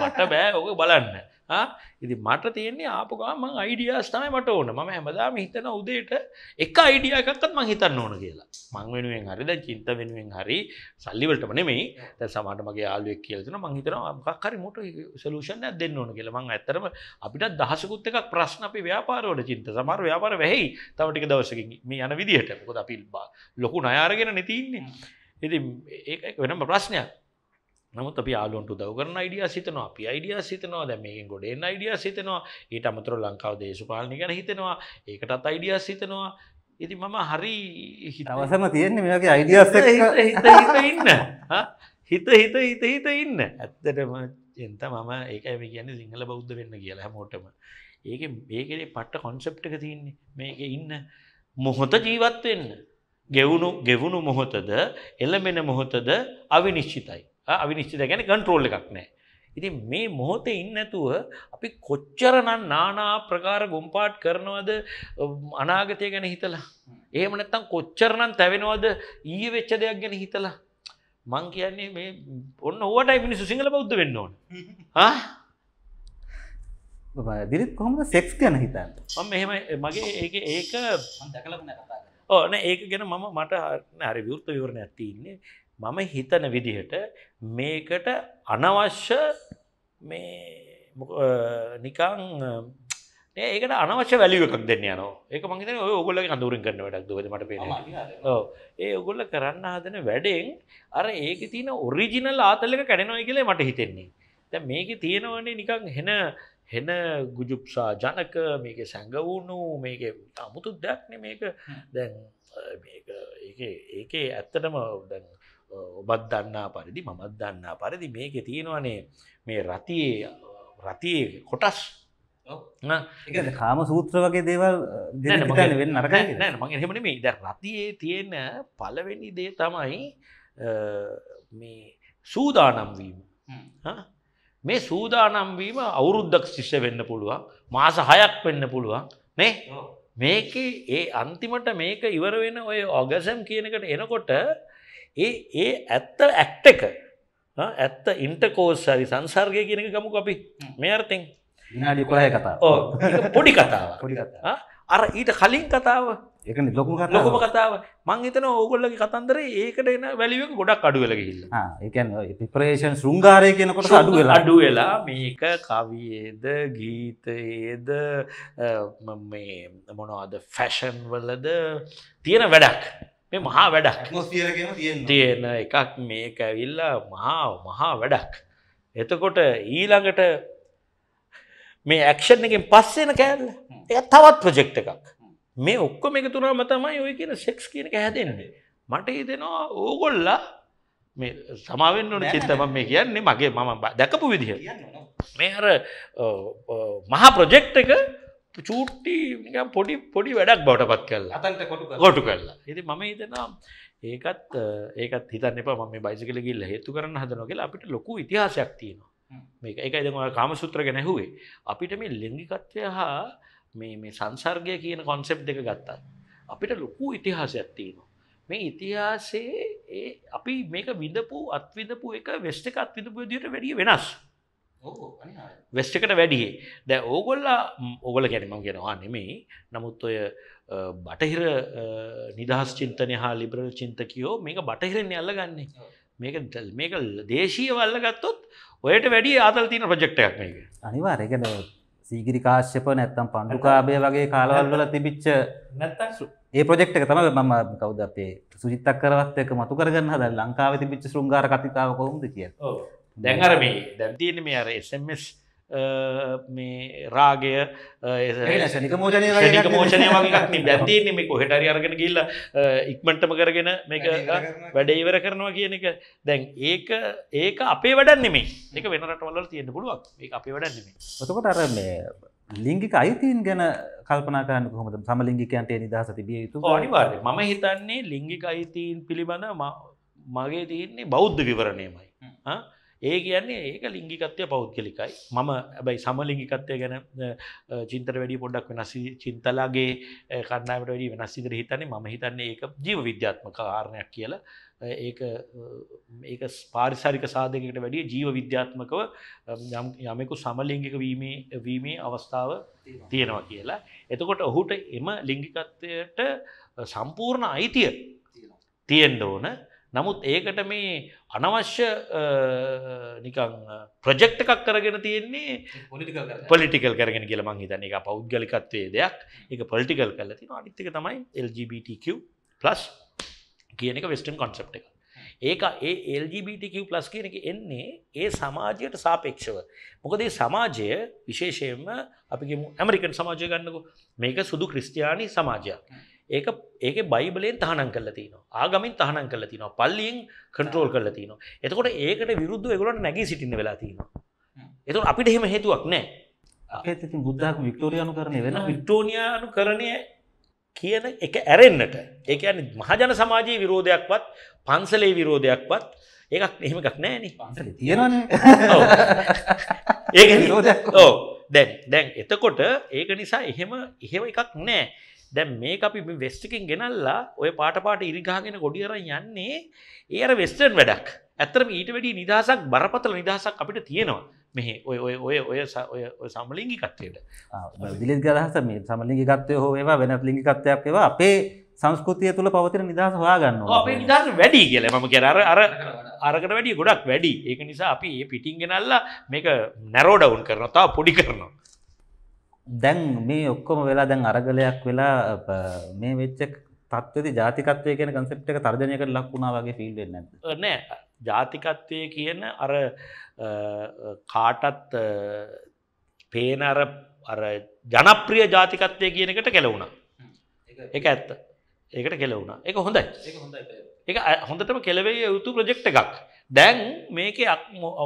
මට බෑ. ඕක බලන්න ඉදි මට තියෙන්නේ ආපුගාම අයිඩියස් තමයි මට ඕන. ම හැමදාම හිතන උදේට එක අයිඩිය එකක්ත් මං හිතන්න ඕන කියලා. මං වෙනුවෙන් හරි ද චින්ත වෙනුවෙන් හරි සල්ලිවලටම නෙමෙයි. ද සමට මගේ ආලුවක් කියලන මං හිතන මක්හරි මොට සලූෂණ දෙන්න ඕන කියලා. මං ඇතරම අපිට දහසකුත් එකක් ප්‍රශ්න අපි ව්‍යාපාරෝට චින්ත. සමර ව්‍යාපාර වැහි තවටික දවසකින් මේ යන විදිහට. කොද අපි බා ලොකු නයාරගෙන නැතින්නේ ඉති වෙනම ප්‍රශ්නයක් නමුත් අපි ආලුන්ට දව කරන අයිඩිය සිතනවා අපි අයිඩිය සිතනවා දැ මේකින් ගොඩෙන් අයිඩිය සිතනවා ඊට අමතර ලංකාව දේශපාලනි ගැන හිතෙනවා. ඒකටත් අයිඩිය සිතනවා ඉති මම හරි හිතවසම තියෙන්නේ මේගේ අයිඩියස් ඉන්න. හිත හිත හිත හිත ඉන්න. ඇත්තටම එන්ත මම ඒකම කියන්න සිංහල බෞද්ධ වෙන්න කියලා හැමෝටම. ඒක ඒකෙ පට්ට කොන්සෙප්ට එක තියන්නේ. මේක ඉන්න මොහොත ජීවත් වෙන්න. ගෙවුණු ගෙවුණු මොහොතද එළමෙන මොහොතද අවිනිශ්චිතයි අවිනිශ්චිත ගැන කන්ට්‍රෝල් එකක් නෑ. ඉතින් මේ මොහොතේ ඉන්නතුව අපි කොච්චරනන් නානා ප්‍රකාර ගොම්පාට් කරනවද අනාගතය ගැන හිතලා. ඒම නැත්තම් කොච්චරනන් තැවෙනවද ඊය වෙච්ච දෙයක් ගැන හිතලා. මං කියන්නේ මේ ඔන්න ඕවටයි මිනිස්සු සිංහල බෞද්ධ වෙන්න ඕන. [laughs] දිරිත් කොහොම සෙක්ස් ගැන හිතන්න මම මෙහෙම මගේ ඒක ඒක ඕන ඒක ගැන මම මට හරි විවෘත විවරණ ඇතින්නේ මම හිතන විදිහට මේකට අනවශ්‍ය මේ නිකං ඒකට අනවශ්‍ය වැලිව එකක් දෙන්න යනවා. ඒක මහිත ඔගොල්ල අඳුරින් කරන වැඩක් දුවද මට පේ ඒ ඔගොල්ල කරන්න හදන වැඩෙන් අර ඒක තියන ඔරිජිනල් ආතල්ලක කැඩෙනොයි කියලේ මට හිතෙන්නේ. දැ මේක තියෙනවන්නේ නිකං හෙන හෙන ගුජුප්සා ජනක මේක සැඟවුණු මේක අමුතු දෙයක්න මේක. දැන් ඒක ඇත්තටම දැන් ඔබත් දන්නා පරිදි මමත් දන්නා පරිදි මේක තියෙනවනේ මේ රතියේ රතියේ කොටස්. කාම සූත්‍ර වගේ දේවල් වෙන්න නරක නෑ මගේ හෙමන මේ ද රතියේ තියෙන පලවෙනි දේ තමයි මේ සූදානම්වීම මේ සූදානම්වීම අවුරුද්දක් ශිෂ්‍ය වෙන්න පුළුවන් මාස හයක් වෙන්න පුළුවන් නේ? මේක ඒ අන්තිමට මේක ඉවර වෙන ඔය ඔගසම් කියනකට එනකොට ඒ ඒ ඇත්ත ඇක්ට එක ඇත්ත ඉන්ටකෝස් හරි සංසර්ගය කියනක ගමු අපි. මේ අර්තෙන් විනාඩි කොළහ කතා පොඩි කතාව අර ඊට කලින් කතාව. ඒක ලොකුම ලොකම කතාව. මං හිතන ඕගොල්ලගේ කතන්දර ඒකට එන වැලිුවක ගොඩක් අඩු වෙලගහිල්ල ඒකන් පිපරේෂන් ශෘංගාරය කියනකොට අඩු වෙලා. අඩු වෙලා මේක කවියේද ගීතයේද මේ මොනවාද ෆැෂන් වලද තියෙන වැඩක් මේ මහා වැඩක්. තියෙන එකක් මේක ඇවිල්ලා මහා මහා වැඩක්. එතකොට ඊළඟට මේ ඇක්ෂන් එකින් පස්සෙන කෑල්ල. එක තවත් ප්‍රජෙක්් එකක්. මේ ඔක්කොම එක තුනම තමයි ඔය කියන සෙක්ස් කියනක හැදෙන්නේ. මට හිතෙනවා ඕගොල්ලා මේ සමාවෙන් ඕන චිත්තම මේ කියන්නේ මගේ මම දැකපු විදිහ මේ අර මහා ප්‍රොජෙක්් එක චූට්ටි පොඩි පොඩි වැඩක් බවට පත් කරලා අතන්ට කොටු ගොටු කරලා ඉති මම හිතනම් ඒකත් ඒකත් හිතන්න එපා. මේ බයිසිකල ගිල්ල හේතු කරන්න හදනවා කියලා අපිට ලොකු ඉතිහාසයක් තියෙනවා. මේක එකයි දැන් ඔය කාමසූත්‍ර ගැන ඇහුවේ. අපිට මේ ලිංගිකත්වය හා මේ මේ සංසර්ගය කියන කොන්සෙප් දෙක ගත්තා අපිට ලොකු ඉතිහාසයක් තියෙනවා. මේ ඉතිහාසයේ ඒ අපි මේක විඳපු අත්විඳපු එක වෙස්ට එක අත්විඳපු විදිහට වැඩිය වෙනස් වෙස්ට එකට වැඩියේ. දැ ඕගොල්ලා ඔගොල ගැනීම ගෙනවා නෙමෙයි. නමුත් ඔය බටහිර නිදහස් චින්තනය හා ලිබරල් චින්තකයෝ මේක බටහිරෙන් අල්ල ගන්නේ මේක මේක දේශීය වල්ල ගත්තොත් ඔයට වැඩි ආතල් තින ප්‍රජෙක්්ටයක් මේක. අනිවාර්යකන සීගිරි කාශ්‍යප නැත්තම් පණ්ඩුකාබය වගේ කාලවල්වල තිබිච්ච ඒ ප්‍රජෙක්්ක තම මම කවද අපේ සුජිත්තක් කරවත්තයක මතු කරගන්න හද ලංකාව තිබිච්ච ශෘංගාර කතිකාව කොහොමද කිය දැන්अර මේ දැන්තියන මේ අර එසමස් මේ රාගය ශනික මෝචනය ෂණික මෝචනය වගේ දැතින්නේ මේ කොහෙටරි අරගෙන ගිල්ල ඉක්මටම කරගෙන මේක වැඩ ඉවර කරනවා. කියන එක. දැන් ඒක ඒක අපේ වැඩ නෙමේ එක වෙන රටවල්ල තියෙන පුළුවක් ඒ අපේ වැඩ නෙමේ ඔතකොට අර මේ ලිංගික අයිතීන් ගැන කල්පනා කරන්න කොහොමද? සමලිංගිකයන්ට නිදහස තිබිය යුතු අනිවාර්ය මම හිතන්නේ ලිංගික අයිතීන් පිළිබඳ මගේ තියන්නේ බෞද්ධ විවරණයමයි ඒ කියන්නේ ඒක ලිංගිකත්වය පෞද්ගලිකයි. මම ඇබයි සමලිංගිකත්වය ගැන චින්තර වැඩි පොඩ්ඩක් වෙනස් චින්තලාගේ කණ්ඩාමට වැඩි වෙනස් ඉදිරි හිතන්නේ මම හිතන්නේ ඒක ජීව විද්‍යාත්මක කාරණයක් කියලා. ඒක පාරිසරික සාධකකට වැඩිය ජීව විද්‍යාත්මකව යමෙකු සමලිංගික වීමේ අවස්ථාව තියෙනවා. කියලා. එතකොට ඔහුට එම ලිංගිකත්වයට සම්පූර්ණ අයිතිය තියෙන්ඩ ඕන නමුත් ඒකට මේ අනවශ්‍ය නිකං ප්‍රජෙක්් එකක් කරගෙන තියෙන්නේ පොලිටිකල් කරගෙන. කියල මං හිතන එක පෞද්ගලිකත්වයේ දෙයක්. එක පොලිටිකල් කල තින අනිත්තික තමයි LGBTQ+ කියන එක වෙස්ටන් කොන්සප් එක. ඒක ඒ LGBTQ+ කියන එක එන්නේ ඒ සමාජයට සාපේක්ෂව. මොකදේ සමාජය විශේෂයෙන්ම අපි ඇමරිකන් සමාජය ගන්නකු. මේක සුදු ක්‍රස්තියානි සමාජයක් ඒක ඒක බයිබලෙන් තහනම් කල තින ආගමින් තහනම් කල තින පල්ලියෙන් කන්ට්‍රෝල් කල තින එතකොට ඒකට විරුද්ධ එගලට නැගී සිටින්න වෙලා තිනවා. එතු අපිට එහෙම හේතුවක් නෑ. ඒති බුද්ධක් වික්ටෝරියනු කරන වෙන වික්ටෝනියානු කරණය කියන එක ඇරෙන්න්නට ඒක මහජන සමාජයේ විරෝධයක්වත් පන්සලේ විරෝධයක්වත් ඒකක් එහෙම එකක් නෑන. තියෙනන ඒක විරෝධයක් ඕ දැන් දැන් එතකොට ඒක නිසා එහෙම එහෙම එකක් නෑ දැන් මේ අපි වෙස්ටිකින් ගෙනල්ලා ඔය පාටපාට ඉරිගාගෙන ගොඩියර යන්නේ ඒ අර වෙස්ටර්න් වැඩක්. ඇතරම ඊට වැඩි නිදහසක් බරපතල නිදහසක් අපිට තියෙනවා. මෙහ ඔය ඔය ඔය ඔය ඔය සම්මලින්ගි කත්වයට දිලිත් ගදහස මේ සමලිගිකත්වය හෝ ඒවා වෙන ලිංගිකත්වයක් ඒවා අපේ සංස්කෘතිය තුළ පවතින නිදහස හොයාගන්න අපේ නිදහස වැඩි කියල. මම කෙර අර අර අරකට වැඩි ගොඩක් වැඩි. ඒක නිසා අපි ඒ පිටිං ගෙනල්ලා මේක නැරෝඩවුන් කරනතා පොඩි කරනවා දැන් මේ ඔක්කොම වෙලා දැන් අරගලයක් වෙලා මේ වෙච්ච තත්වති ජාතිකත්වය කියන කන්සෙප්ට එක තර්ජනයකට ලක් වුණා වගේ ෆිල්ඩ නැ නෑ. ජාතිකත්වය කියන අර කාටත් පේන අර අර ජනප්‍රිය ජාතිකත්වය කියන එකට කෙලවුණ. එක ඇත්ත. ඒකට කෙලවුණ. එක හොඳයි. එක හොඳටම කෙලවේ යුතු ප්‍රජෙක්් එකක් දැන් මේක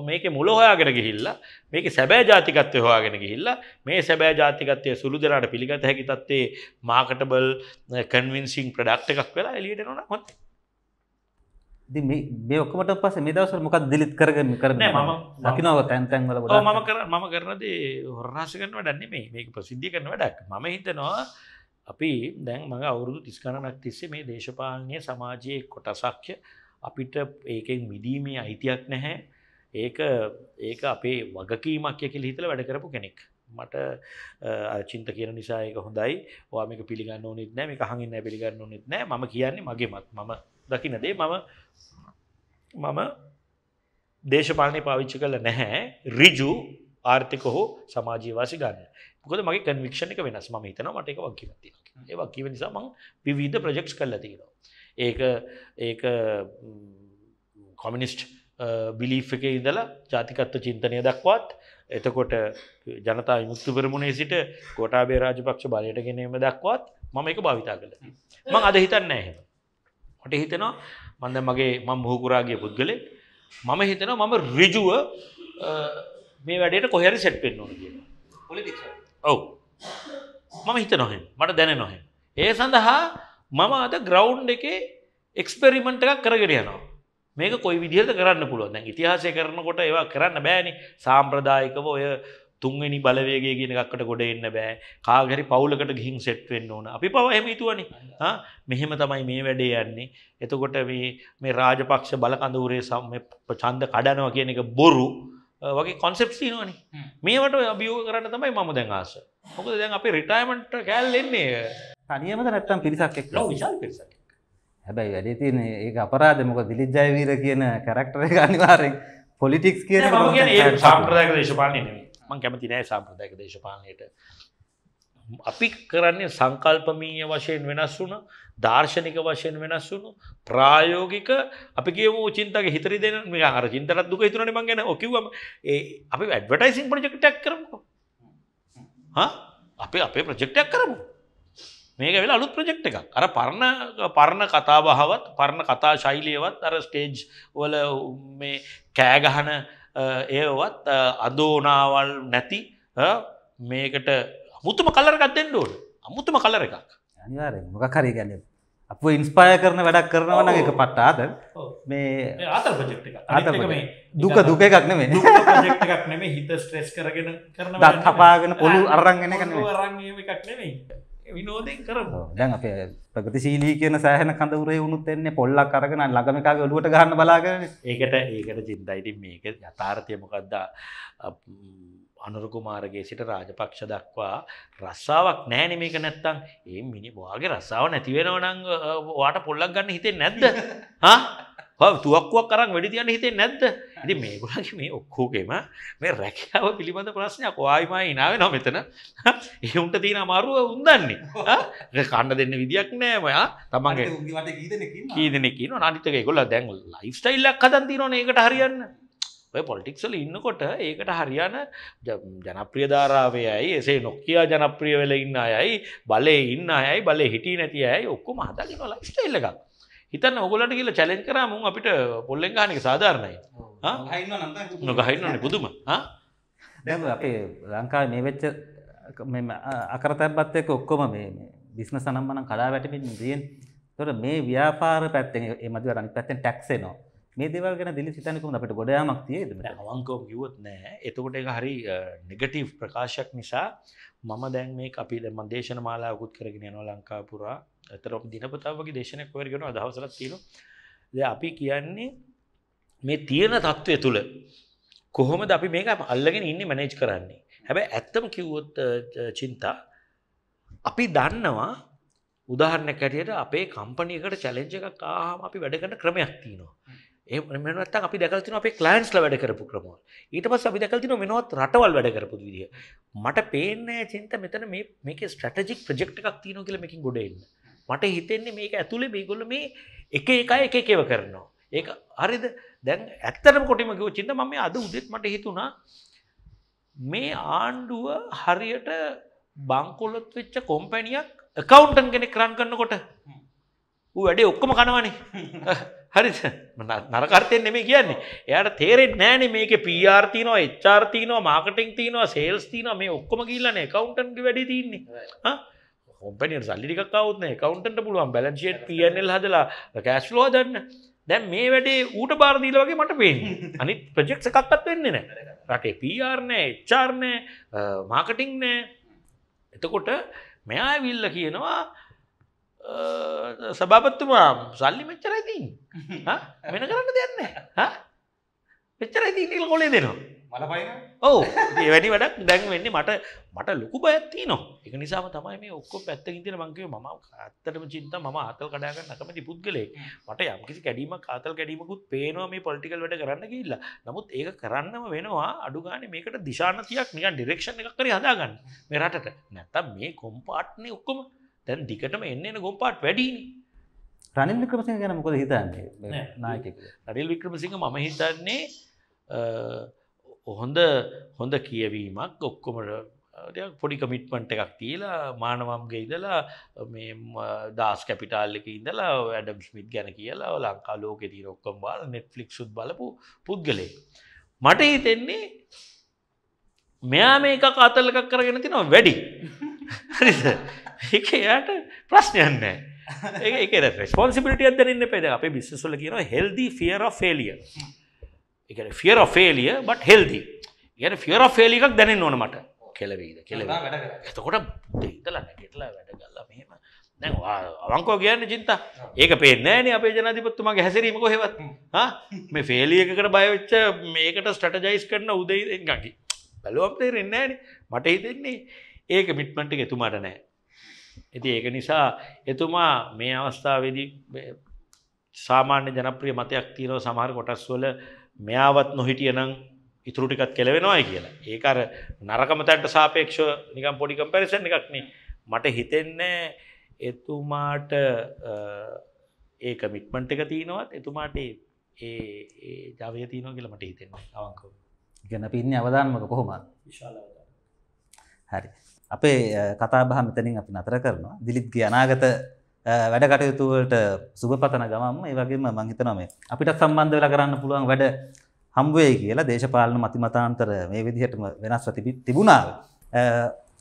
මේක මුල හොයාගෙන ගිහිල්ලා මේක සැබෑ ජාතිකත්වය හොයාගෙන ගිහිල්ලා මේ සැබෑ ජාතිකත්වය සුළු දෙනාට පිළිගත හැකි තත්වේ මාකටබල් කන්වින්සිං ප්‍රඩක්් එකක් වෙලා එලියට නොන හොත් මේ මේ ඔක්කොමට පස්සේ මේ දවස්වල මොකක්ද දිලිත් කරගෙන කරන්නේ නෑ, මම- දකින්නව තැන් තැන් වල ඔව්, ගොඩාක්? මම කර මම කරනදේ හොරනාශ කරන වැඩක් නෙමෙයි. මේක ප්‍රසිද්ධිය කරන වැඩක්. මම හිතනවා අපි දැන් මඟ අවුරුදු තිස්කරනක් තිස්සේ මේ දේශපාලනය සමාජයේ කොටසක්්‍ය අපිට ඒකෙන් මිදීමේ අයිතියක් නැහැ. ඒක ඒක අපේ වගකීමක් කියල හිතල වැඩ කරපු කෙනෙක්. මට චින්ත කියන නිසා ඒක හොඳයි. වා මේක පිළිගන්න ඕනෙත් නෑ මේ හඟන්න පිළිගන්න ඕනෙත් නෑ ම කියන්නේ මගේ මත් මම දකිනදේ මම මම දේශපාලනය පාවිච්චි කල නැහැ. රිජු ආර්ථික හෝ සමාජීවාසි ගන්න. කොද මගේ කන්වික්ෂණ එක වෙනස්. ම හිතන මට එක වක්කිමති ඒ වක්කිව නිසා මං විවිධ ප්‍රජෙක්ස් කල්ල තියෙනවා. ඒක ඒක කොමිනිස්ට් බිලි් එක ඉඳලා ජාතිකත්ව චින්තනය දක්වාත්. එතකොට ජනතා විමුක්ති පරමුණේ සිට කෝටාබේ රාජපක්ෂ බලයට ගෙනීම දක්වාත් මම එක භාවිතා කළ. මං අද හිතන්න නැහැ මට හිතනවා මන්ද මගේ මං මුහකුරාගේ පුද්ගලෙ මම හිතනවා මම රිජුව මේ වැඩට කොහැරි සෙට් පෙන්න්න ඕන කියලා. ඔව්. මම හිත නොහෙ මට දැන නොහෙ ඒ සඳහා මම අද ග්‍රවන්් එක එක්ස්පෙරිමෙන්ට් එකක් කරගෙන යනවා. මේක කොයි විදිහට කරන්න පුළුවන්? ඉතිහාසය කරනකොට ඒවා කරන්න බෑනි. සාම්ප්‍රදායිකව ඔය තුන්වෙනි බලවේගේ කියන එකකට ගොඩ එන්න බෑ. කාගරි පවුලකට ගිහින් සෙට් වෙන්න ඕන. අපි පව එහෙම හිතුවනි. මෙහෙම තමයි මේ වැඩේ යන්නේ. එතකොට මේ මේ රාජපක්ෂ බලකඳවරේ සම් චන්ද කඩනවා කියන එක බොරු වගේ කොන්සෙප්ටි නවනි මේවට අභියෝග කරන්න තමයි මම දැන් ආස. මොකද දැන් අපි රිටයිමන්ට් කෑල් එන්නේ තනියමද නැත්තම් පිරිසක් ලොව විශාල පිරිසක් හැබැයි වැඩේ තියෙන ඒක අපරාධ මොකද දිලිත් ජයවීර කියන කැරක්ටර් එක අනිවාර්යෙන් පොලිටික්ස් කියන එක ඒ සාම්ප්‍රදායික දේශපාලනය නෙමෙයි. මම කැමති නෑ සාම්ප්‍රදායික දේශපාලනයට. අපි කරන්නේ සංකල්පමීය වශයෙන් වෙනස් වුණ දර්ශනික වශයෙන් වෙනස් වුණු ප්‍රායෝගික. අපි කියමු චින්තගේ හිතරි දෙන මේ අර චින්තනත් දුක හිතුනට මං ගැන ඔකිවම ඒ අපි ඇඩ්වටයිසින් ප්‍රජෙක්ටක් කරමු අපි අපේ ප්‍රජෙක්ටයක් කරමු මේක වෙලා අලුත් ප්‍රජෙක්් එකක්. අර පරණ පරණ කතා බහවත් පරණ කතා ශෛලියවත් අර ස්ටේජ් වල මේ කෑගහන ඒවත් අදෝනාවල් නැති මේකට මුතුම කලරගත් දෙන්න ඕන. අමුතුම කලර එකක්. අනිවාර්යෙන් මොකක් හරි කියන්නේ. අපව ඉන්ස්පයර් කරන වැඩක් කරනවා නම් ඒක පට්ට ආදර. මේ එක එක. මේ දුක දුක එකක් ප්‍රජෙක්් එකක් නෙමේ හිත ස්ට්‍රෙස් කරගෙන කරන හපාගෙන පොළු එක නෙමෙයි. අරංගම එකක් නෙමෙයි විනෝදයෙන් කරමු. දැන් අපේ ප්‍රගතිශීලී කියන සෑහෙන කඳවුරේ වුණුත් එන්නේ පොල්ලක් අරගෙන ළඟම එකාගේ ඔලුවට ගහන්න බලාගෙන. ඒකට ඒකට චින්තයිති මේක යථාර්ථය මොකක්ද අනුරකුමාරගේ සිට රාජපක්ෂ දක්වා රස්සාාවක් නෑන මේක නැත්තං ඒ මිනි වාගේ රස්සාාව නැතිවෙනවනං වාට පොල්ලක් ගන්න හිතේ නැද්ද? [laughs] තුවක්ුවක් කරක් වැඩි තියන්න හිතේ නැද්ද ඉති මේගුලගේ මේ ඔක්කෝගේම මේ රැකියාව පිළිබඳ ප්‍රශ්නයක්. වායිමයි ඉනාව නො මෙතන. [laughs] එහුන්ට තියෙන අමාරුව උන්දන්නේ. කන්න දෙන්න විදියක් නෑමයා තමන්ගේ කීදනෙකින අනිතක කොල්ල දැන් ලයිස්ටයිල්ලක් හදන් තිනන ඒකට හරියන්න. ඔය පොලිටික්සල ඉන්නකොට ඒකට හරියන ජනප්‍රිය ධාරාවයයි එසේ නොක්කයා ජනප්‍රිය වෙල ඉන්න අයයි බලය ඉන්න අයයි බලය හිටිය නැති අයි ඔක්කොම හදලින ලයිස්ටයිල්ල එකක්. හිතන්න ඔගොලට කියල චලෙන් කර මුන් අපිට පොල්ලෙන් ගානක සාධාරණයි නොගහින්නන පුදුම දැන් අපේ ලංකාව මේ වෙච්ච මෙම අකරතැබත් එක්ක ඔක්කොම මේ බිස්න සනම්මන කඩා වැටමින් දියෙන් තොට මේ ව්‍යාපාර පැත්තෙන් එමදිව අනි පැත්තෙන් ටැක්සේනවා මේ දෙවල් ගැන දිලි සිතනකුම අපට ගොඩයාමක් තියේද අවංකෝ කිව්වොත් නෑ. එතකොට එක හරි නෙගටීව් ප්‍රකාශයක් නිසා මම දැන් මේ අපි ද මදේශන මාලාකුත් කරගෙන යනවා ලංකාපුරා ඇතරම් දිනපතාවගේ දේශනයක් වරගෙන අදහසලත් තියෙන ද අපි කියන්නේ මේ තියෙන තත්ත්වය තුළ කොහොමද අපි මේක අල්ලගෙන ඉන්න මනේජ් කරන්නේ? හැබැ ඇත්තම කිව්වොත් චින්තා අපි දන්නවා උදාහරණ කැටියට අපේ කම්පනයකට චලෙන්ජ එකක් කාහම අපි වැඩකට ක්‍රමයක් තියනවා. එමනත් අපි දැකල්තින අපේ කලයින්ස්ල වැඩ කරපු ක්‍රමවල් ඊට පස් අපි දැකල්තින මෙනවත් රටවල් වැඩ කරපු විදිිය. මට පේනෑ චින්ත මෙතන මේක ස්ට්‍රටජික් ප්‍රජෙක්් එකක් තියන කියල මේකින් ගොඩන්න මට හිතෙන්නේ මේක ඇතුළේ මේගොල්ල මේ එක එකයි එක එකව කරනවා. ඒක හරිද? දැන් ඇත්තරම කොටිම ගව චින්ත මම අද උදෙත් මට හිතුණා මේ ආණ්ඩුව හරියට බංකොලොත් වෙච්ච කොම්පැනියක් කවුන්ටන් කෙනෙක් රන් කරන්නකොට ඌ වැඩේ ඔක්කොම කනවනේ. [laughs] හරි නරකර්තයෙන් නෙමේ කියන්නේ. එයට තේරෙත් නෑන මේක පියාර්තිනවා එච්චාර්තිනවා මාකටිං තියනවා සේල්ස් තින මේ ඔක්කොම කියලන කවුන්ටන්ගේ වැඩි තින්නේ හොපනිය සල්ලිකවත්න කවන්ට පුළුවන් බැලන්සිේට පියනෙල් හදලා කෑස්ලෝ දන්න දැන් මේ වැඩේ ඌට බාරදීල වගේ මට පේෙන් අනි ප්‍රජෙක්් එකක්ත් වෙන්නේ නෑ රටේ පRනෑ එච්චාර්නෑ මාකටිං නෑ එතකොට මෙයා විල්ල කියනවා සභාපත්තුමා සල්ලි මෙච්චරයි තින් වෙන කරන්න දෙන්න මෙච්චර ඉතිල් කොලේ දෙනවා. ඕ වැඩි වැඩක් දැන් වෙන්නේ මට මට ලොකු බයත්ති නවා එක නිසාම තමයි මේ ඔක්කො පැත්තකින් තින මංකව ම අත්තටම චින්ත ම අතල් කඩාගන්න නකමති පුද්ගලේ මට යම්කිසි කැඩීම කාතල් කැඩීමකුත් පේනවා මේ පොලිටිකල් වැඩ කරන්න කියල්ලා නමුත් ඒක කරන්නම වෙනවා අඩුගාන මේකට දිශානතියක් නික ඩිරෙක්ෂණ එකක් කර හදාගන්න. මේ රටට. නැතම් මේ කොම්පාට්නය ඔක්කොම. දැන් දිකටම එන්න ගොම්පාට් වැඩීනි රනිල් වික්‍රමසිංහ ගැන මොකද හිතන්නේ? නායකයෙක් රනිල් වික්‍රමසිංහ මම හිතන්නේ හොඳ හොඳ කියවීමක්. ඔක්කොමට පොඩි කමිට්මන්ට එකක් තියලා මානවම්ගේ ඉදලා මේ දස් කැපිටාල් එක ඉඳලා වැඩම් ස්මිත් ගැන කියලා ලංකා ලෝකෙ තිීර ඔක්කොම් බාල නෙට්ෆලික් සුත් බලපු පුද්ගලේ මට හිතෙන්නේ මෙයා මේක කාතල්ල එකක් කරගෙන තිනවා වැඩි. එක එයාට ප්‍රශ්නයන්න ඒක රස්පොන්සිිටිය දරන්න පෙද අප බිස්සුල කියන හෙල්දී ෆියර ෆේලිය එක ෆියර ෆේලිය බට හෙල්දි ගැන ෆියර ෆේලිකක් දැනෙන් ඕන මට. කෙලවීද? කෙල එතකොට ඉතල නැගෙටලා වැඩගල්ලා මෙහෙම. දැන් අවංකෝ කියන්න චින්ත. ඒක පේනෑන අපේ ජනතිපත්තුමගේ හැසිරීම කොහෙවත්. මේ ෆේලියකට බයවෙච්ච මේකට ස්ටටජයිස් කරන උදයි ගකි බැලුවම්තේ රෙන්නෑන මට හිතෙන්නේ ඒක මිට්මන්ට එතුමාට නෑ ඇති ඒක නිසා එතුමා මේ අවස්ථාවේදී සාමාන්‍ය ජනප්‍රිය මතයක් තියනව සමහර කොටස් වල මෙයාවත් නොහිටිය නම් ඉතුරුටිකත් කෙලවෙනවායි කියලා. ඒකර නරකමතැන්ට සාපේක්ෂ නිකම් පොඩි කම්පැරිසන් එකක්නේ මට හිතෙන්නේ එතුමාට ඒ කමිට්මන්ට් එක තියනවත් එතුමාට ඒ ජවය තියනෝ කියල මට හිතෙන්නේ. අවංකව. ගැන පින්න අවධානමක කොහොමත් හරි. අපේ කතා බහ මෙතනින් අපි නතර කරනවා. දිලිත්ගේ අනාගත වැඩ කටයුතුවලට සුභපතන ගමම් ඒ වගේම මංහිතනම අපිට සම්බන්ධ වෙලා කරන්න පුළුවන් වැඩ හම්බුවේ කියලා දේශපාලන මතිමතාන්තර මේ විදිහටම වෙනස් තිබි තිබුණාව.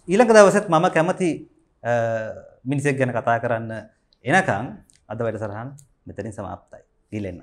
ඊළඟ දවසත් මම කැමති මිනිසෙක් ගැන කතා කරන්න එනකං අද වැඩ සරහන් මෙතනින් සමාප්තයි. ඊලෙන්න.